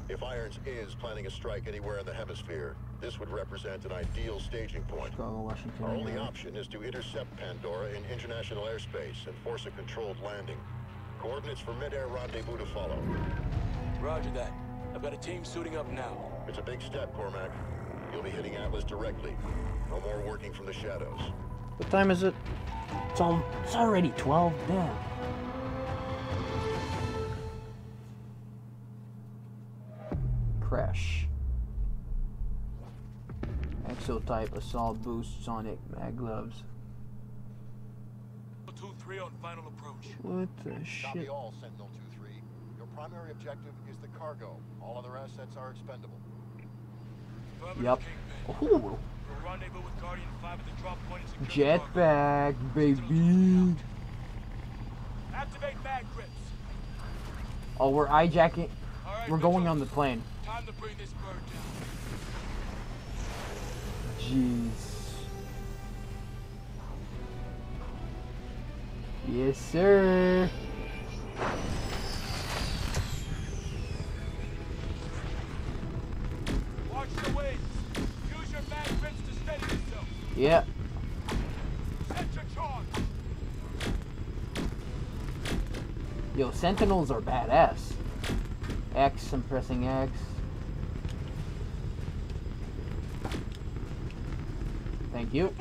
If Irons is planning a strike anywhere in the hemisphere, this would represent an ideal staging point. Chicago, Washington. Our only yeah. option is to intercept Pandora in international airspace and force a controlled landing. Coordinates for mid-air rendezvous to follow. Roger that. I've got a team suiting up now. It's a big step, Cormack. You'll be hitting Atlas directly. No more working from the shadows. What time is it? It's, al it's already 12. Damn. Crash. Exotype, assault boost, sonic, mag gloves. 2-3 on final approach. What the Copy shit? all, Sentinel 2-3. Your primary objective is the cargo. All other assets are expendable. Yep. Ooh. Rendezvous with Guardian 5 at the drop point and secure the cargo. Jetpack, baby. Activate mag grips. Oh, we're hijacking. We're going on the plane. Time to bring this bird down. Jeez. Yes, sir. Yep. Yo, Sentinels are badass. X, I'm pressing X. Thank you.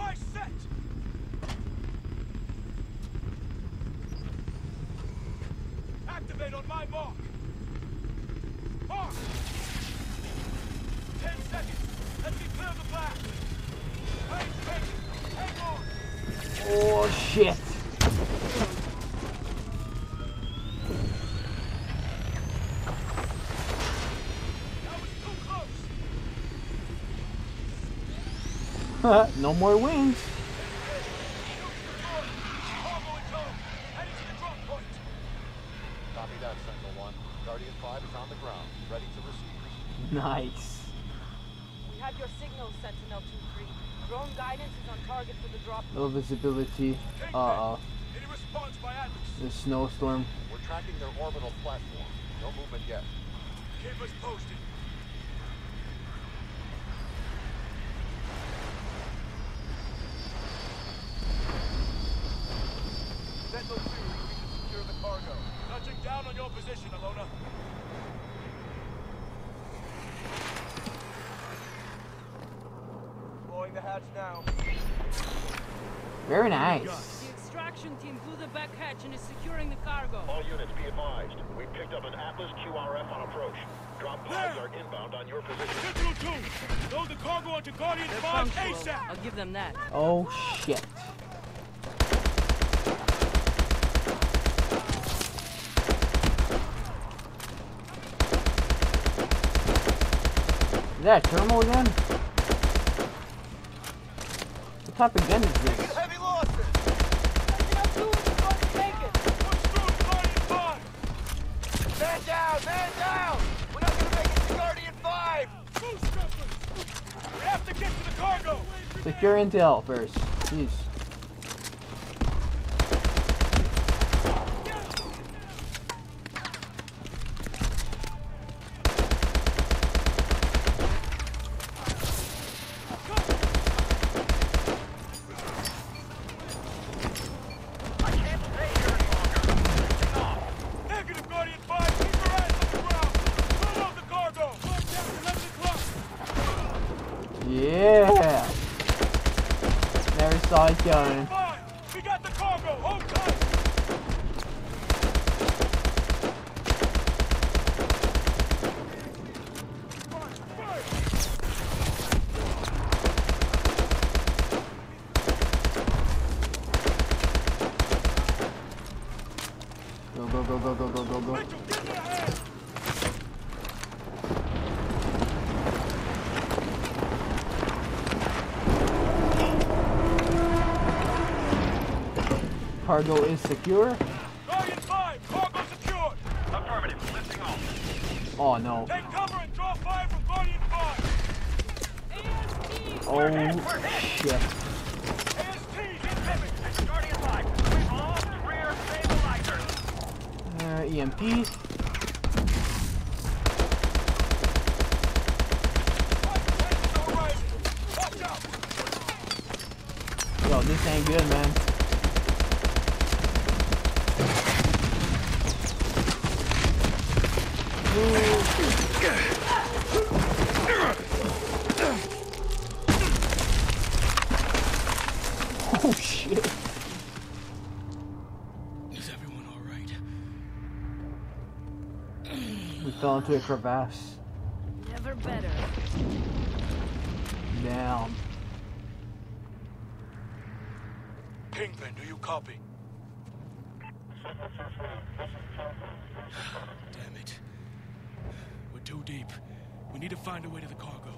Activate on my mark. Mark. Ten seconds. Let me clear the blast. Hang, hang, hang on. Oh, shit. *laughs* no more wings. Copy that, Sentinel 1. Guardian 5 is on the ground, ready to receive. Nice. We have your signal, Sentinel 2-3. Drone guidance is on target for the drop. Low visibility. Uh oh. Any response by Atlas? The snowstorm. We're tracking their orbital platform. No movement yet. Keep us posted. Sentinel 2, we need secure the cargo. Touching down on your position, Ilona. Blowing the hatch now. Very nice. The extraction team blew the back hatch and is securing the cargo. All units be advised. We picked up an Atlas QRF on approach. Drop pods are inbound on your position. Sentinel 2, load the cargo onto Guardian They're 5 punctual. ASAP. I'll give them that. Oh shit. Is that a thermal gun? What type of gun is this? Heavy losses. Man man down! We're not gonna make it to Guardian 5! We have to get to the cargo! Secure intel first. Jeez. Negative, Guardian 5! Keep your eyes on the ground! Unload the cargo! Mark down to 11 o'clock! Yeah. Never saw it coming. Fine! We got the cargo! Hold tight! Go go go go go go go go. Cargo is secure. Guardian 5! Cargo secured! Affirmative. Lifting off. Oh no. Take cover and draw fire from Guardian 5! Oh shit. AST's incoming! Guardian 5! We've lost rear stabilizer! Uh, EMP. Yo, this ain't good, man. Oh shit. We fell into a crevasse. Never better. Down. Kingpin, do you copy? Damn it. We're too deep. We need to find a way to the cargo.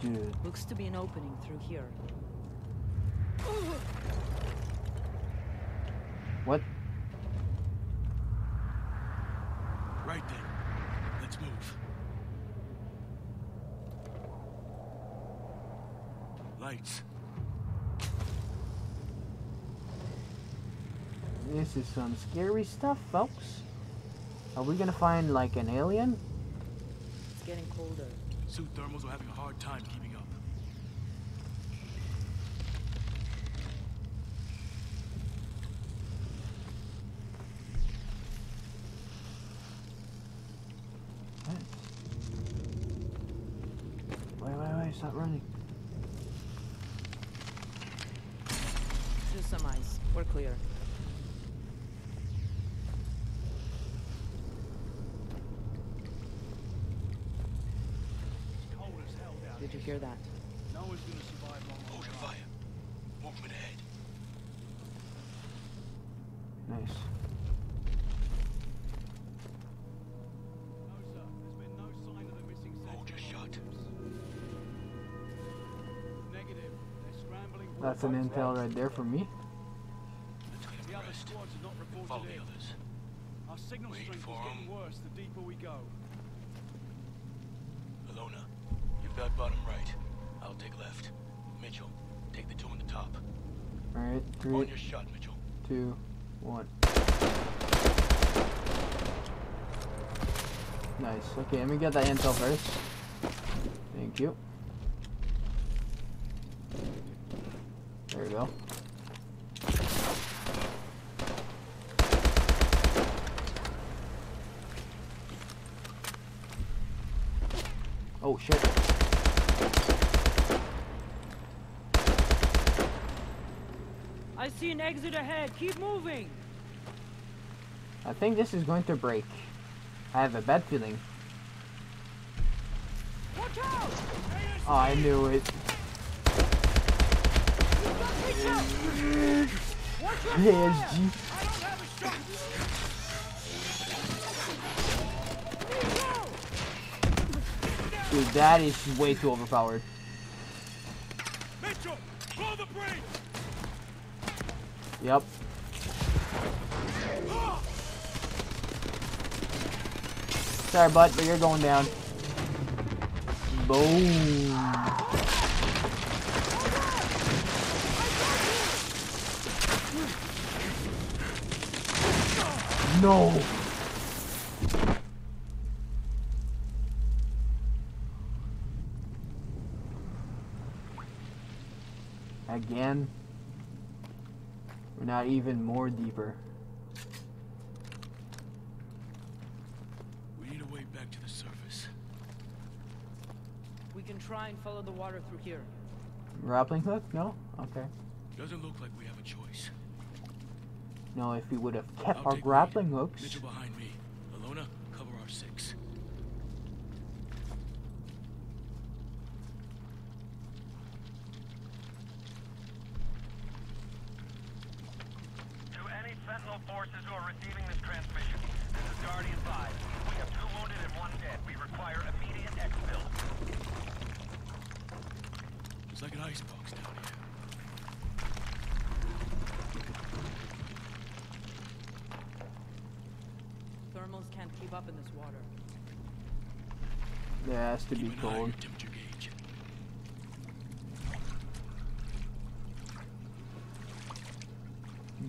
Dude. Looks to be an opening through here. What? Right then. Let's move. Lights. This is some scary stuff, folks. Are we gonna find like an alien? It's getting colder. Suit thermals are having a hard time keeping up. Wait, wait, wait, stop running. Just some ice. We're clear. Did you hear that? No one's gonna survive long. Hold your fire. Movement ahead. Nice. Hold your shot. Negative. They're scrambling. That's an intel right there for me. The other squads are not reported Follow the others. Our signal Wait strength is for getting worse the deeper we go. Ilona, you've got bottom right. I'll take left. Mitchell, take the two on the top. Alright, three. On your shot, Mitchell. two, one. Nice. Okay, let me get that intel first. Thank you. There we go. Oh shit. I see an exit ahead. Keep moving. I think this is going to break. I have a bad feeling. Watch out! Oh, I knew it. ASG. *laughs* Dude, that is way too overpowered. Mitchell, blow the break! Yep. Sorry, bud, but you're going down. Boom. No. Again. We're not even more deeper. We need a way back to the surface. We can try and follow the water through here. Grappling hook? No? Okay. Doesn't look like we have a choice. No, if we would have kept I'll our grappling lead. hooks. Mitchell behind me. Ilona, cover our six. To any Sentinel forces who are receiving this transmission, this is Guardian 5. We have two wounded and one dead. We require immediate exfil. It's like an icebox down here. Thermals can't keep up in this water. There has to be Keep an eye on cold. your temperature gauge.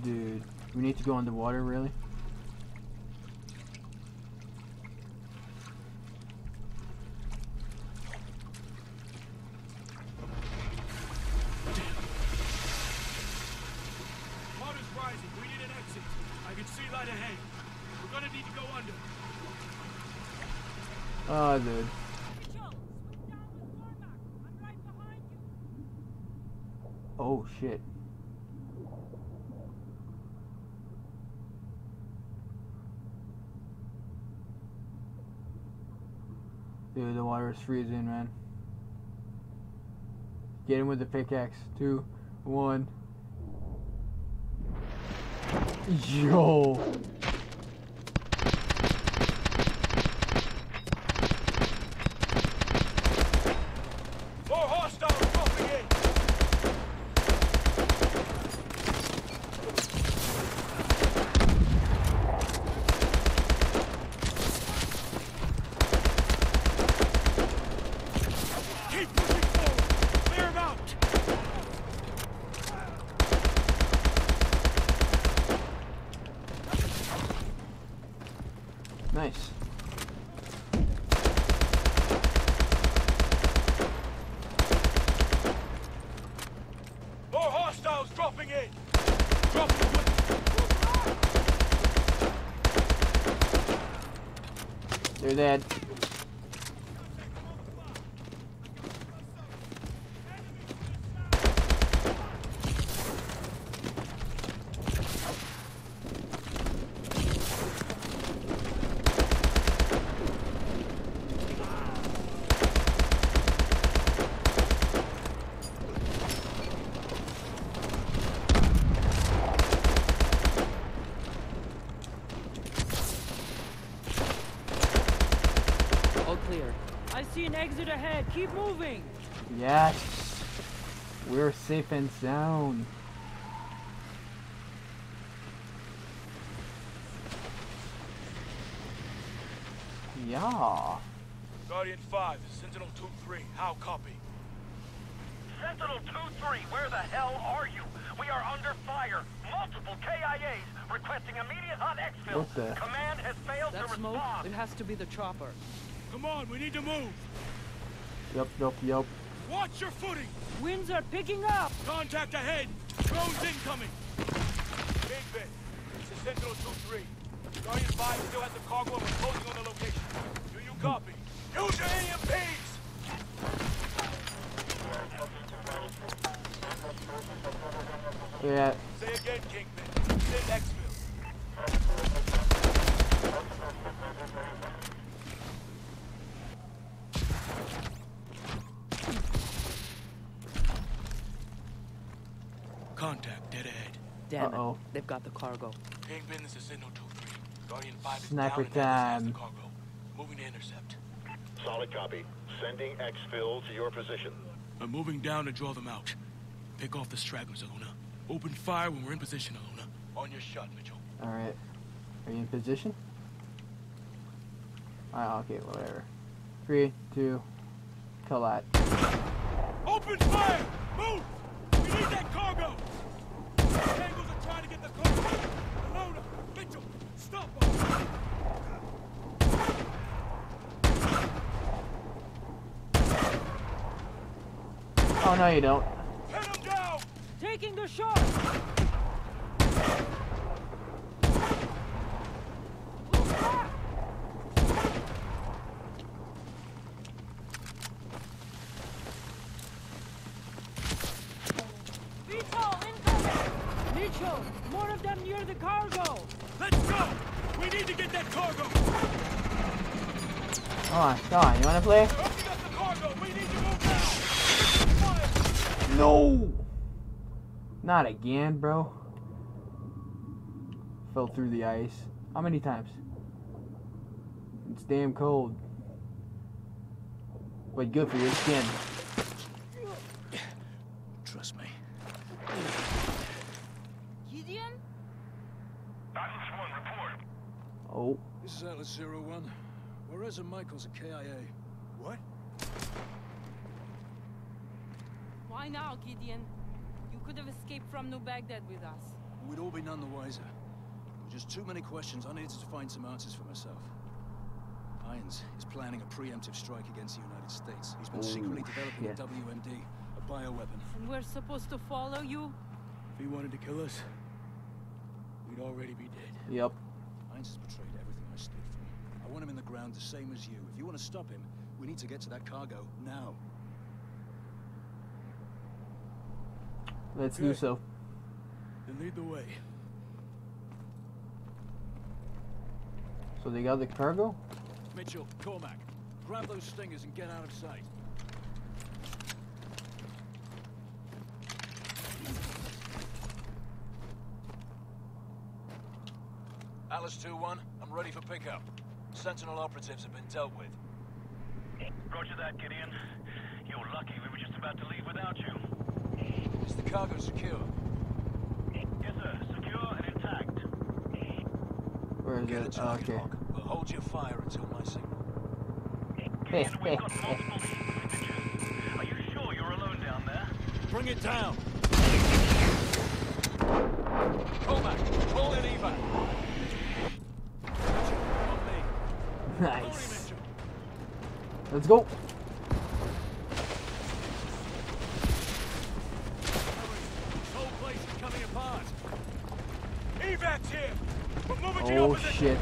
Dude, we need to go underwater, really? Water's rising. We need an exit. I can see light ahead. We're gonna need to go under. Oh, dude. Oh, shit. The freezing, man. Get him with the pickaxe. Two, one. Yo. More hostiles dropping in! Keep pushing forward! Clear 'em out! Nice. More hostiles dropping in! Dropping with They're dead. All clear. I see an exit ahead. Keep moving. Yes. We're safe and sound. Yeah. Guardian 5, Sentinel 2-3, how copy? Sentinel 2-3, where the hell are you? We are under fire. Multiple KIAs requesting immediate hot exfil. What the- Command has failed That to smoke, respond. it has to be the chopper. Come on, we need to move! Yup, yup, yup. Watch your footing! Winds are picking up. Contact ahead! Drones incoming! Big Ben, this is Sentinel 2-3. Guardian 5 still has the cargo and we're closing on the location. Do you copy? Use your EMPs! Yeah. Say again, Kingpin. Send exfil. Contact, dead ahead. Damn Uh-oh. it. They've got the cargo. Kingpin, this is Sentinel 2-3. Guardian 5 is Sniper down and the time. cargo. Moving to intercept. Solid copy. Sending exfil to your position. I'm moving down to draw them out. Pick off the stragglers, Ilona. Open fire when we're in position, Ilona. On your shot, Mitchell. Alright. Are you in position? Ah, okay, whatever. Three, two, collide. Open fire! Move! We need that cargo! Tangles are trying to get the cargo! Ilona! Mitchell! Stop them! Oh, no, you don't. Pin them down! Taking the shot. Vito, incoming! Mitchell, more of them near the cargo. Let's go! We need to get that cargo! Come on, come on, you wanna play? Opening up the cargo! We need to move now! Fire! No! Not again, bro. Fell through the ice. How many times? It's damn cold. But good for your skin. Trust me. Gideon? Atlas 1, report. Oh. This is Atlas Zero One. Whereas Michael's a KIA. What? Why now, Gideon? You could have escaped from New Baghdad with us. We'd all be none the wiser. There were just too many questions. I needed to find some answers for myself. Irons is planning a preemptive strike against the United States. He's been Oh, secretly developing shit. a WMD, a bioweapon. And we're supposed to follow you? If he wanted to kill us, we'd already be dead. Yep. Irons has betrayed everything I stood for. I want him in the ground the same as you. If you want to stop him, we need to get to that cargo now. Let's do so. Then lead the way. So they got the cargo? Mitchell, Cormack, grab those stingers and get out of sight. Atlas 2-1, I'm ready for pickup. Sentinel operatives have been dealt with. Roger that, Gideon. You're lucky we were just about to leave without you. Is the cargo secure? Yes, sir. Secure and intact. Where is it? Oh, okay. But hold your fire until my signal. Are you sure you're alone down there? Bring it down! Cormack, call in evac. nice. Let's go. Whole place is coming apart. Evac's here! We're moving to Oh your position! Shit.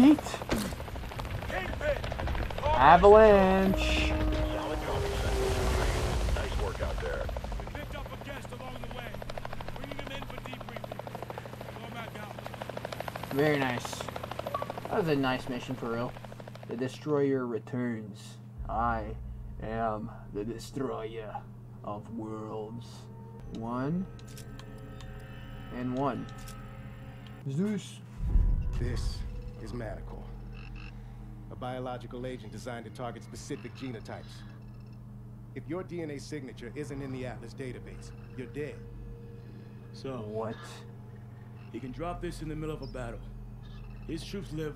Yeet. Avalanche. Nice work out there. We picked up a guest along the way. Bringing him in for debriefing. Cormack out. Very nice. That was a nice mission for real. The destroyer returns. I am the destroyer of worlds. One and one. Zeus. This is Manticore. A biological agent designed to target specific genotypes. If your DNA signature isn't in the Atlas database, you're dead. So. What? He can drop this in the middle of a battle. His troops live,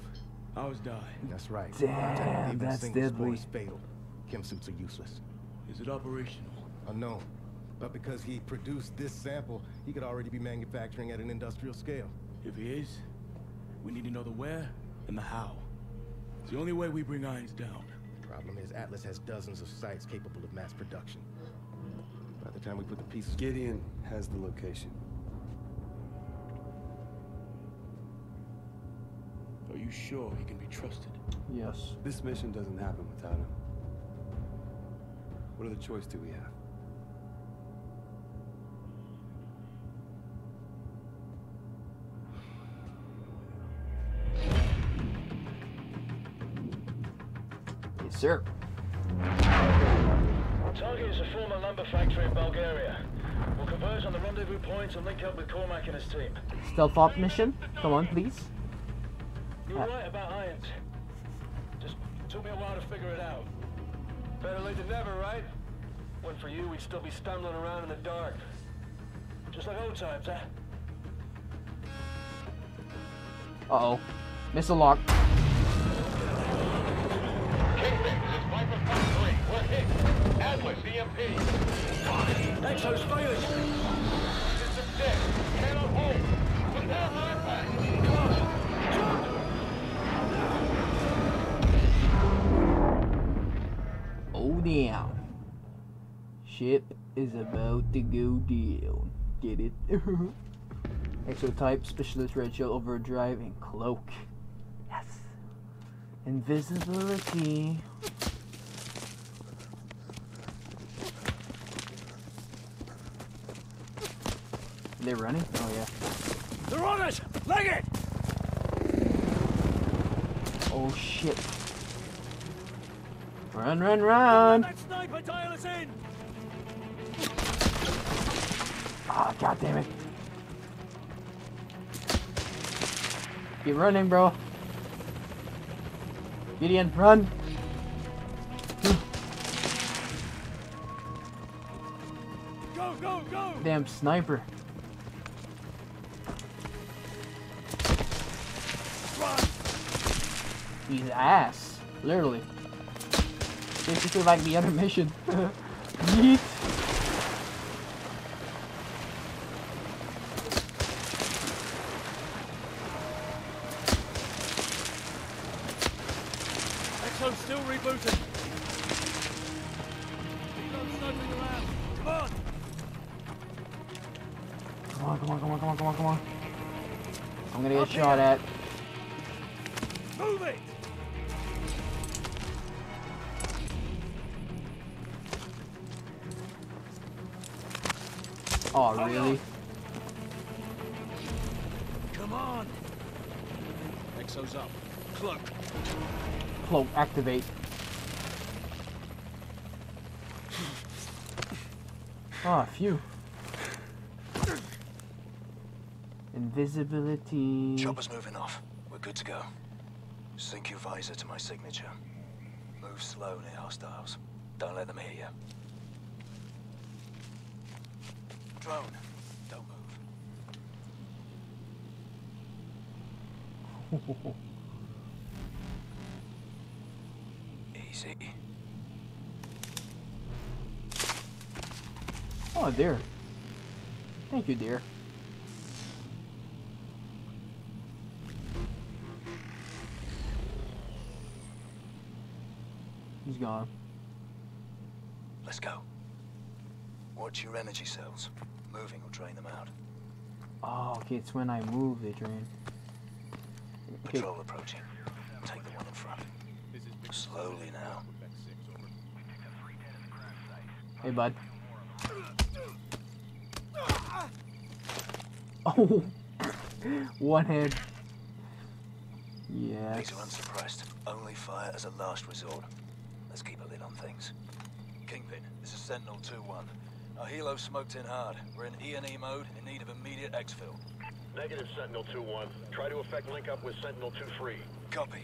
ours die. That's right. Damn, Even that's single spore deadly. is fatal. Chem suits are useless. Is it operational? Uh, Unknown. But because he produced this sample, he could already be manufacturing at an industrial scale. If he is, we need to know the where and the how. It's the only way we bring Irons down. The problem is, Atlas has dozens of sites capable of mass production. By the time we put the pieces... Gideon has the location. Are you sure he can be trusted? Yes. This mission doesn't happen without him. What other choice do we have? Yes, sir. Target is a former lumber factory in Bulgaria. We'll converge on the rendezvous point and link up with Cormack and his team. Stealth op mission. Come on, please. You were right about irons. Just took me a while to figure it out. Better late than never, right? When for you, we'd still be stumbling around in the dark. Just like old times, huh? Uh oh. Missile lock. Kingpin, this is Viper 5-3. We're hit. Atlas, EMP. Exo's failing. System dead. Cannot hold. Prepare for impact. Close. Oh damn. Ship is about to go down. Get it? *laughs* Exotype, specialist red shell, overdrive, and cloak. Invisibility. They're running? Oh yeah. They're on us! Leg it! Oh shit. Run, run, run! That sniper dial us in! Ah, god damn it. Keep running, bro. Gideon, run! Go, go, go! Damn sniper. He's ass. Literally. Basically like the other mission. *laughs* Yeet. 15. Chopper's moving off. We're good to go. Sync your visor to my signature. Move slowly, hostiles. Don't let them hear you. Drone, don't move. *laughs* Easy. Oh, dear. Thank you, dear. He's gone. Let's go. Watch your energy cells. Moving will drain them out. Oh, okay, it's when I move they drain. Okay. Patrol approaching. Take the one in front. Slowly now. Hey, bud. *laughs* Oh! *laughs* One head. Yes. These are unsuppressed. Only fire as a last resort. Let's keep a lid on things. Kingpin, this is Sentinel 2-1. Our helo smoked in hard. We're in E&E mode in need of immediate exfil. Negative, Sentinel 2-1. Try to effect link up with Sentinel 2-3. Copy.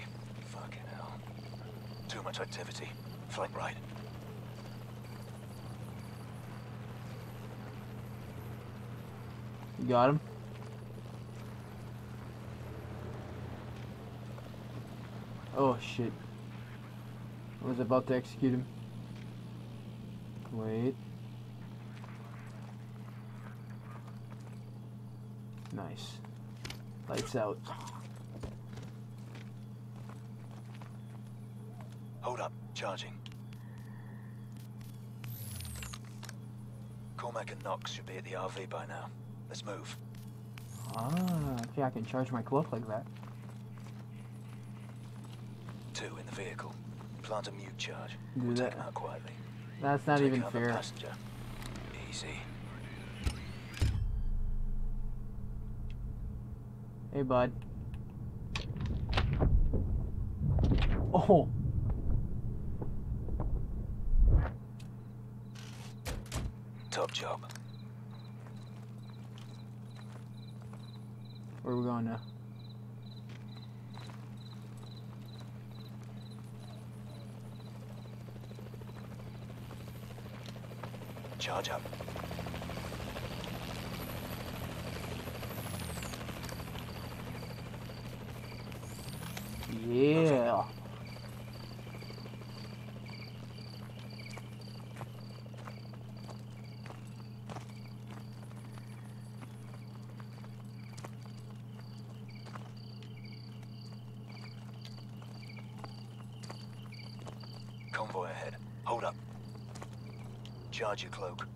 Fucking hell. Too much activity. Flank right. You got him? Oh shit. I was about to execute him. Wait. Nice. Lights out. Hold up. Charging. Cormack and Knox should be at the RV by now. Let's move. Ah, okay, I can charge my cloak like that. Two in the vehicle. Plant a mute charge. Do we'll that. take them out quietly. That's not Take even another fair. Passenger. Easy. Hey, bud. Oh! Top job. Where are we going now? Charge up. Yeah. Convoy ahead. Hold up. Charge your cloak.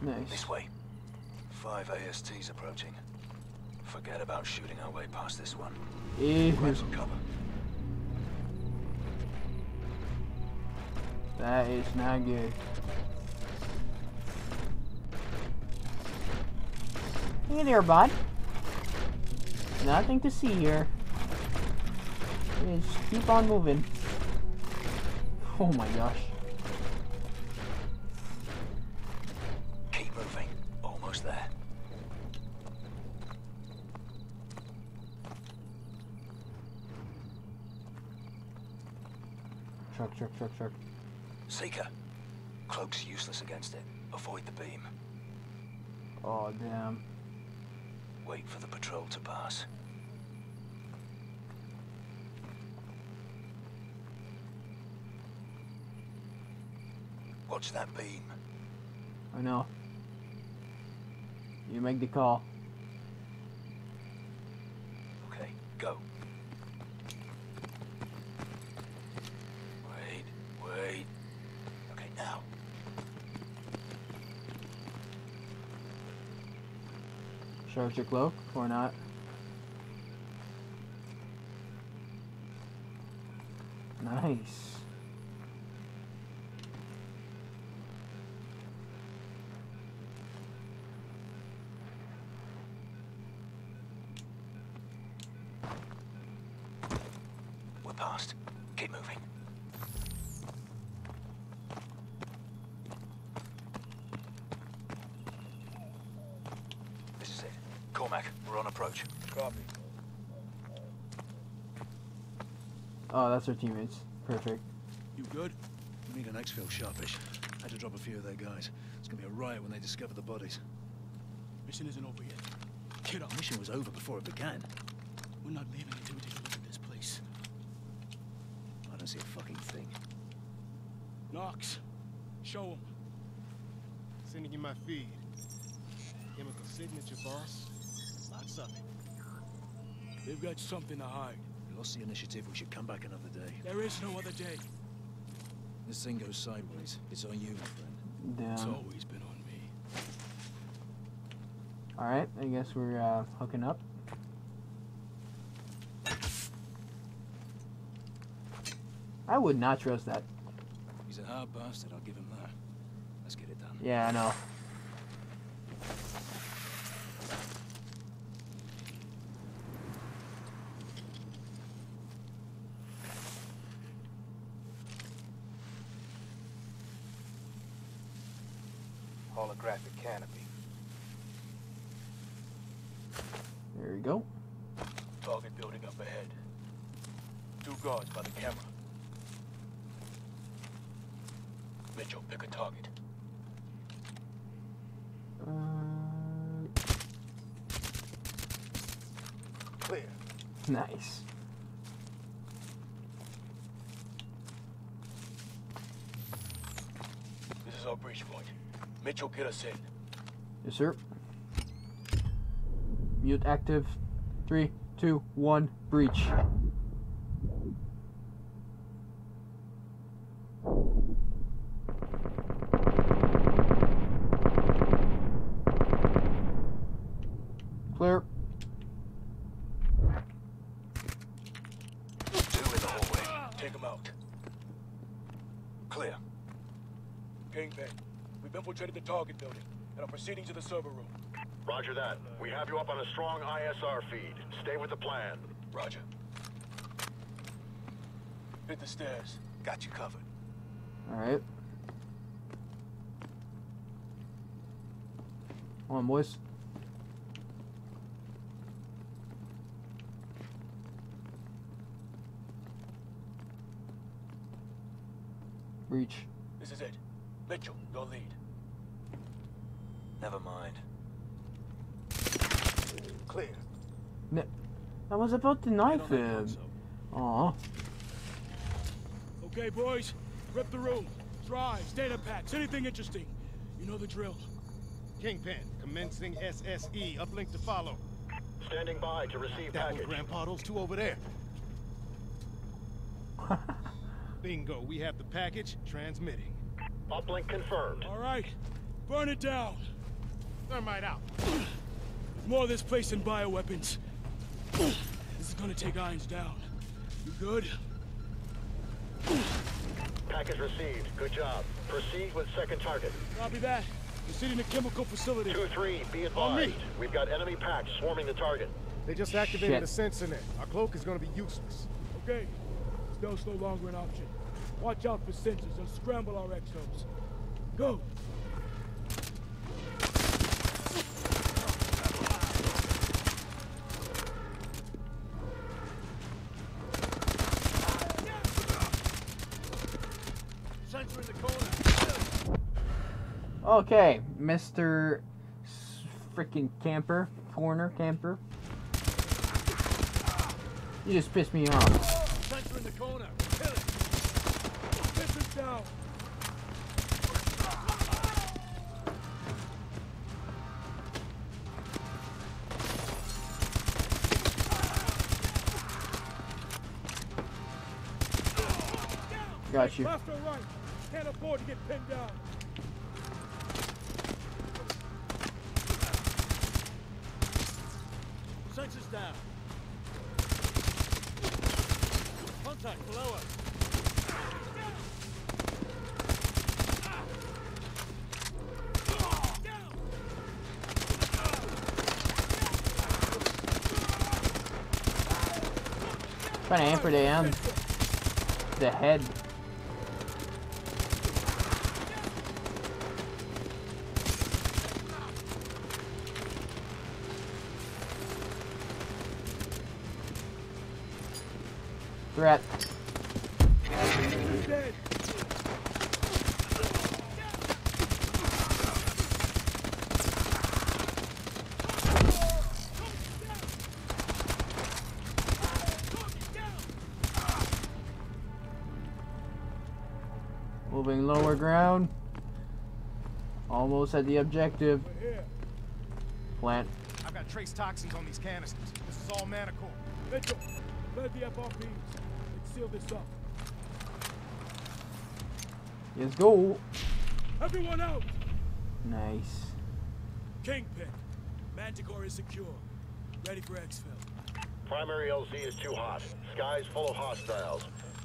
Nice. This way. Five ASTs approaching. Forget about shooting our way past this one. Eh, Grab some cover. That is not good. Hey there, bud. Nothing to see here. Just keep on moving. Oh my gosh. Keep moving. Almost there. Truck, truck, truck, truck. Seeker. Cloak's useless against it. Avoid the beam. Oh, damn. Wait for the patrol to pass. Watch that beam. I know. You make the call. Okay, go. Wait, wait. Okay, now. Charge your cloak or not? Nice. Oh, that's our teammates. Perfect. You good? We need an exfil sharpish. Had to drop a few of their guys. It's gonna be a riot when they discover the bodies. Mission isn't over yet. Get up. Mission was over before it began. We're not leaving until we take a look at this place. I don't see a fucking thing. Knox, show him. Sending you my feed. Chemical signature, boss. Lots of it. They've got something to hide. We lost the initiative. We should come back another day. There is no other day. This thing goes sideways. It's on you, my friend. Damn. It's always been on me. Alright, I guess we're uh, hooking up. I would not trust that. He's a hard bastard, I'll give him that. Let's get it done. Yeah, I know. Holographic canopy. There we go. Target building up ahead. Two guards by the camera. Mitchell, pick a target. Uh, Clear. nice. This is our breach point. Mitchell, get us in. Yes, sir. Mute active. Three, two, one, breach. Clear. Two in the hallway. Take him out. Clear. Kingpin, we've infiltrated the target building and are proceeding to the server room. Roger that. We have you up on a strong ISR feed. Stay with the plan. Roger. Hit the stairs. Got you covered. Alright. Come on, boys. Reach. This is it. Mitchell, your lead. Never mind. Clear. Ne I was about to knife him. Um, Aw. Okay, boys. Rip the room. Drives, data packs, anything interesting. You know the drill. Kingpin, commencing SSE. Uplink to follow. Standing by to receive That package. Grandpa. Those two over there. *laughs* Bingo. We have the package transmitting. Uplink confirmed. All right. Burn it down. Thermite out. There's more of this place than bioweapons. This is gonna take Irons down. You good? Package received. Good job. Proceed with second target. Copy that. Proceeding to chemical facility. 2-3, be On me. advised. We've got enemy packs swarming the target. They just activated Shit. the sensor net. Our cloak is gonna be useless. Okay. Stealth's no longer an option. Watch out for sensors. They'll scramble our exos. Go. Okay, Mr. Freaking camper, corner camper. You just pissed me off. In the corner. Kill it. Down. Got you. Afford to get pinned down. Howitzers down. Contact below us. Trying to aim for the end. The head. Almost at the objective. Plant. I've got trace toxins on these canisters. This is all Manticore. Mitchell, let the FRPs. Let's seal this up. Let's go. Everyone out! Nice. Kingpin. Manticore is secure. Ready for exfil. Primary LZ is too hot. Sky's full of hostiles.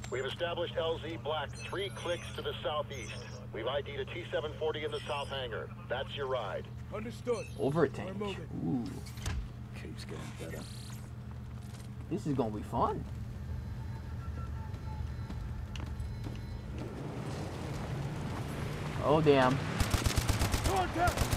We've established LZ Black three clicks to the southeast. We've ID'd a T-740 in the south hangar. That's your ride. Understood. Overtank. We're moving. Ooh. Keeps getting better. This is gonna be fun. Oh damn. Contact!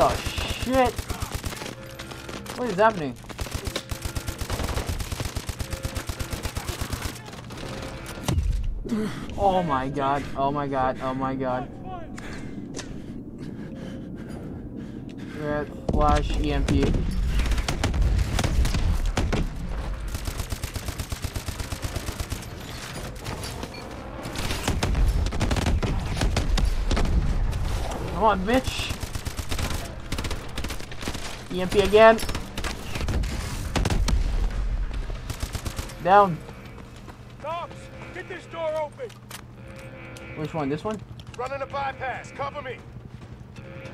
The shit? What is happening? Oh my god, oh my god, oh my god. Red flash EMP. Come on, bitch. EMP again. Down. Get this door open. Which one? This one? Running a bypass. Cover me.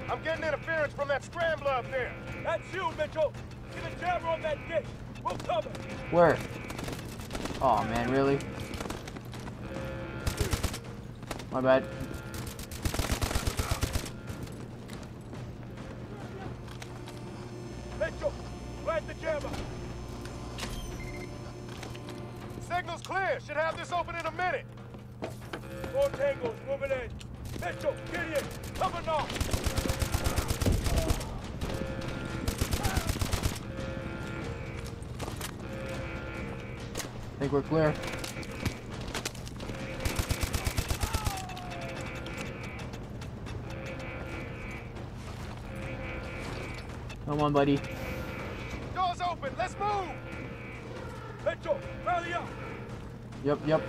I'm getting interference from that scrambler up there. That's you, Mitchell. Get a jammer on that dish. We'll cover. Where? Oh man, really? My bad. Mitchell, plant the jammer. Signal's clear. Should have this open in a minute. Four tangos moving in. Mitchell, get in. Cover Knox. think we're clear. Come on, buddy. Doors open. Let's move. Mitchell, rally up. Yep, yep.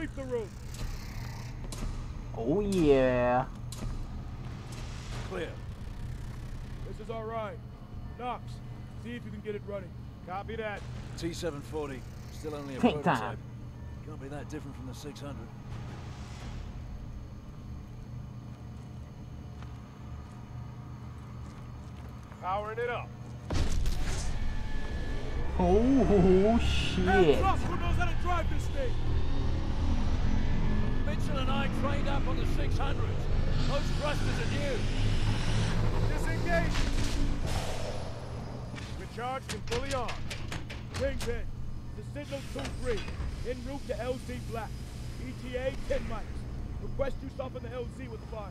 Sweep the room. Oh yeah. Clear. This is all right. Knox, see if you can get it running. Copy that. T-740, still only a Tank prototype. time. Can't be that different from the 600. Powering it up. Oh shit. Mitchell and I trained up on the 600s. Those thrusters are new. Disengage. Good charged and fully armed. Kingpin, the signal 2-3, en route to LZ Black. ETA 10 miles. Request you soften the LZ with fire.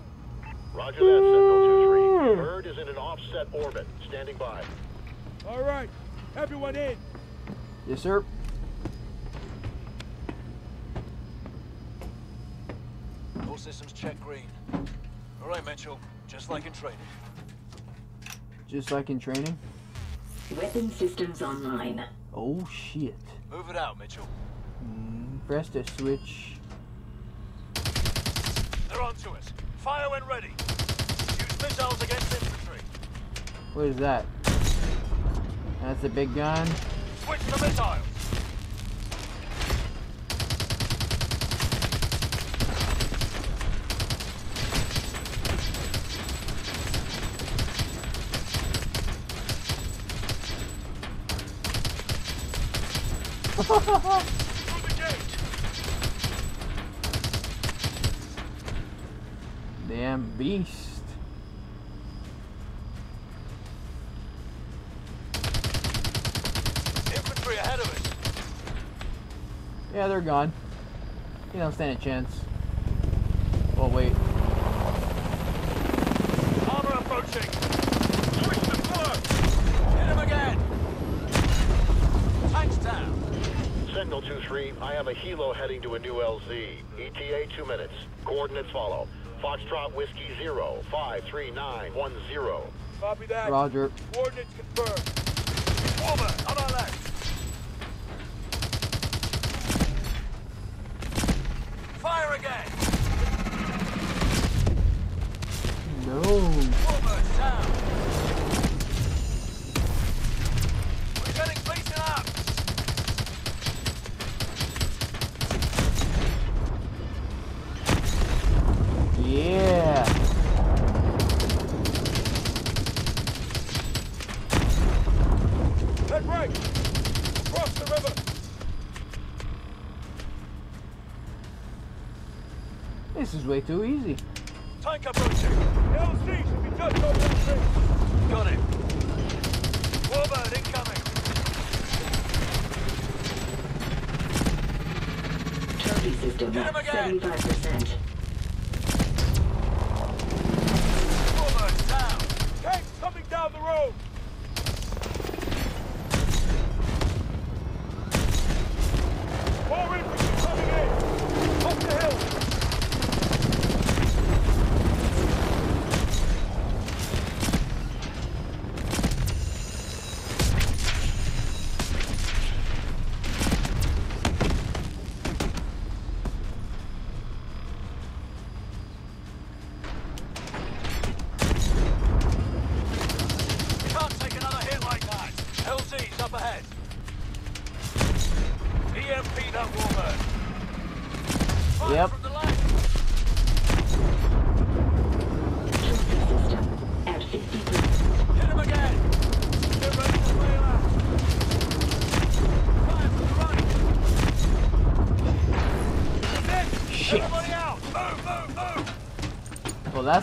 Roger that, Sentinel 2-3. Bird is in an offset orbit. Standing by. All right, everyone in. Yes, sir. All systems check green. All right, Mitchell. Just like in training. Just like in training. Weapon systems online. Oh shit. Move it out, Mitchell. Mm, press the switch. They're onto us. Fire when ready. Use missiles against infantry. What is that? That's a big gun. Switch to missiles. Damn beast. Infantry ahead of us. Yeah, they're gone. You don't stand a chance. Oh wait. Armor approaching. Switch to fire. Hit him again. Tanks down. Sentinel 2-3, I have a helo heading to a new LZ. ETA two minutes. Coordinates follow. Foxtrot Whiskey 0, 53910. Copy that. Roger. Coordinates confirmed. Warmer, at 75%. Warbird down. The road. More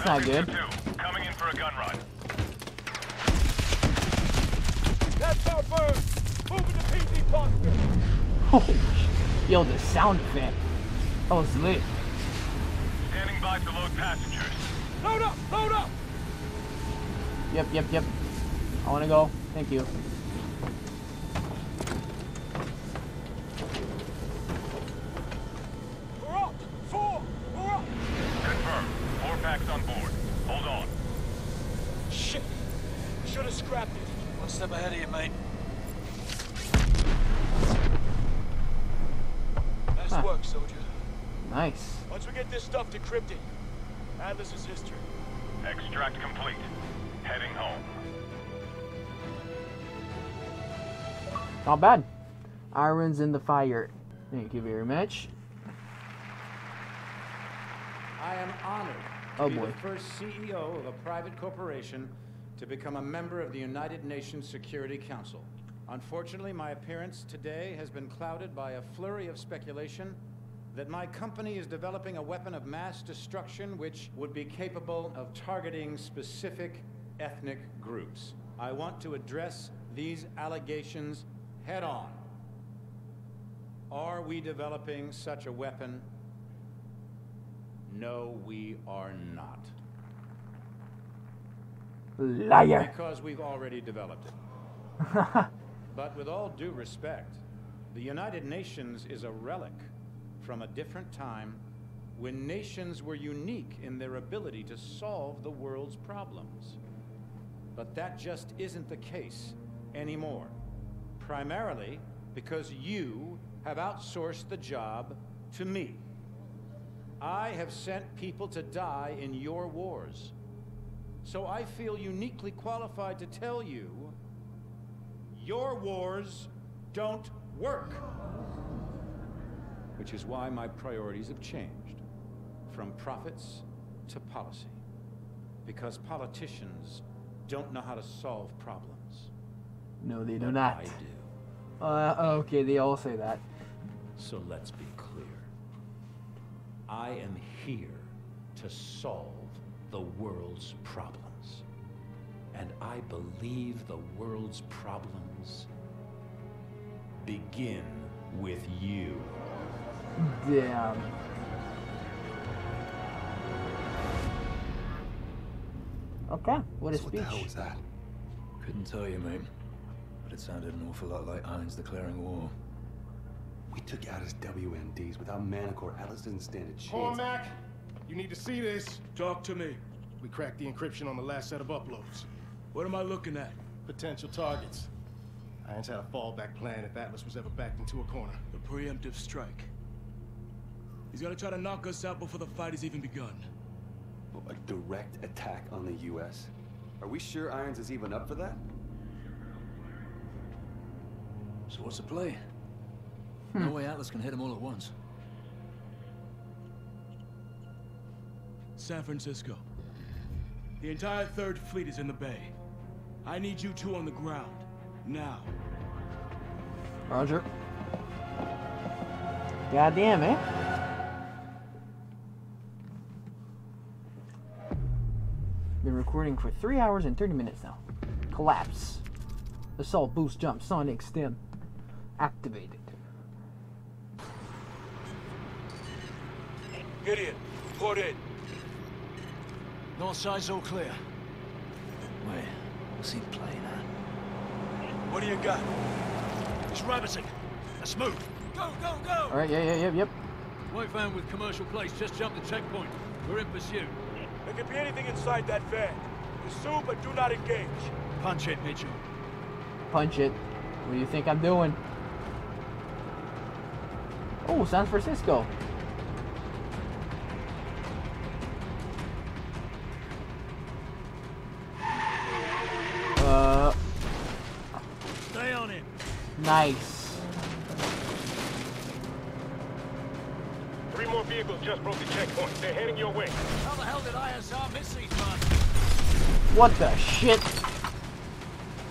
not good. Irons in the fire. Thank you very much. I am honored to Oh, be boy. the first CEO of a private corporation to become a member of the United Nations Security Council. Unfortunately, my appearance today has been clouded by a flurry of speculation that my company is developing a weapon of mass destruction which would be capable of targeting specific ethnic groups. I want to address these allegations head on. Are we developing such a weapon? No, we are not. Liar. Because we've already developed it. *laughs* but with all due respect, the United Nations is a relic from a different time when nations were unique in their ability to solve the world's problems. But that just isn't the case anymore. Primarily because you have outsourced the job to me. I have sent people to die in your wars. So I feel uniquely qualified to tell you your wars don't work. Which is why my priorities have changed from profits to policy. Because politicians don't know how to solve problems. No, they do But not. I do. Uh, okay, they all say that. So let's be clear. I am here to solve the world's problems. And I believe the world's problems begin with you. Damn. Okay, what a So speech. What the hell was that? Couldn't tell you, mate. But it sounded an awful lot like Irons declaring war. We took out his WMDs without Manticore. Atlas didn't stand a chance. Cormack, you need to see this. Talk to me. We cracked the encryption on the last set of uploads. What am I looking at? Potential targets. Irons had a fallback plan if Atlas was ever backed into a corner. The preemptive strike. He's gonna try to knock us out before the fight has even begun. A direct attack on the U.S.? Are we sure Irons is even up for that? So what's the play? No way Atlas can hit them all at once. San Francisco. The entire Third Fleet is in the bay. I need you two on the ground. Now. Roger. Goddamn, eh? Been recording for 3 hours and 30 minutes now. Collapse. Assault boost jump sonic stim. Activated. Gideon, port in. North side's all clear. Wait, what's he playing at? What do you got? It's rabbiting. Let's move. Go, go, go! Alright, yeah, yeah, yep, yep. White van with commercial place just jumped the checkpoint. We're in pursuit. There could be anything inside that van. Pursue, but do not engage. Punch it, Mitchell. Punch it. What do you think I'm doing? Oh, San Francisco. Nice. Three more vehicles just broke the checkpoint. They're heading your way. How the hell did ISR miss these man? What the shit?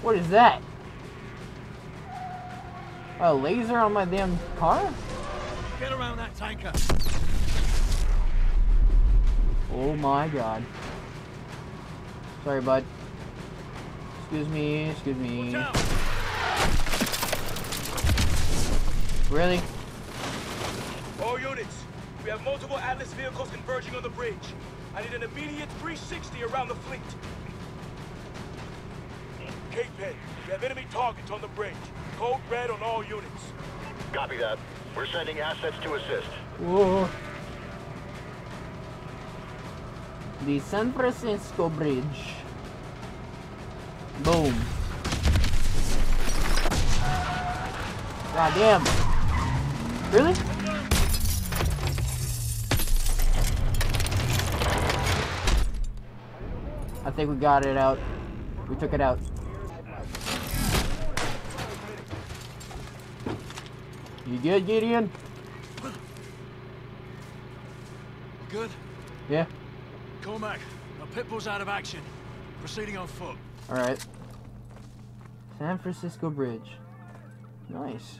What is that? A laser on my damn car? Get around that tanker. Oh my god. Sorry, bud. Excuse me, excuse me. Really? All units, we have multiple Atlas vehicles converging on the bridge. I need an immediate 360 around the fleet. Capehead, we have enemy targets on the bridge. Code red on all units. Copy that. We're sending assets to assist. Whoa. The San Francisco Bridge. Boom. God damn. Really? I think we got it out. We took it out. You good, Gideon? Good? Yeah. Cormack, our pitbull's out of action. Proceeding on foot. Alright. San Francisco Bridge. Nice.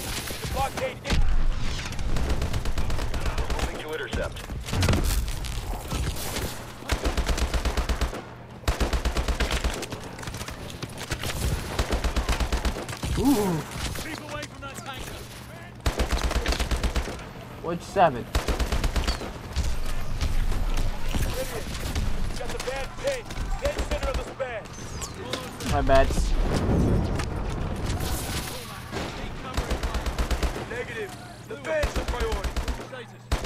Blockade is... Moving to intercept. Ooh. Keep away from that tanker. Which seven? Got the van pinned, dead center of the span. My bad. Negative. The van's the priority.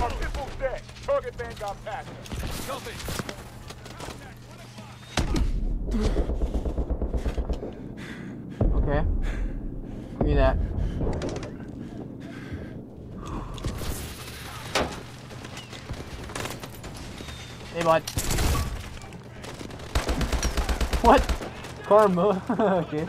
Our pitbull's dead. Target van got past us. Copy. Okay. Give me that. Hey, bud. What? Karma. *laughs* okay.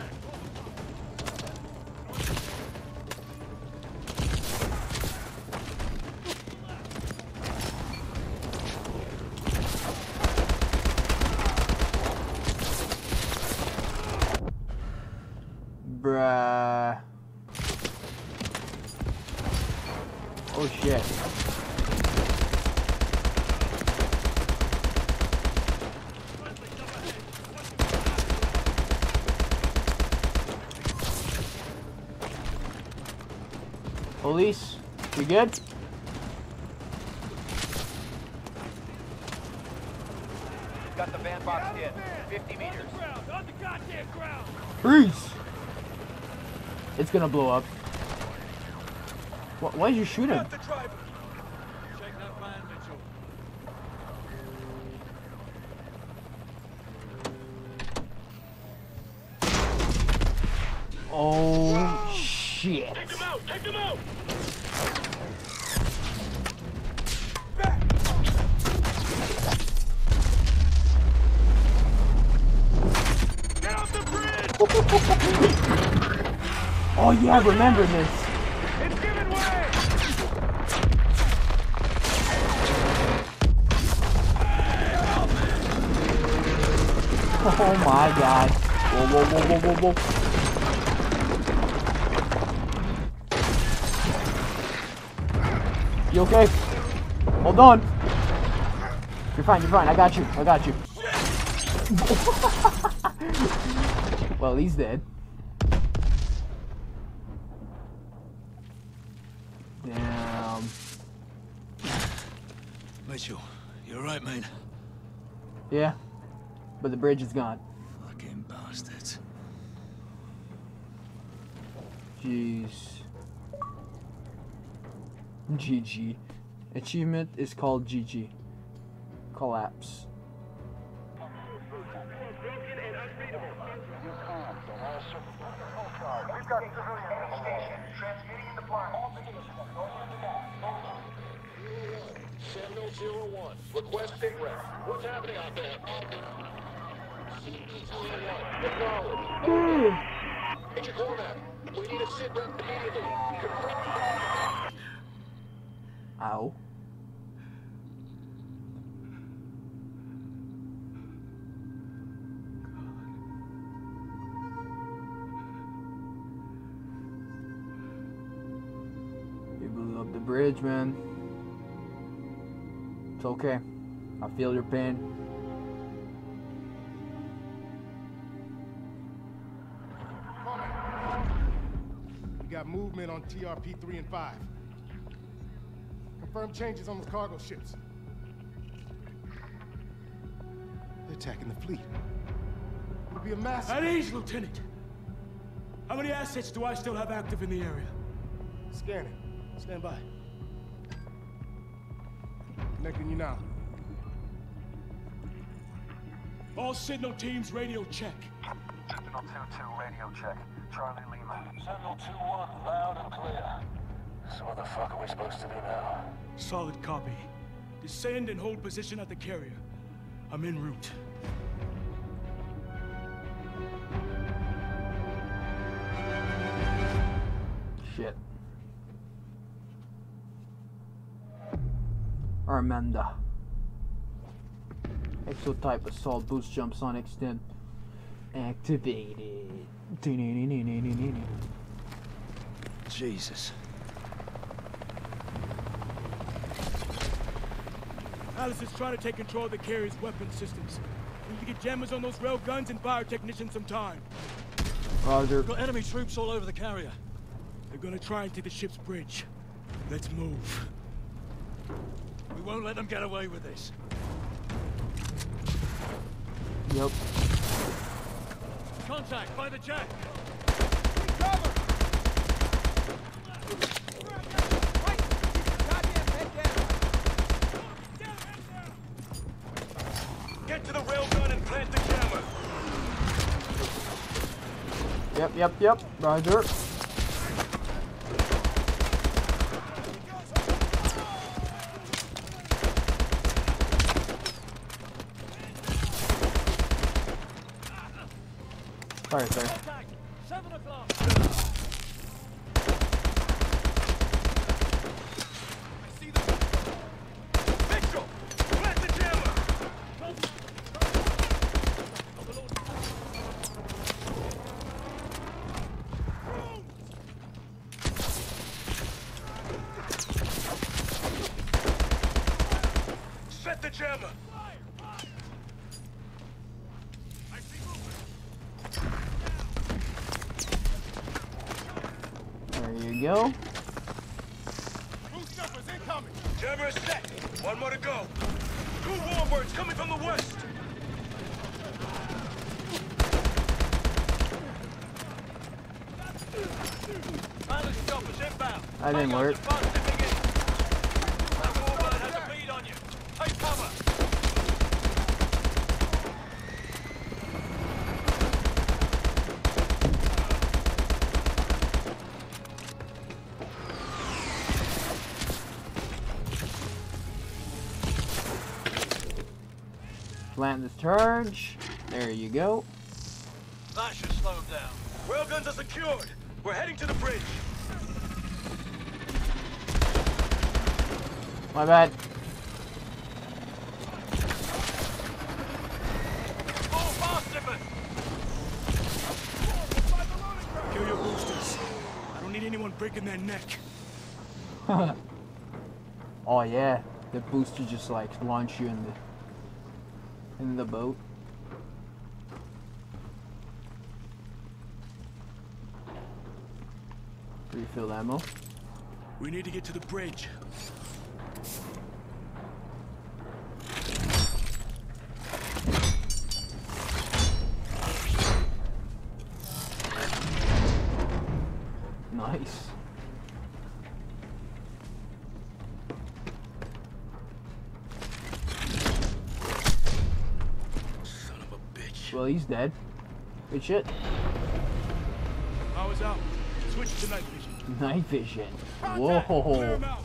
Bruh. Oh shit. Police, we? Got the van boxed in. 50 meters. On the goddamn ground. Freeze! It's gonna blow up. Wh why did you shoot him? Remember this. It's giving way! Oh my god. Whoa, whoa, whoa, whoa, whoa, whoa. You okay? Hold on. You're fine, you're fine. I got you. I got you. *laughs* well, he's dead. Yeah. But the bridge is gone. Fucking bastards. Jeez. GG. Achievement is called GG. Collapse. We've got civilian 01. Request sit. What's happening out there? Acknowledge. Major Cormack, we need a sit rep immediately. Confirm. Ow. You blew up the bridge, man. It's okay. I feel your pain. We got movement on TRP 3 and 5. Confirm changes on the cargo ships. They're attacking the fleet. It'll be a massive... At ease, Lieutenant. How many assets do I still have active in the area? Scanning. Stand by. Connecting you now. All signal teams radio check. Sentinel 2-2, radio check. Charlie Lima. Sentinel 2-1, loud and clear. So what the fuck are we supposed to do now? Solid copy. Descend and hold position at the carrier. I'm en route. Shit. Armada. Exotype assault boost jumps on extend. Activated. Jesus. Atlas is trying to take control of the carrier's weapon systems. We need to get jammers on those rail guns and fire technicians some time. Roger. We've Got enemy troops all over the carrier. They're gonna try and take the ship's bridge. Let's move. We won't let them get away with this. Yep. Contact by the jet. Get to the railgun and plant the jammer. Yep, yep, yep. Roger. Sorry, sir. Seven o'clock. Mitchell, plant the jammer. Set the jammer. There you go. Jammer is set. One more to go. Two warbirds coming from the west. Pilot choppers inbound. That didn't work. That warbird has a bead on you. Take cover. Plant this charge. There you go. That should slow them down. Railguns are secured. We're heading to the bridge. My bad. Fall fast, Tippin. Kill your boosters. I don't need anyone breaking their neck. *laughs* oh yeah, the booster just like launch you in the in the boat. Refill ammo. We need to get to the bridge. Nice. Son of a bitch. Well, he's dead. Good shit. Power's out. Switch to night. Night vision. Whoa. 'em out.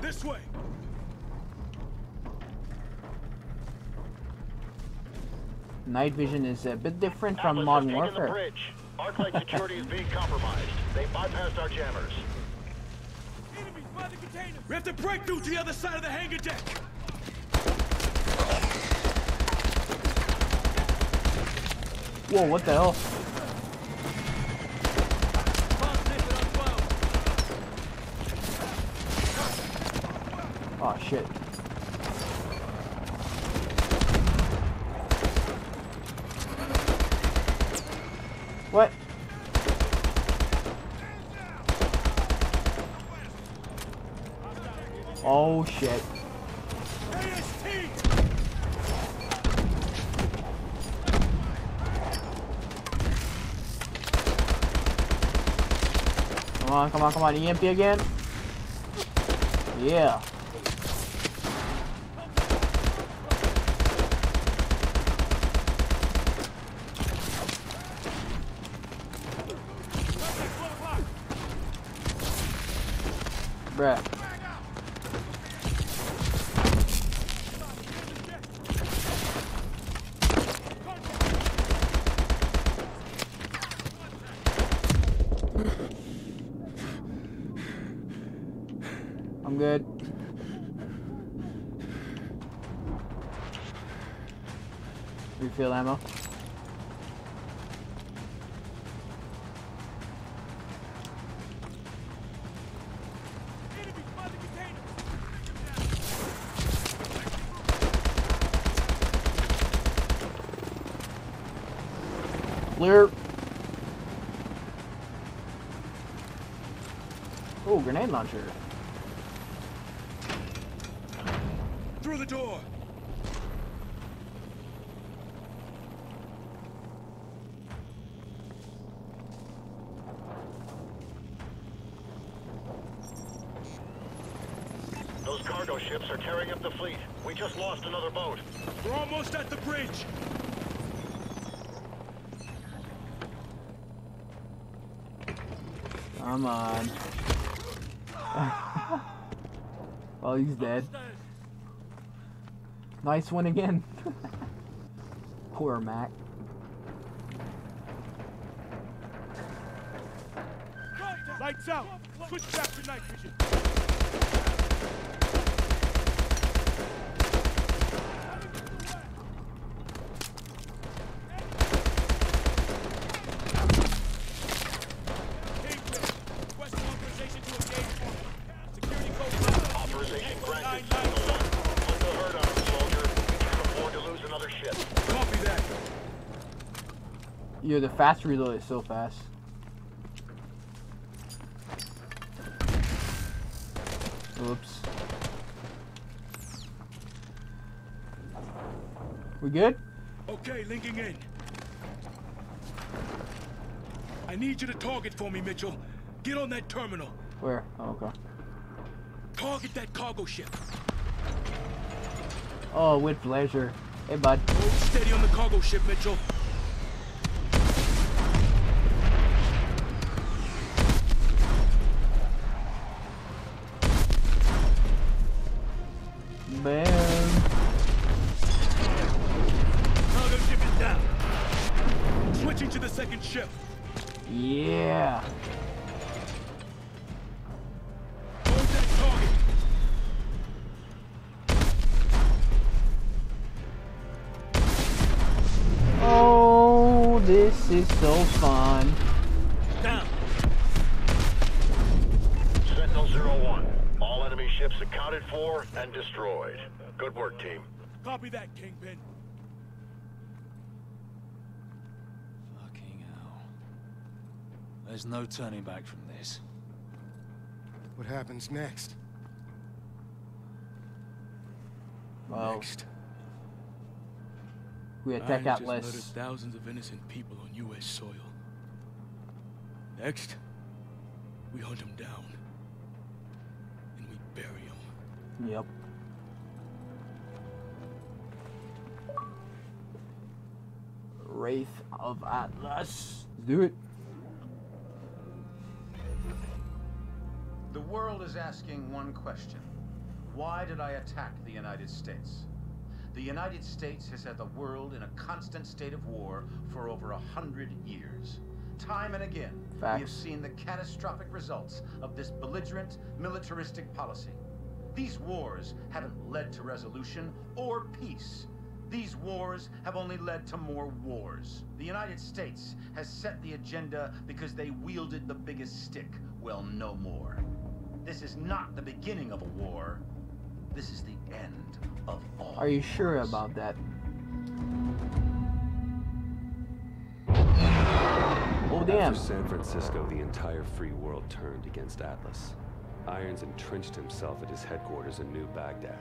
This way. Night vision is a bit different from Modern has the Warfare. bridge. Arclight security is being compromised. They bypassed our jammers. We have to break through to the other side of the hangar deck. Whoa, what the hell? Oh shit. What? Oh shit. Come on, come on, come on. EMP again. Yeah. Bruh. I'm good. Refill ammo. Clear. Oh, grenade launcher. Through the door! Those cargo ships are tearing up the fleet. We just lost another boat. We're almost at the bridge! Come on. oh, he's dead. Nice one again. *laughs* Poor Mac. Fast reload is so fast. Oops. We good? Okay, linking in. I need you to target for me, Mitchell. Get on that terminal. Where? Oh, okay. Target that cargo ship. Oh, with pleasure. Hey, bud. Hold steady on the cargo ship, Mitchell. Copy that, Kingpin. Fucking hell. There's no turning back from this. What happens next? Well, Next. we attack Irons just murdered thousands of innocent people on U.S. soil. Next, we hunt them down. And we bury them. Yep. Wraith of Atlas. Let's do it. The world is asking one question. Why did I attack the United States? The United States has had the world in a constant state of war for over a hundred years. Time and again, we have seen the catastrophic results of this belligerent, militaristic policy. These wars haven't led to resolution or peace. These wars have only led to more wars. The United States has set the agenda because they wielded the biggest stick. Well, no more. This is not the beginning of a war. This is the end of all. Are you sure about that? Oh damn. After San Francisco, the entire free world turned against Atlas. Irons entrenched himself at his headquarters in New Baghdad.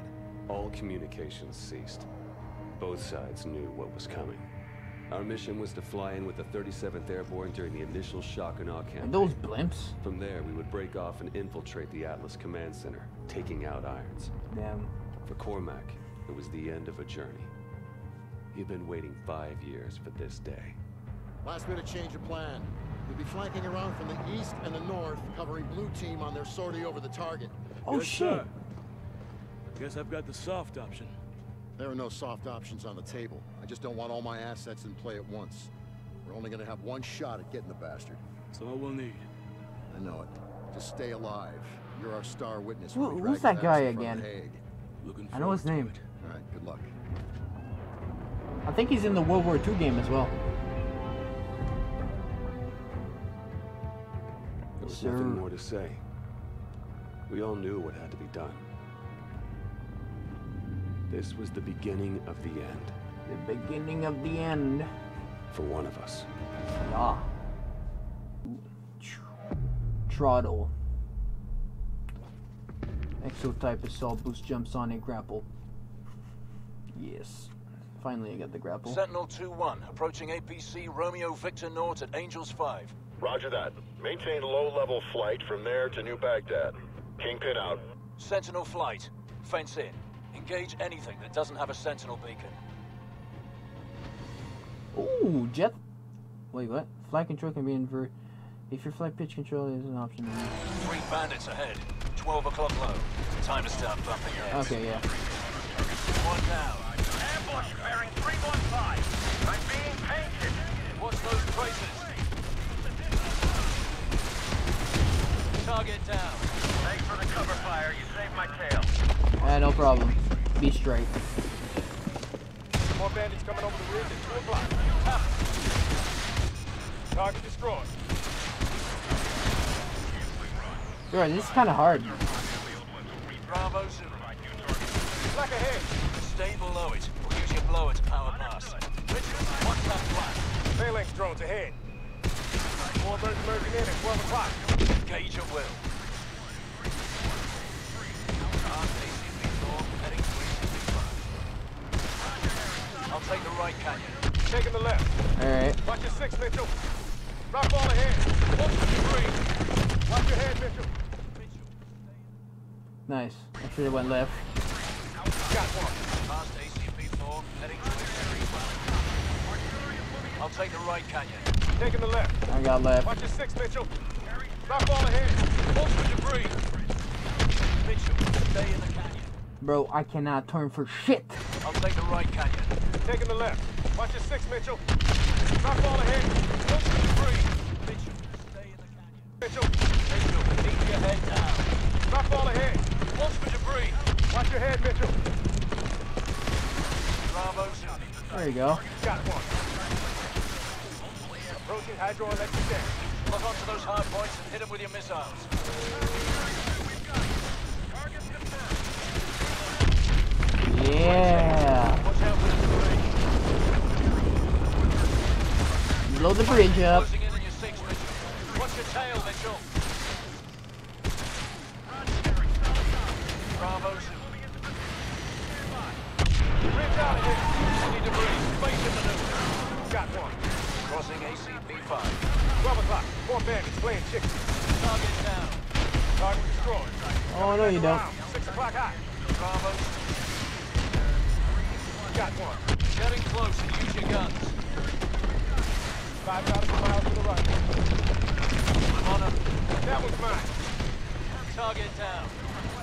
All communications ceased. Both sides knew what was coming. Our mission was to fly in with the 37th Airborne during the initial shock and awe campaign. And those blimps. From there, we would break off and infiltrate the Atlas Command Center, taking out Irons. Damn. For Cormack, it was the end of a journey. He'd been waiting five years for this day. Last minute change of plan. We'll be flanking around from the east and the north, covering blue team on their sortie over the target. Oh, yes, shit. Sir. Guess I've got the soft option. There are no soft options on the table. I just don't want all my assets in play at once. We're only gonna have one shot at getting the bastard. That's all we'll need. I know it. Just stay alive. You're our star witness. Who- who's that guy in front of again? The Looking I know his name. All right, good luck. I think he's in the World War II game as well. There was Sir. nothing more to say. We all knew what had to be done. This was the beginning of the end. The beginning of the end. For one of us. Yeah. Trottle. Exotype assault boost jumps on and grapple. Yes. Finally I got the grapple. Sentinel 2-1, approaching APC Romeo Victor Nort at Angels 5. Roger that. Maintain low-level flight from there to New Baghdad. Kingpin out. Sentinel flight. Fence in. Engage anything that doesn't have a Sentinel beacon. Ooh, jet. Wait, what? Flight control can be inverted. If your flight pitch control is an option. Three bandits ahead. 12 o'clock low. Time to start bumping heads. Okay, yeah. One down. Ambush bearing 315. I'm being painted. What's those traces? Target down. Thanks for the cover fire. You saved my tail. Ah, no problem. Be straight. More bandits coming over the ridge at 2 o'clock. Target destroyed. Bro, this is kind of hard. Bravo Zulu. Black ahead. Stay below it. Or use your blower to power past. Richard, one tap flat. Phalanx drones ahead. More birds merging in at 12 o'clock. Engage at will. Armed ACP north, heading to ACP I'll take the right canyon. Taking the left. Alright. Watch your six, Mitchell. Rock ball ahead. Watch the debris. Watch your head, Mitchell. Nice. I should have went left. Got one. Past ACP north, heading to ACP I'll take the right canyon. Taking the left. I got left. Watch your six, Mitchell. Rock ball ahead. Watch the debris. Mitchell, stay in the canyon. Bro, I cannot turn for shit. I'll take the right canyon. Taking the left. Watch your six, Mitchell. Rock ball ahead. Watch the debris. Mitchell, stay in the canyon. Mitchell. Mitchell, keep your head down. Rock ball ahead. Watch the debris. Watch your head, Mitchell. Bravo There you go. Got one. Approaching hydroelectric dam. Lock onto those hard points and hit them with your missiles. Yeah. Debris, face in maneuver. Got one. Crossing ACP-5. 12 o'clock. Four bandits playing chicken. Target down. Target destroyed. Oh, no, you don't. Six o'clock high. Bravo. Got one. Getting close and use your guns. Five nautical miles to the right. On. That one's mine. Target down.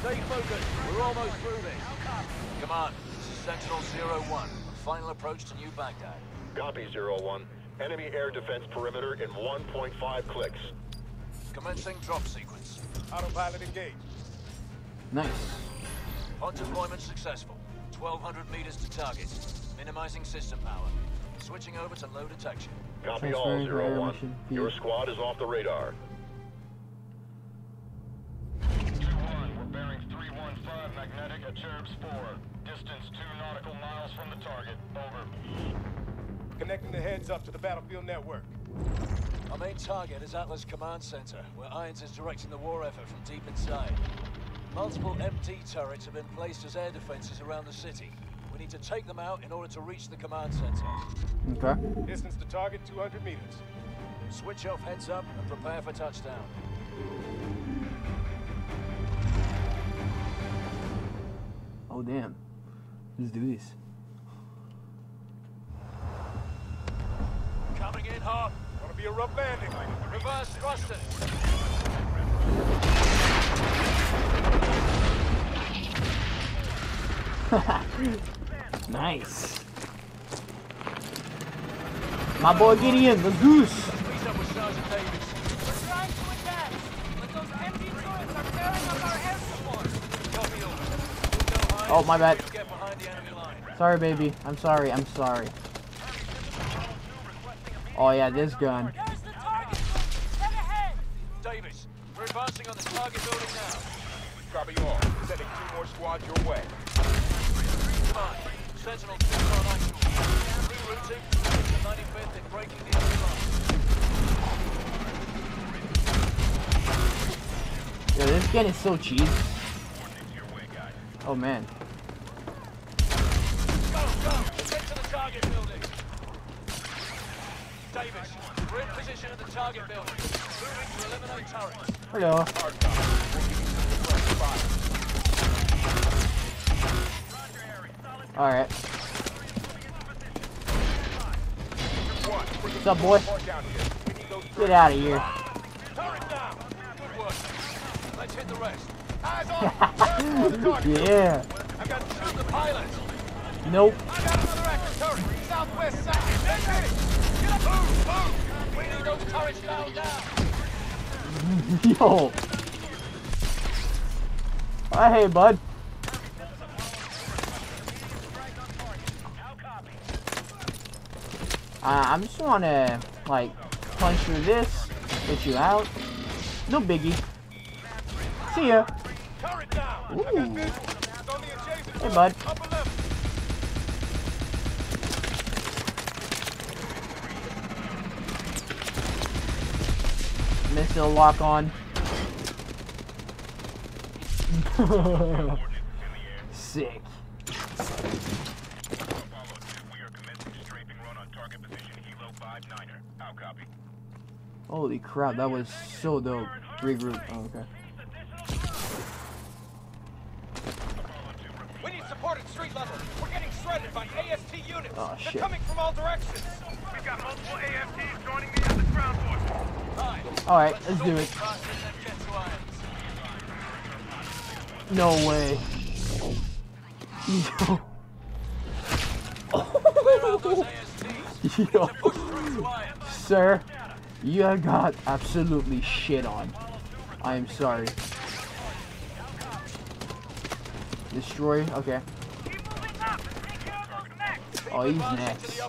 Stay focused. We're almost through this. Come on. This is Sentinel 01. Final approach to New Baghdad. Copy, Zero One. Enemy air defense perimeter in 1.5 clicks. Commencing drop sequence. Autopilot engaged. Nice. Pod deployment successful. 1,200 meters to target. Minimizing system power. Switching over to low detection. Copy all, Transferring to Zero air One. mission Your squad is off the radar. 2-1, we're bearing 315 magnetic at Cherubs 4. Distance 2 nautical miles from the target. Over. Connecting the heads up to the battlefield network. Our main target is Atlas Command Center, where Irons is directing the war effort from deep inside. Multiple MT turrets have been placed as air defenses around the city. We need to take them out in order to reach the command center. Okay. Distance to target 200 meters. Switch off heads up and prepare for touchdown. Oh, damn. Let's do this. Coming in hot. Gonna be a rough landing. Reverse thrusters. *laughs* nice. My boy Gideon, the goose. Oh, my bad. Sorry, baby. I'm sorry. I'm sorry. Oh yeah, this gun. Davis, we're advancing on the target building now. Copy all. Sending two more squads your way. Sentinel 2 on actual. Rerouting the 95th and breaking the enemy line. Yo, this gun is so cheap. Oh man. Go, go! Get to the target building. Davis, we're in position at the target building. Moving to eliminate turrets. Hello. Alright. What's up, boy? Get out of here. Turret down. Good work. Let's hit the rest. yeah. I got two of the pilots. Nope. I got another active turret. Southwest side. Get ready. Get up. Move, move. We need those turrets down now. Yo. Oh, hey, bud. Uh, I'm just wanna like punch through this, get you out. No biggie. See ya. Ooh. Hey, bud. Missile lock on. *laughs* Sick. Holy crap, that was so dope. Regroup. Oh, okay. We need support at street level. We're getting shredded by AST units. Oh, They're shit. coming from all directions. We've got multiple ASTs joining me on the ground force. Alright, let's do it. No way. *laughs* Yo. *laughs* Yo. Sir, you got absolutely shit on. I am sorry. Destroy? Okay. Oh, he's next.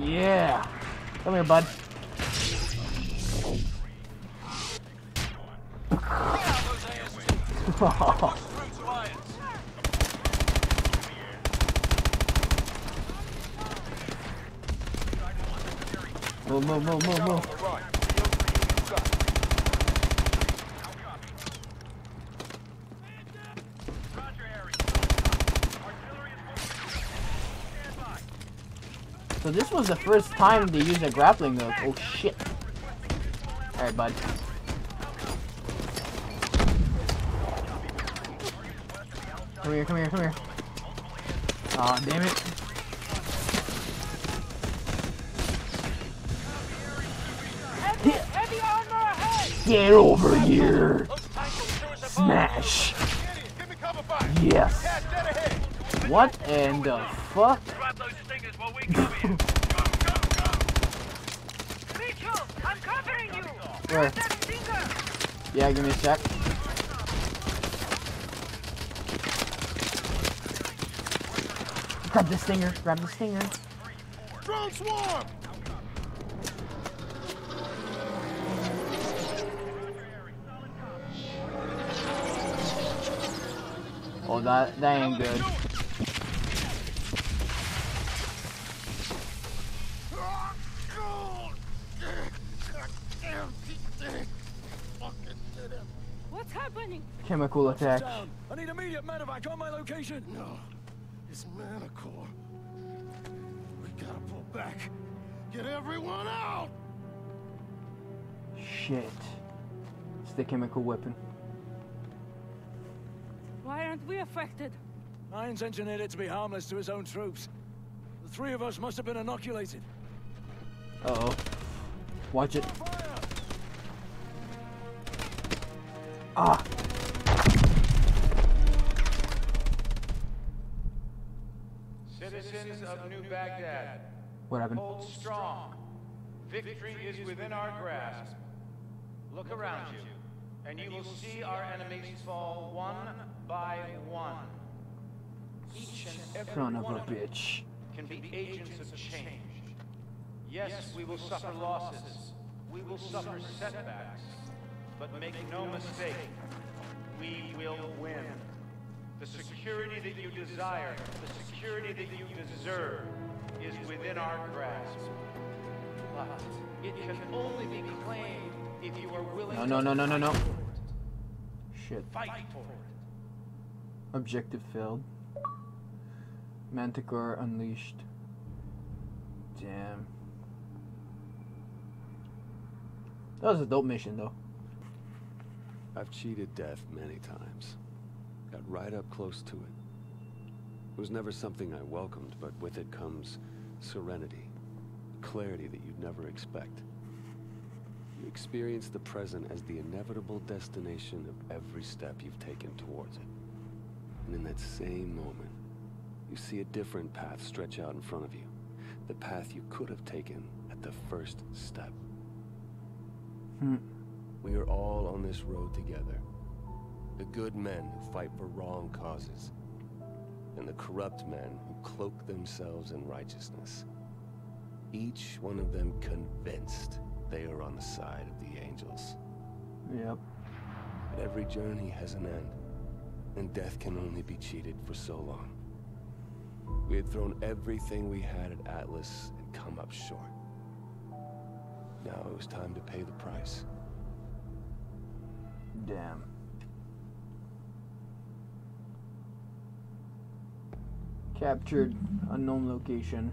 Yeah. Come here, bud. *laughs* Move, move, move, move, move. So this was the first time they used a grappling hook. Oh shit. Alright, bud. Come here, come here, come here. Aw, damn it. Get over here. Smash. Yes. What in the fuck? Where? Yeah, give me a sec. Grab the stinger, grab the stinger. Drone swarm! Oh, that, that ain't good. What's happening? Chemical attack. I need immediate medevac on my location. No, it's Manticore. We gotta pull back. Get everyone out! Shit. It's the chemical weapon. Why aren't we affected? Irons engineered it to be harmless to his own troops. The three of us must have been inoculated. Uh oh. Watch it. Ah! Citizens of New Baghdad, What happened? hold strong. Victory is within our grasp. Look around you, and you will see our enemies fall one by one. Each and every Son of one a of bitch. can be agents of change. Yes, we will suffer losses. We will suffer setbacks. But make no mistake, we will win. The security that you desire, the security that you deserve, is within our grasp. But it can only be claimed if you are willing No, no, no, no, no, no. to Shit. fight for it. Objective failed. Manticore unleashed. Damn. That was a dope mission, though. I've cheated death many times. Got right up close to it. It was never something I welcomed, but with it comes serenity, clarity that you'd never expect. You experience the present as the inevitable destination of every step you've taken towards it. And in that same moment, you see a different path stretch out in front of you. The path you could have taken at the first step. Hmm. We are all on this road together. The good men who fight for wrong causes, and the corrupt men who cloak themselves in righteousness. Each one of them convinced they are on the side of the angels. Yep. But every journey has an end, and death can only be cheated for so long. We had thrown everything we had at Atlas and come up short. Now it was time to pay the price. Damn. Captured unknown location.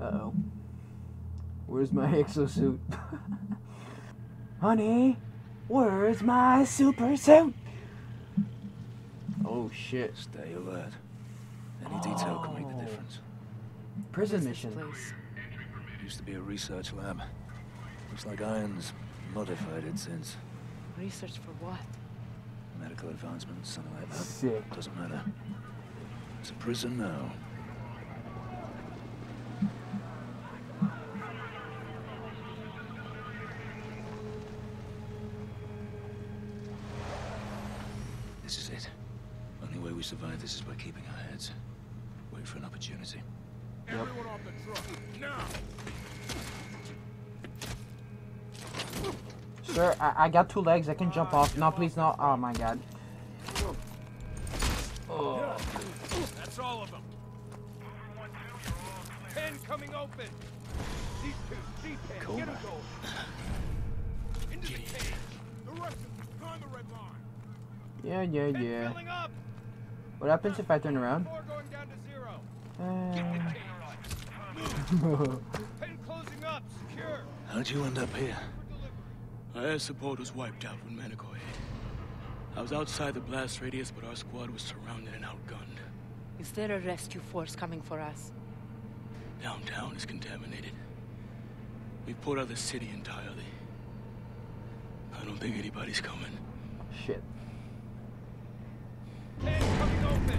Uh oh. Where's my *laughs* exosuit? *laughs* Honey, where's my super suit? Oh shit. Stay alert. Any detail can make the oh. difference. Prison mission. Place? Used to be a research lab. Looks like Irons modified it since. Research for what? Medical advancements, something like that. Sick. Doesn't matter. It's a prison now. Everyone off the truck, now! Sir, I, I got two legs. I can jump off. No, please, no. Oh my god. Oh. That's all of them. Pen coming open. These two, G-pen, Cool, get 'em man. going. Into the cage. The rest of them, behind the red line. Yeah, yeah, yeah. What happens if I turn around? Four going down to zero. Uh, Pen closing up, secure. How'd you end up here? Our air support was wiped out when Manticore hit. I was outside the blast radius, but our squad was surrounded and outgunned. Is there a rescue force coming for us? Downtown is contaminated. We've put out the city entirely. I don't think anybody's coming. Shit. Pen coming open.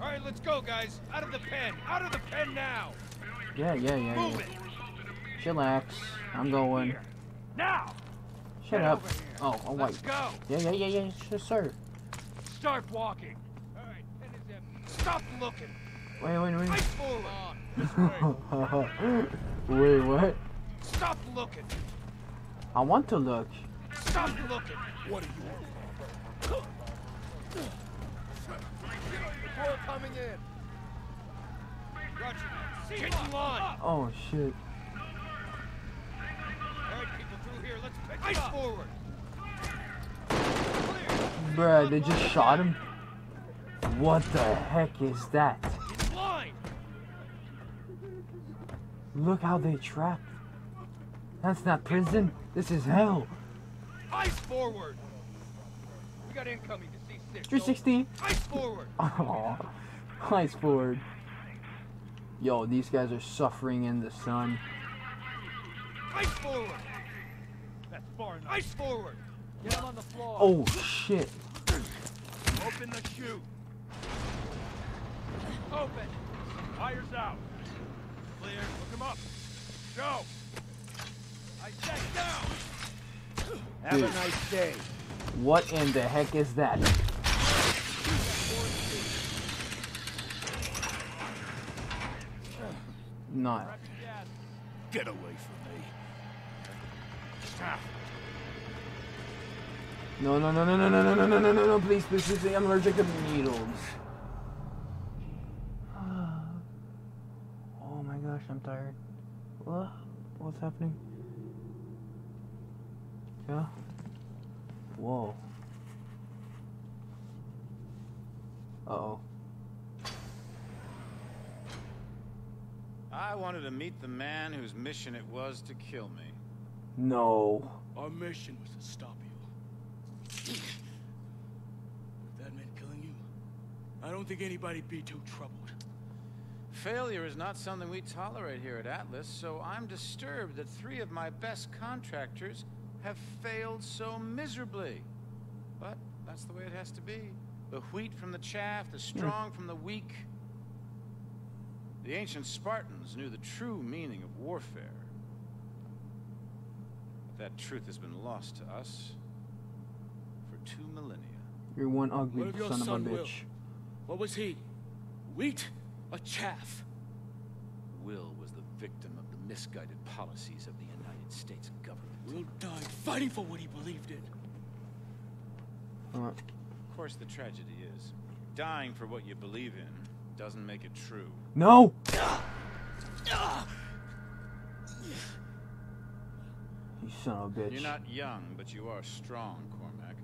All right, let's go, guys. Out of the pen. Out of the pen now. Yeah, yeah, yeah, Move yeah. it. Chillax. I'm going. Now. Shut Get up. Oh, oh, wait. Let's go. Yeah, yeah, yeah, yeah. Yes, sir. Start walking. All right, pen is empty. Stop looking. Wait, wait, wait. Ice forward. *laughs* wait, what? Stop looking. I want to look. Stop looking. What are you? *laughs* Patrol coming in. Roger. Get in line. Oh, shit. All right, people through here. Let's pick Ice forward. Bruh, they just shot him? What the heck is that? Look how they trapped. That's not prison. This is hell. Ice forward. We got incoming to C6. 360. Ice forward. *laughs* Oh, ice forward. Yo, these guys are suffering in the sun. Ice forward! That's far enough. Ice forward! Get him on the floor. Oh shit. Open the chute. Open. Fires out. Clear. Look him up. Go. I said go. Have a nice day. What in the heck is that? Not. Get away from me. Stop. No, no, no, no, no, no, no, no, no, no, no, no, please, please, please, I'm allergic to needles. Oh my gosh, I'm tired. What? What's happening? Yeah? Whoa. Uh-oh. I wanted to meet the man whose mission it was to kill me. No. Our mission was to stop you. If that meant killing you, I don't think anybody'd be too troubled. Failure is not something we tolerate here at Atlas, so I'm disturbed that three of my best contractors have failed so miserably. But that's the way it has to be. The wheat from the chaff, the strong hmm. from the weak. The ancient Spartans knew the true meaning of warfare. But that truth has been lost to us for two millennia. You're one ugly What of your son, son, of a Will? bitch. What was he? Wheat or chaff? Will was the victim of the misguided policies of the United States government. Will died fighting for what he believed in. Uh, Of course, the tragedy is, dying for what you believe in doesn't make it true. no! You son of a bitch. You're not young, but you are strong, Cormack.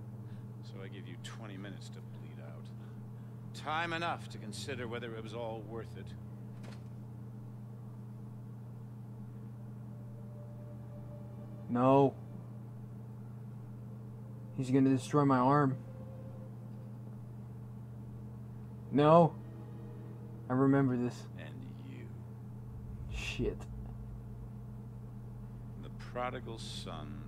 So I give you 20 minutes to bleed out. Time enough to consider whether it was all worth it. No. He's gonna destroy my arm. No. I remember this. And you, Shit. the prodigal son,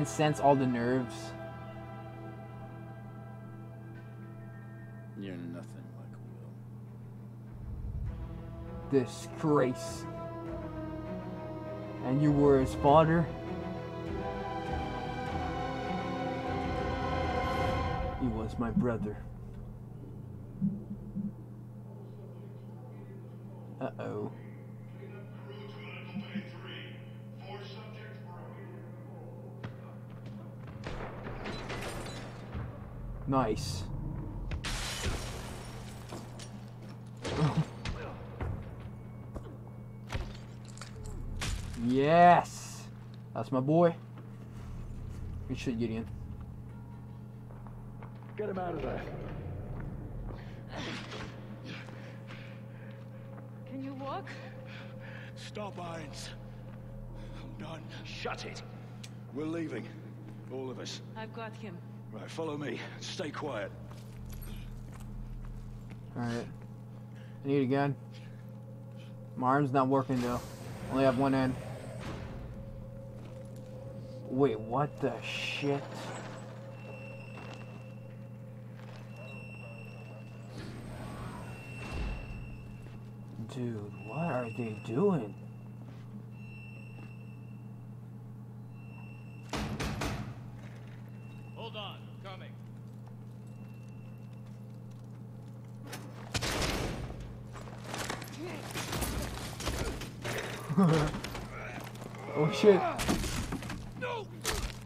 can sense all the nerves. You're nothing like Will. Disgrace. And you were his father? He was my brother. Nice. yes! That's my boy. Good shit, Gideon. Get him out of there. Can you walk? Stop, Irons. I'm done. Shut it. We're leaving. All of us. I've got him. Right, follow me. Stay quiet. Alright. I need a gun. My arm's not working though. Only have one end. Wait, what the shit? Dude, what are they doing? Hold on. Coming. Oh shit.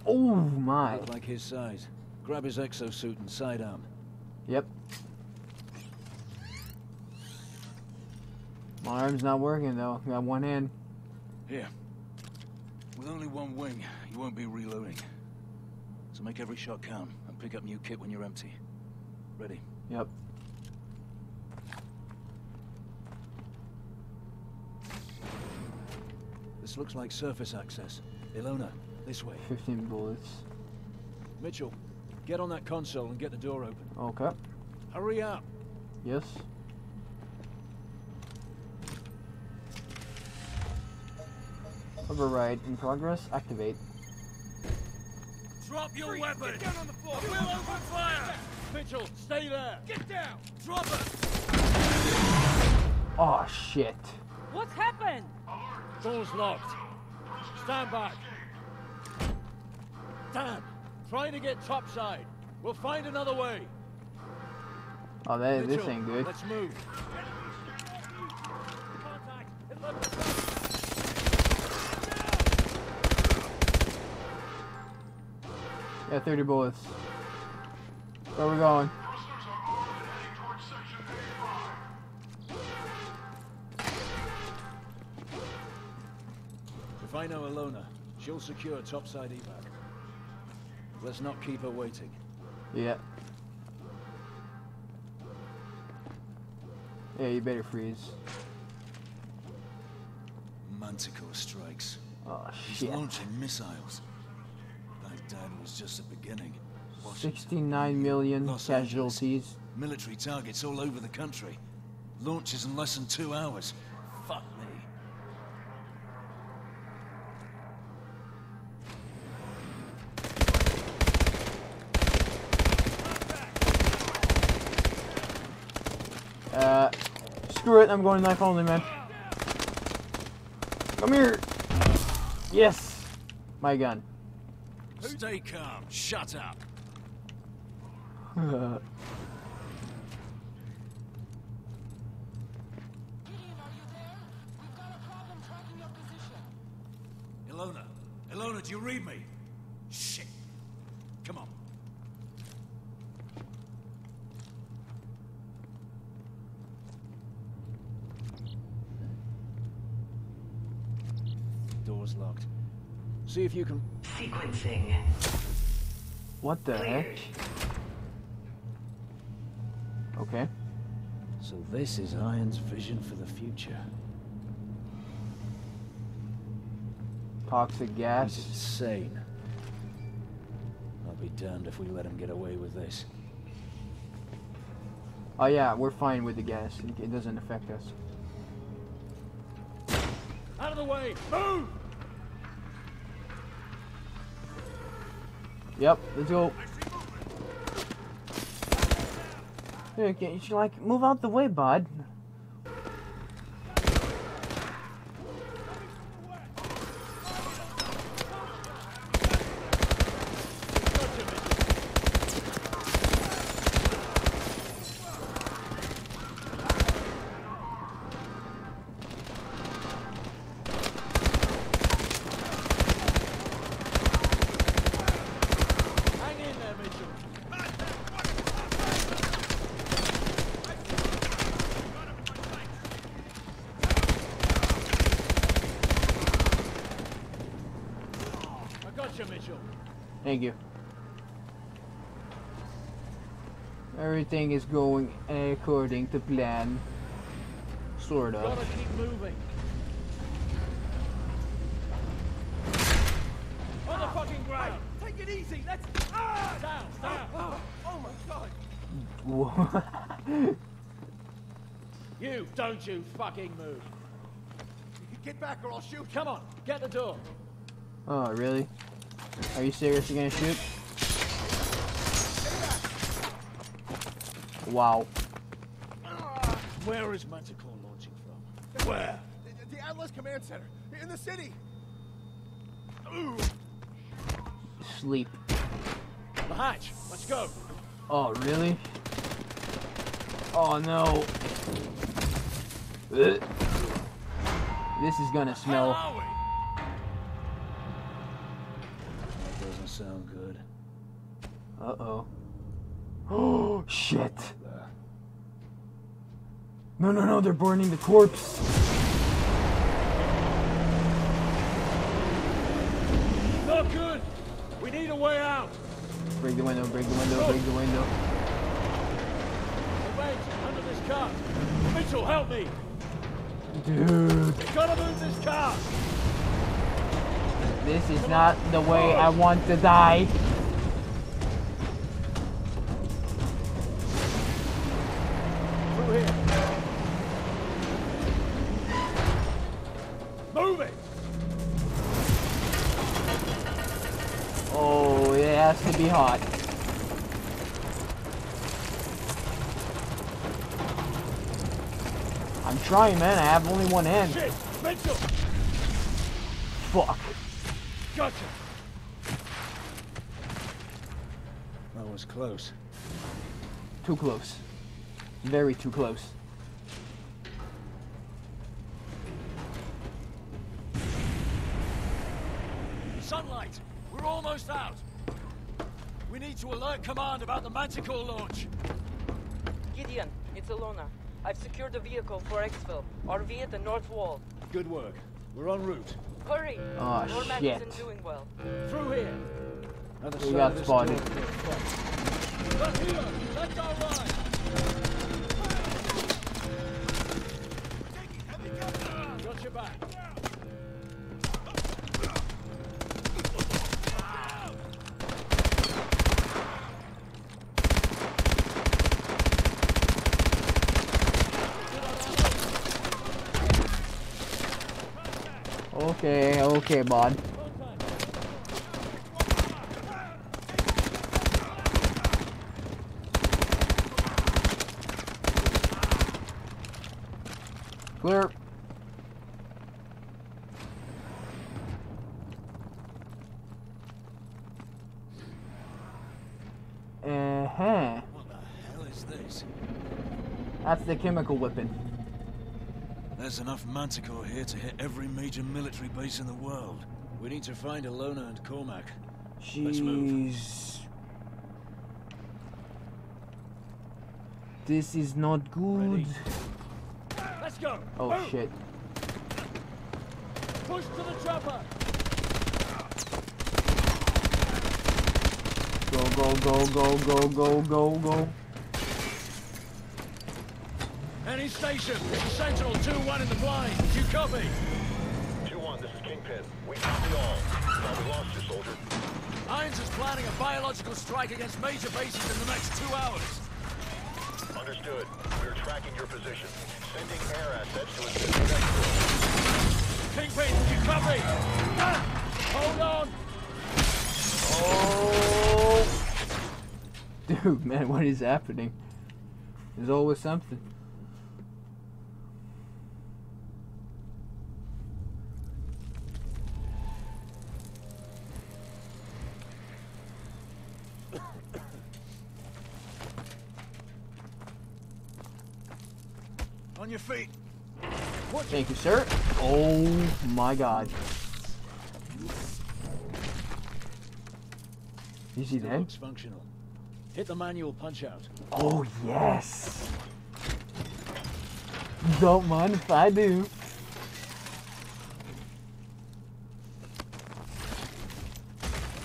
Oh my. Look like his size. Grab his exosuit and sidearm. Yep. My arm's not working though. Got one hand. Here. With only one wing, You won't be reloading. So make every shot count and pick up new kit when you're empty. Ready? Yep. This looks like surface access. Ilona, this way. 15 bullets. Mitchell, get on that console and get the door open. Okay. Hurry up. Yes. Override in progress. Activate. Drop your weapon! Get down on the floor! We'll open fire! Mitchell, stay there! Get down! Drop it! Oh shit. What's happened? Door's locked. Stand back. Damn! try to get topside. We'll find another way. Oh, that this ain't good. Let's move. Yeah, 30 bullets. Where we going? I know Ilona, she'll secure topside evac. Let's not keep her waiting. Yeah. Yeah, you better freeze. Manticore strikes. Oh He's shit. launching missiles. Baghdad was just the beginning. Watch 69 million Los casualties. Military targets all over the country. Launches in less than two hours. Fuck me. Uh, screw it. I'm going knife only, man. Come here. Yes. My gun. Stay calm. Shut up. *laughs* Ilona. Ilona, do you read me? Shit. Come on. Door's locked. See if you can... Sequencing. what the heck? Okay. So this is Iron's vision for the future. Toxic He's gas. insane. I'll be damned if we let him get away with this. Oh yeah, we're fine with the gas. It it doesn't affect us. Out of the way! Move! Yep, let's go. Can you should, like move out the way, bud? Hang in there, Mitchell. I got you, Mitchell. Thank you. Everything is going according to plan. Sort of. Gotta keep moving. On the fucking ground! Take it easy. Let's. Ah! Down, down! Oh, oh my god. Wha- You, don't you fucking move. Get back or I'll shoot. Come on, get the door. oh, really? Are you serious? You're gonna shoot? Wow. Where is Manticore launching from? Where? The, the Atlas Command Center in the city. Sleep. The hatch. Let's go. Oh, really? Oh no. Ugh. This is gonna smell. That doesn't sound good. Uh oh. Oh *gasps* shit. No, no, no, they're burning the corpse. Not good. We need a way out. Break the window, break the window, break the window. The wait, under this car. Mitchell, help me. Dude, We gotta move this car. this is not the way I want to die. Through here. It be hot. I'm trying, man. I have only one hand. Shit, Mitchell. Fuck. Gotcha. That was close. Too close. Very too close. Command about the Manticore launch. Gideon, it's Ilona. I've secured the vehicle for exfil. RV at the north wall. Good work. We're en route. Hurry! Ah, oh, Cormack shit. isn't doing well. Through here. Other We got spotted. door. Look here. Okay, bud. Clear. Uh-huh. What the hell is this? That's the chemical weapon. There's enough Manticore here to hit every major military base in the world. We need to find Ilona and Cormack. Let's move. This is not good. Let's go. Oh Move. shit. Push to the chopper. Go, go, go, go, go, go, go, go. Any station. Sentinel 2-1 in the blind. You copy? 2-1, this is Kingpin. We copy all. Thought we lost you, soldier. Irons is planning a biological strike against major bases in the next two hours. Understood. We're tracking your position. Sending air assets to assist with exfil. Kingpin, you copy? Ah, hold on. Oh. Dude, man, what is happening? There's always something. On your feet. Thank you, sir. Oh my god. Is he Still dead? looks functional. Hit the manual punch out. Oh, yes. Don't mind if I do.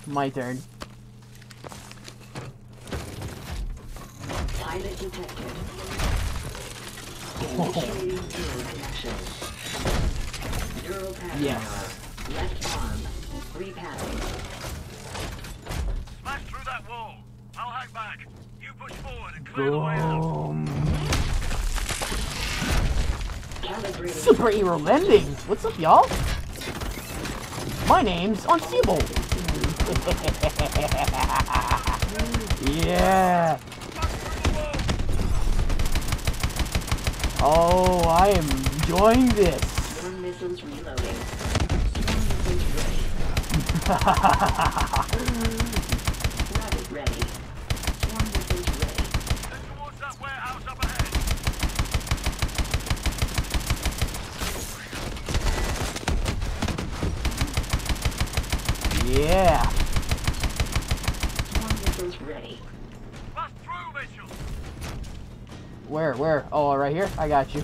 My turn. Pilot detected. *laughs* Oh, Initiating neural pattern Yes. Left arm. Repathing. Smash through that wall. I'll hang back. You push forward and clear the way out. boom. Calibrating. Superhero landings. What's up, y'all? My name's Unseeable. *laughs* yeah. Oh, I am enjoying this. Swarm missiles reloading. Swarm missiles ready. Rocket ready. Swarm missiles ready. Head towards that warehouse up ahead. Yeah. Missiles ready. Bust through, Mitchell. Where? Where? Oh, right here. I got you.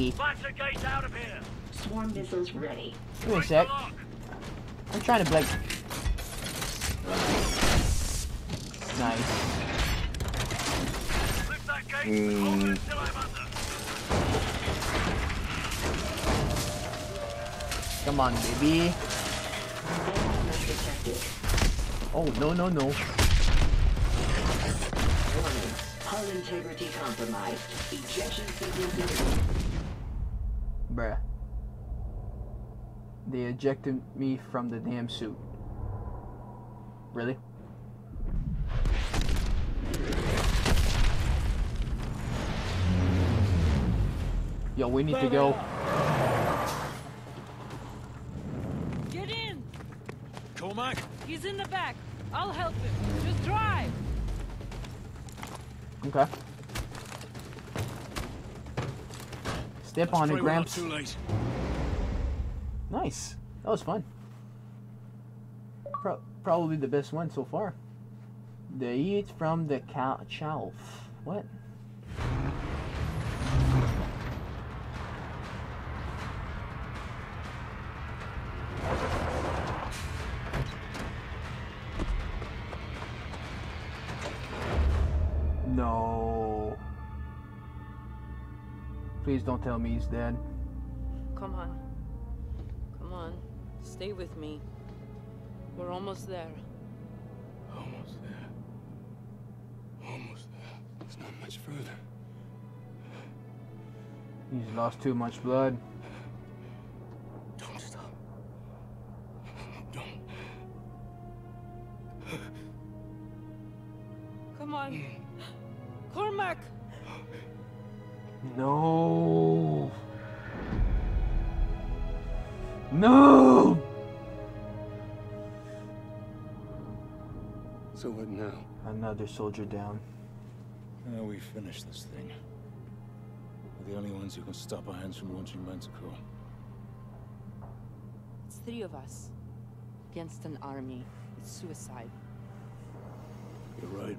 ready. patiently. Blast the gates out of here. Swarm missiles ready. Give me a sec. I'm trying to like. Nice. Lift that gate. Mm. Hold it until I'm under. Come on, baby. Oh no no no. Warning. Hull integrity compromised. Ejection sequence Bruh. They ejected me from the damn suit. Really? Yo, we need to go. Get in! Cormack? He's in the back. I'll help him. Just drive! Okay. Step on it, Gramps. Too late. Nice. That was fun. Pro- probably the best one so far. The eat from the cow shelf. What? No. Please don't tell me he's dead. Come on. Come on. Stay with me. We're almost there. Almost there. Almost there. It's not much further. He's lost too much blood. Don't stop. Don't. Come on. Cormack! No. No. So what now? Another soldier down. Now we finish this thing. We're the only ones who can stop Irons from launching Manticore. It's three of us. Against an army. It's suicide. You're right.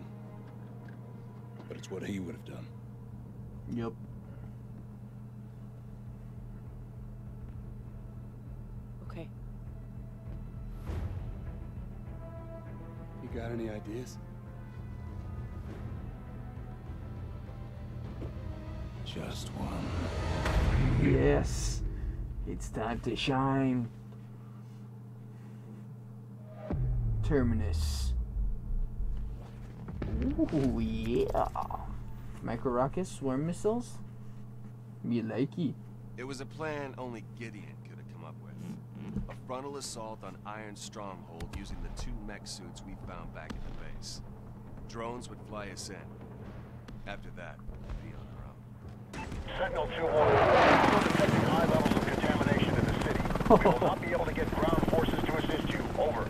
But it's what he would have done. Yep. You got any ideas? Just one. Yes. It's time to shine. Terminus. Ooh, yeah. Micro rockets, swarm missiles. Me likey. It was a plan only Gideon could have come up with. A frontal assault on Iron Stronghold using the two mech suits we found back at the base. Drones would fly us in. After that, we'd be on our own. Sentinel 2-1. We're detecting high levels of contamination in the city. We will not be able to get ground forces to assist you. Over.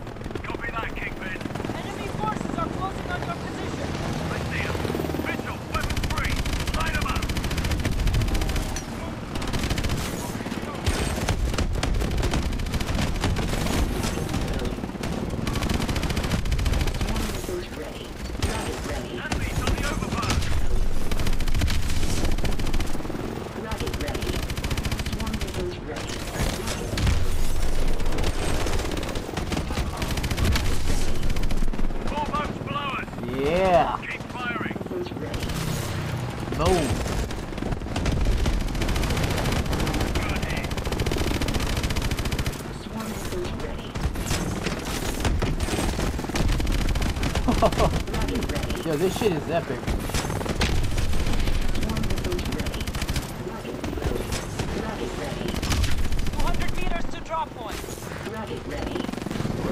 this shit is epic.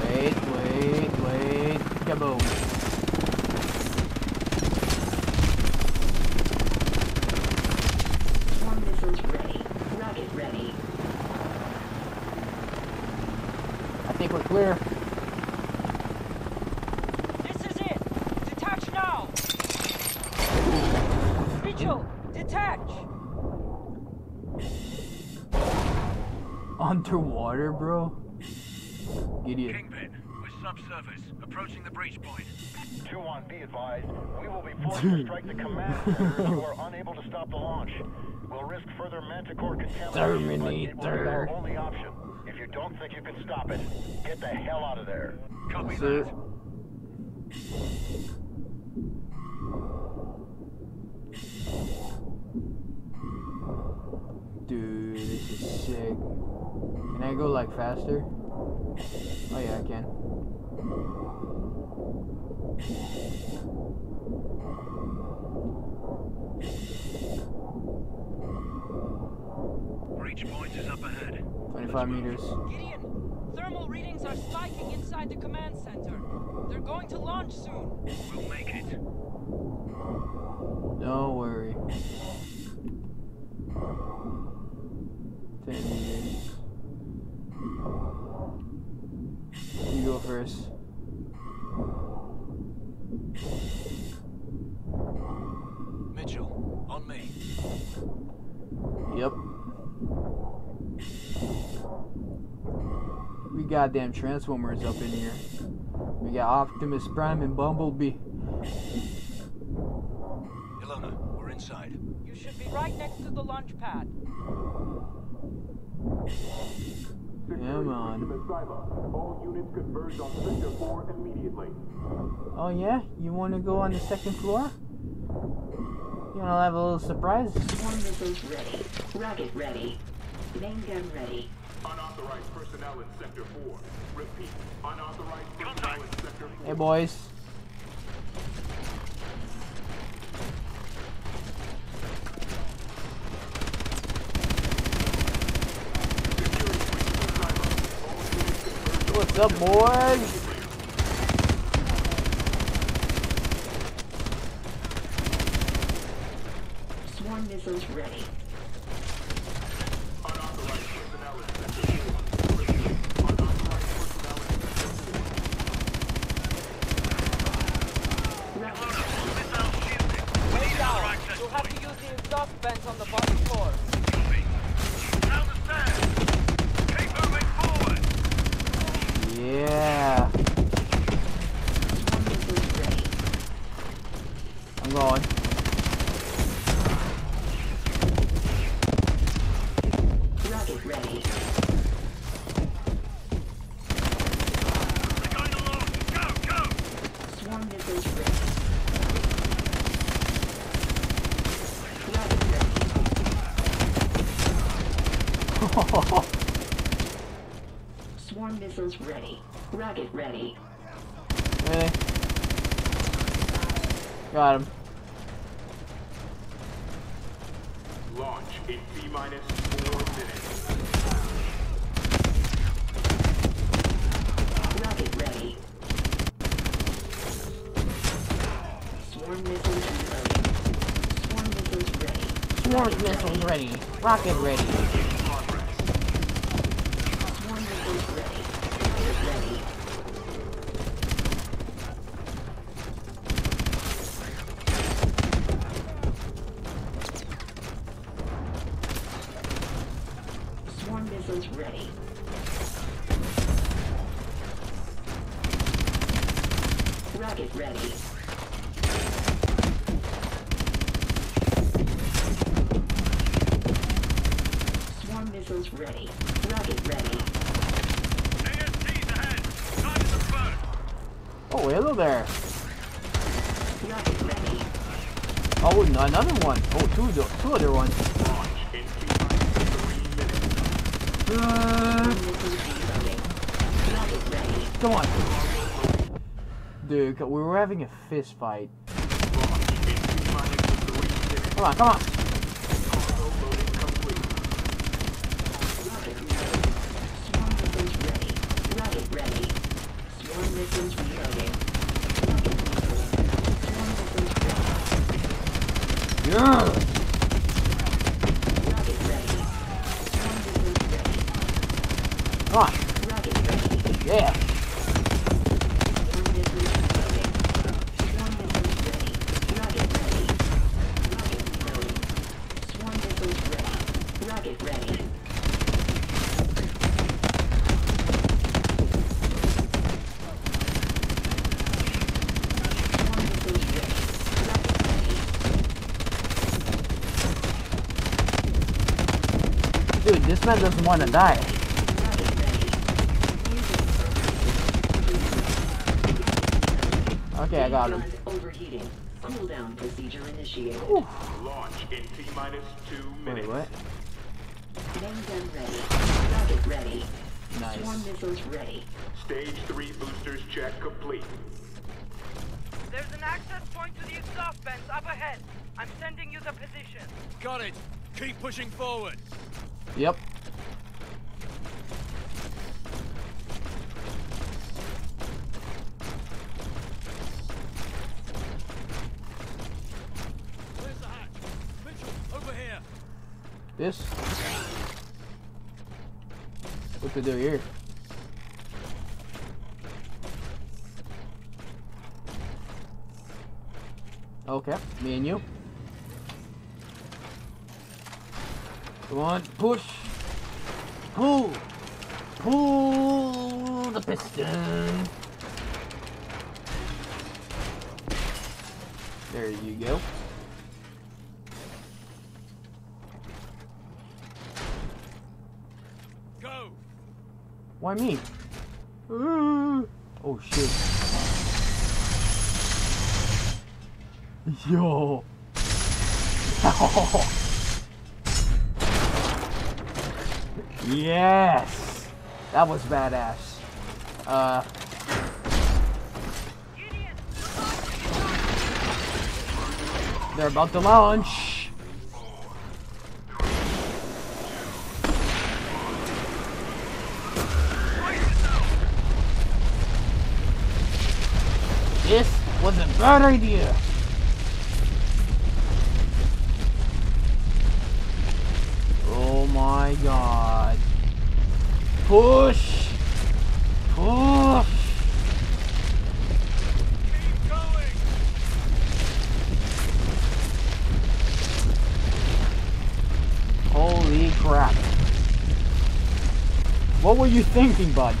Wait, wait, wait. Kaboom. Underwater, bro? Idiot. Kingpin, we're subsurface, approaching the breach point. 2-1, be advised. We will be forced to strike the command center if you are unable to stop the launch. We'll risk further Manticore contamination, but it will be our Terminator. only option. If you don't think you can stop it, get the hell out of there. Copy Sir. that. Dude, this is sick. Can I go like faster? Oh yeah, I can. Breach point is up ahead. 25 meters. Gideon, thermal readings are spiking inside the command center. They're going to launch soon. We'll make it. Don't worry. 10 meters. You go first. Mitchell, on me. Yep. We goddamn Transformers up in here. We got Optimus Prime and Bumblebee. Ilona, we're inside. You should be right next to the launch pad. Come on. All units converge on Sector 4 immediately. Oh yeah? You wanna go on the second floor? You wanna have a little surprise? Swarm missiles ready. Rocket ready. Main gun ready. Unauthorized personnel in Sector 4. Repeat, unauthorized personnel in Sector 4. Hey boys. What's up, boys? Swarm missiles ready. Way down. You'll have to use the exhaust vents on the bottom floor. Yeah. I'm going. Rocket ready. Swarm missiles ready. Rocket ready. Swarm missiles ready. Rocket ready. Really? Got him. Launch in T minus 4 minutes. Rocket ready. Swarm missiles ready. Swarm missiles ready. Swarm missiles ready. Rocket ready. Swarm missiles ready. Rocket ready. Swarm missiles ready. Rocket ready. Swarm missiles ready. Rocket ready. Oh, hello there. Rocket ready. Oh, n- another one. Oh, two, of the- two other ones. Uh, come on. We were having a fist fight. Come on, come on. Come on. Yeah. Rocket ready. Dude, this man doesn't want to die. Okay, I got him. Overheating. Cooldown procedure initiated. Launch in T minus two Wait, what? Main gun ready. Rocket ready. Nice. Swarm missiles ready. Stage three boosters check complete. There's an access point to the exhaust vents up ahead. I'm sending you the position. Got it. Keep pushing forward. Yep. Where's the hatch? Mitchell, over here. This. What to do here? Okay, me and you. Come on, push. Pull. Pull the piston. There you go. Why me? Uh, Oh shit. Yo. *laughs* yes. That was badass. Uh. They're about to launch. This was a bad idea. Oh my god. Push! Push! Keep going. Holy crap. What were you thinking, bud?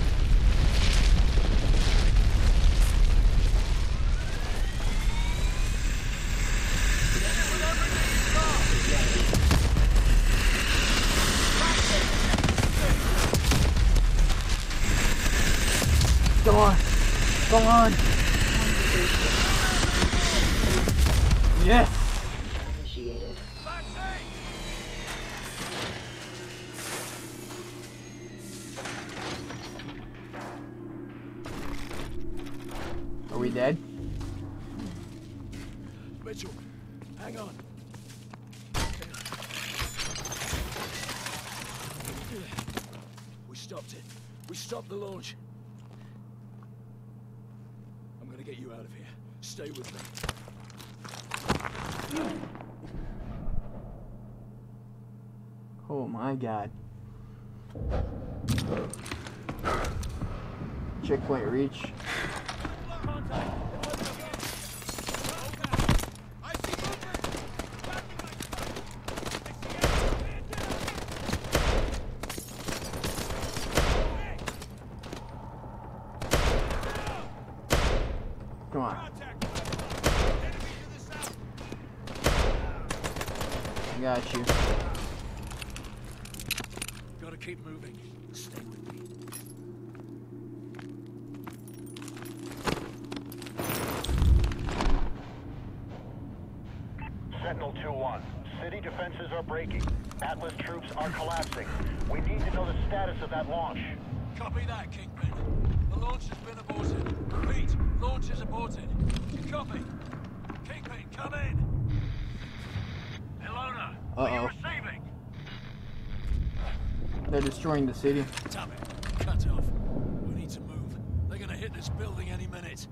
On. Come on. Yes. God. Checkpoint reach. Come on. I got you. Gotta keep moving. Stay with me. Sentinel 2-1. City defenses are breaking. Atlas troops are collapsing. We need to know the status of that launch. Copy that, Kingpin. The launch has been aborted. Repeat, launch is aborted. You copy? Kingpin, come in. Ilona, are you Uh-oh. receiving? They're destroying the city. Damn it. Cut off. We need to move. They're gonna hit this building any minute.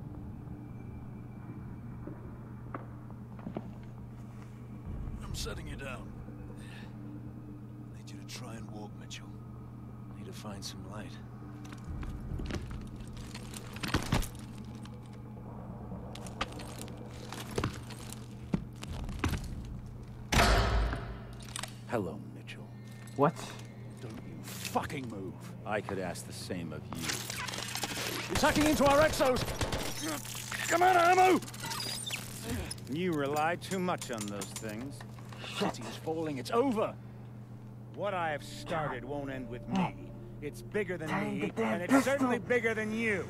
I'm setting you down. I need you to try and walk, Mitchell. I need to find some light. Hello, Mitchell. What? Don't you fucking move. I could ask the same of you. He's hacking into our exos! Come on, ammo! You rely too much on those things. City is falling, it's over! What I have started won't end with me. It's bigger than Dang, me, and it's pistol. certainly bigger than you.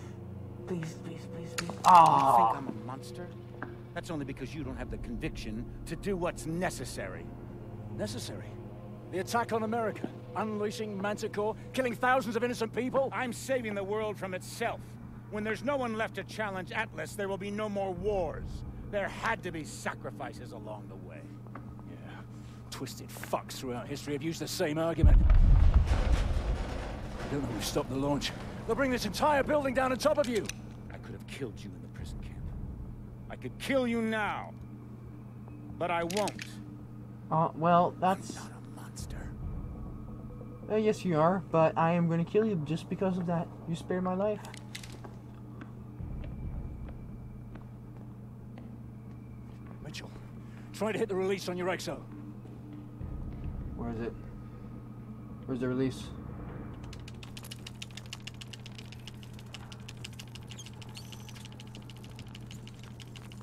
Please, please, please, please. You Oh. think ah. I'm a monster? That's only because you don't have the conviction to do what's necessary. Necessary? The attack on America, unleashing Manticore, killing thousands of innocent people? I'm saving the world from itself. When there's no one left to challenge Atlas, there will be no more wars. There had to be sacrifices along the way. Yeah. Twisted fucks throughout history have used the same argument. I don't know who stopped the launch. They'll bring this entire building down on top of you! I could have killed you in the prison camp. I could kill you now. But I won't. Uh, well, that's. Not a monster. Uh, yes, you are, but I am going to kill you just because of that. You spared my life. Mitchell, try to hit the release on your exo. Where is it? Where's the release?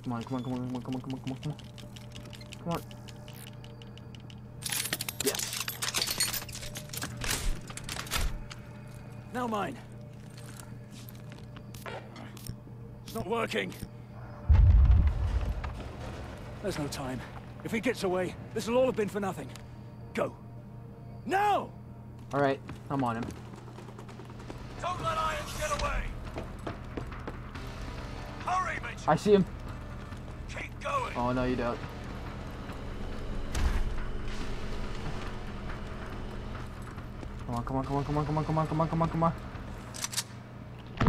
Come on, come on, come on, come on, come on, come on, come on, come on. Come on. Now mine. It's not working. There's no time. If he gets away, this will all have been for nothing. Go. Now! Alright, I'm on him. Don't let Irons get away! Hurry, Mitchell! I see him. Keep going! Oh, no, you don't. Come on, come on, come on, come on, come on, come on, come on, come on, come on.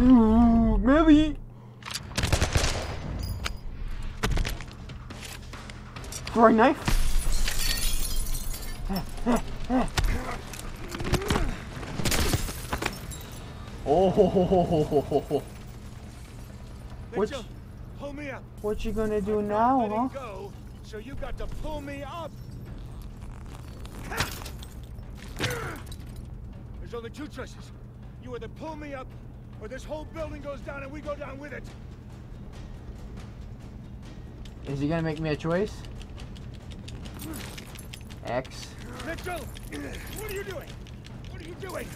Ooh, Millie! Throwing knife? Oh, ho, ho, ho, ho, ho, ho, ho. What, Mitchell, pull me up. what you gonna do I'm now, huh? go, so you got to pull me up. There's only two choices. You either pull me up, or this whole building goes down and we go down with it. Is he gonna make me a choice? X. Mitchell! What are you doing? What are you doing?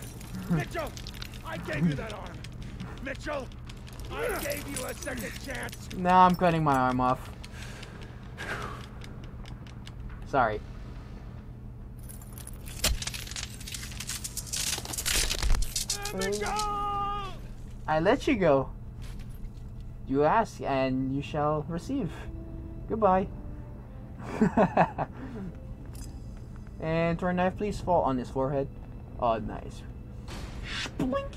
Mitchell! I gave you that arm! Mitchell! I gave you a second chance! Now I'm cutting my arm off. Sorry. Let me go! I let you go. You ask and you shall receive. Goodbye. *laughs* and to knife, please fall on his forehead. Oh, nice. Blink.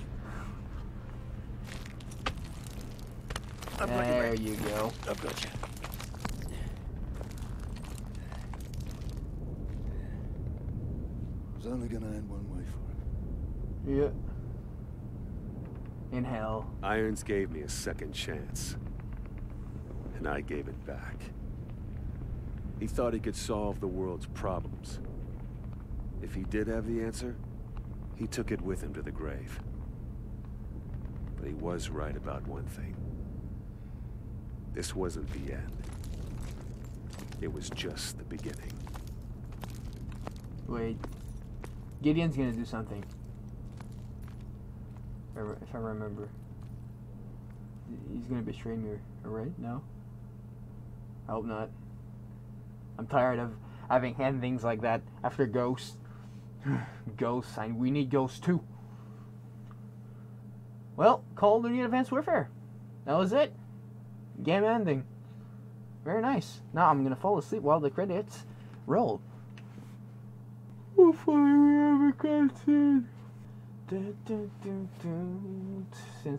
I've got you, There you go. I've got you. It was only gonna end one way for him. Yeah. In hell. Irons gave me a second chance. And I gave it back. He thought he could solve the world's problems. If he did have the answer, he took it with him to the grave. But he was right about one thing. This wasn't the end. It was just the beginning. Wait. Gideon's gonna do something. If I remember. He's gonna betray me, right? No? I hope not. I'm tired of having hand things like that after Ghost. *sighs* Ghosts, and we need Ghosts too. Well, Call of Duty Advanced Warfare. That was it. Game ending. Very nice. Now I'm gonna fall asleep while the credits roll. Hopefully we have a cutscene. Since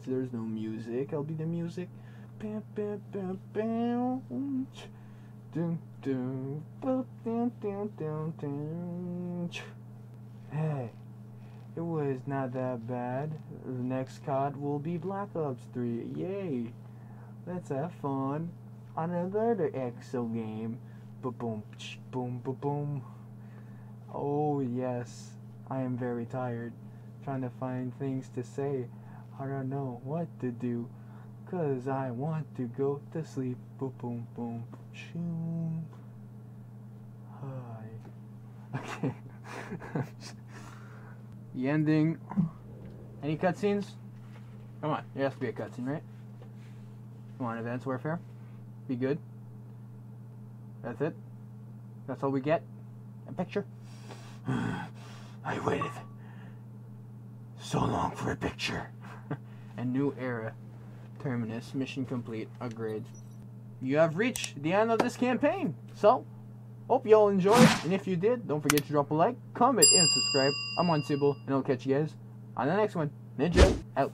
there's no music, I'll be the music. Hey, It was not that bad. The next COD will be Black Ops 3. Yay! Let's have fun on another EXO game. Ba boom, boom, ba boom. Oh yes, I am very tired. Trying to find things to say. I don't know what to do. Cause I want to go to sleep. Boom, boom, boom, shoom. Hi. *laughs* Okay. *laughs* the ending. Any cutscenes? Come on, there has to be a cutscene, right? Come on, Advanced Warfare. Be good. That's it. That's all we get. A picture. *sighs* I waited so long for a picture. *laughs* a new era. Terminus. Mission complete. Upgrade. You have reached the end of this campaign. So, hope you all enjoyed. And if you did, don't forget to drop a like, comment, and subscribe. I'm Unseeable, and I'll catch you guys on the next one. Ninja out.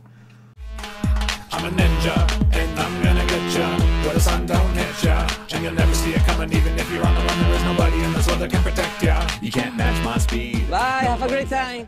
I'm a ninja, and I'm gonna get ya Where the sun don't hit ya And you'll never see it coming Even if you're on the run There is nobody in this world that can protect ya You can't match my speed Bye, have a great time.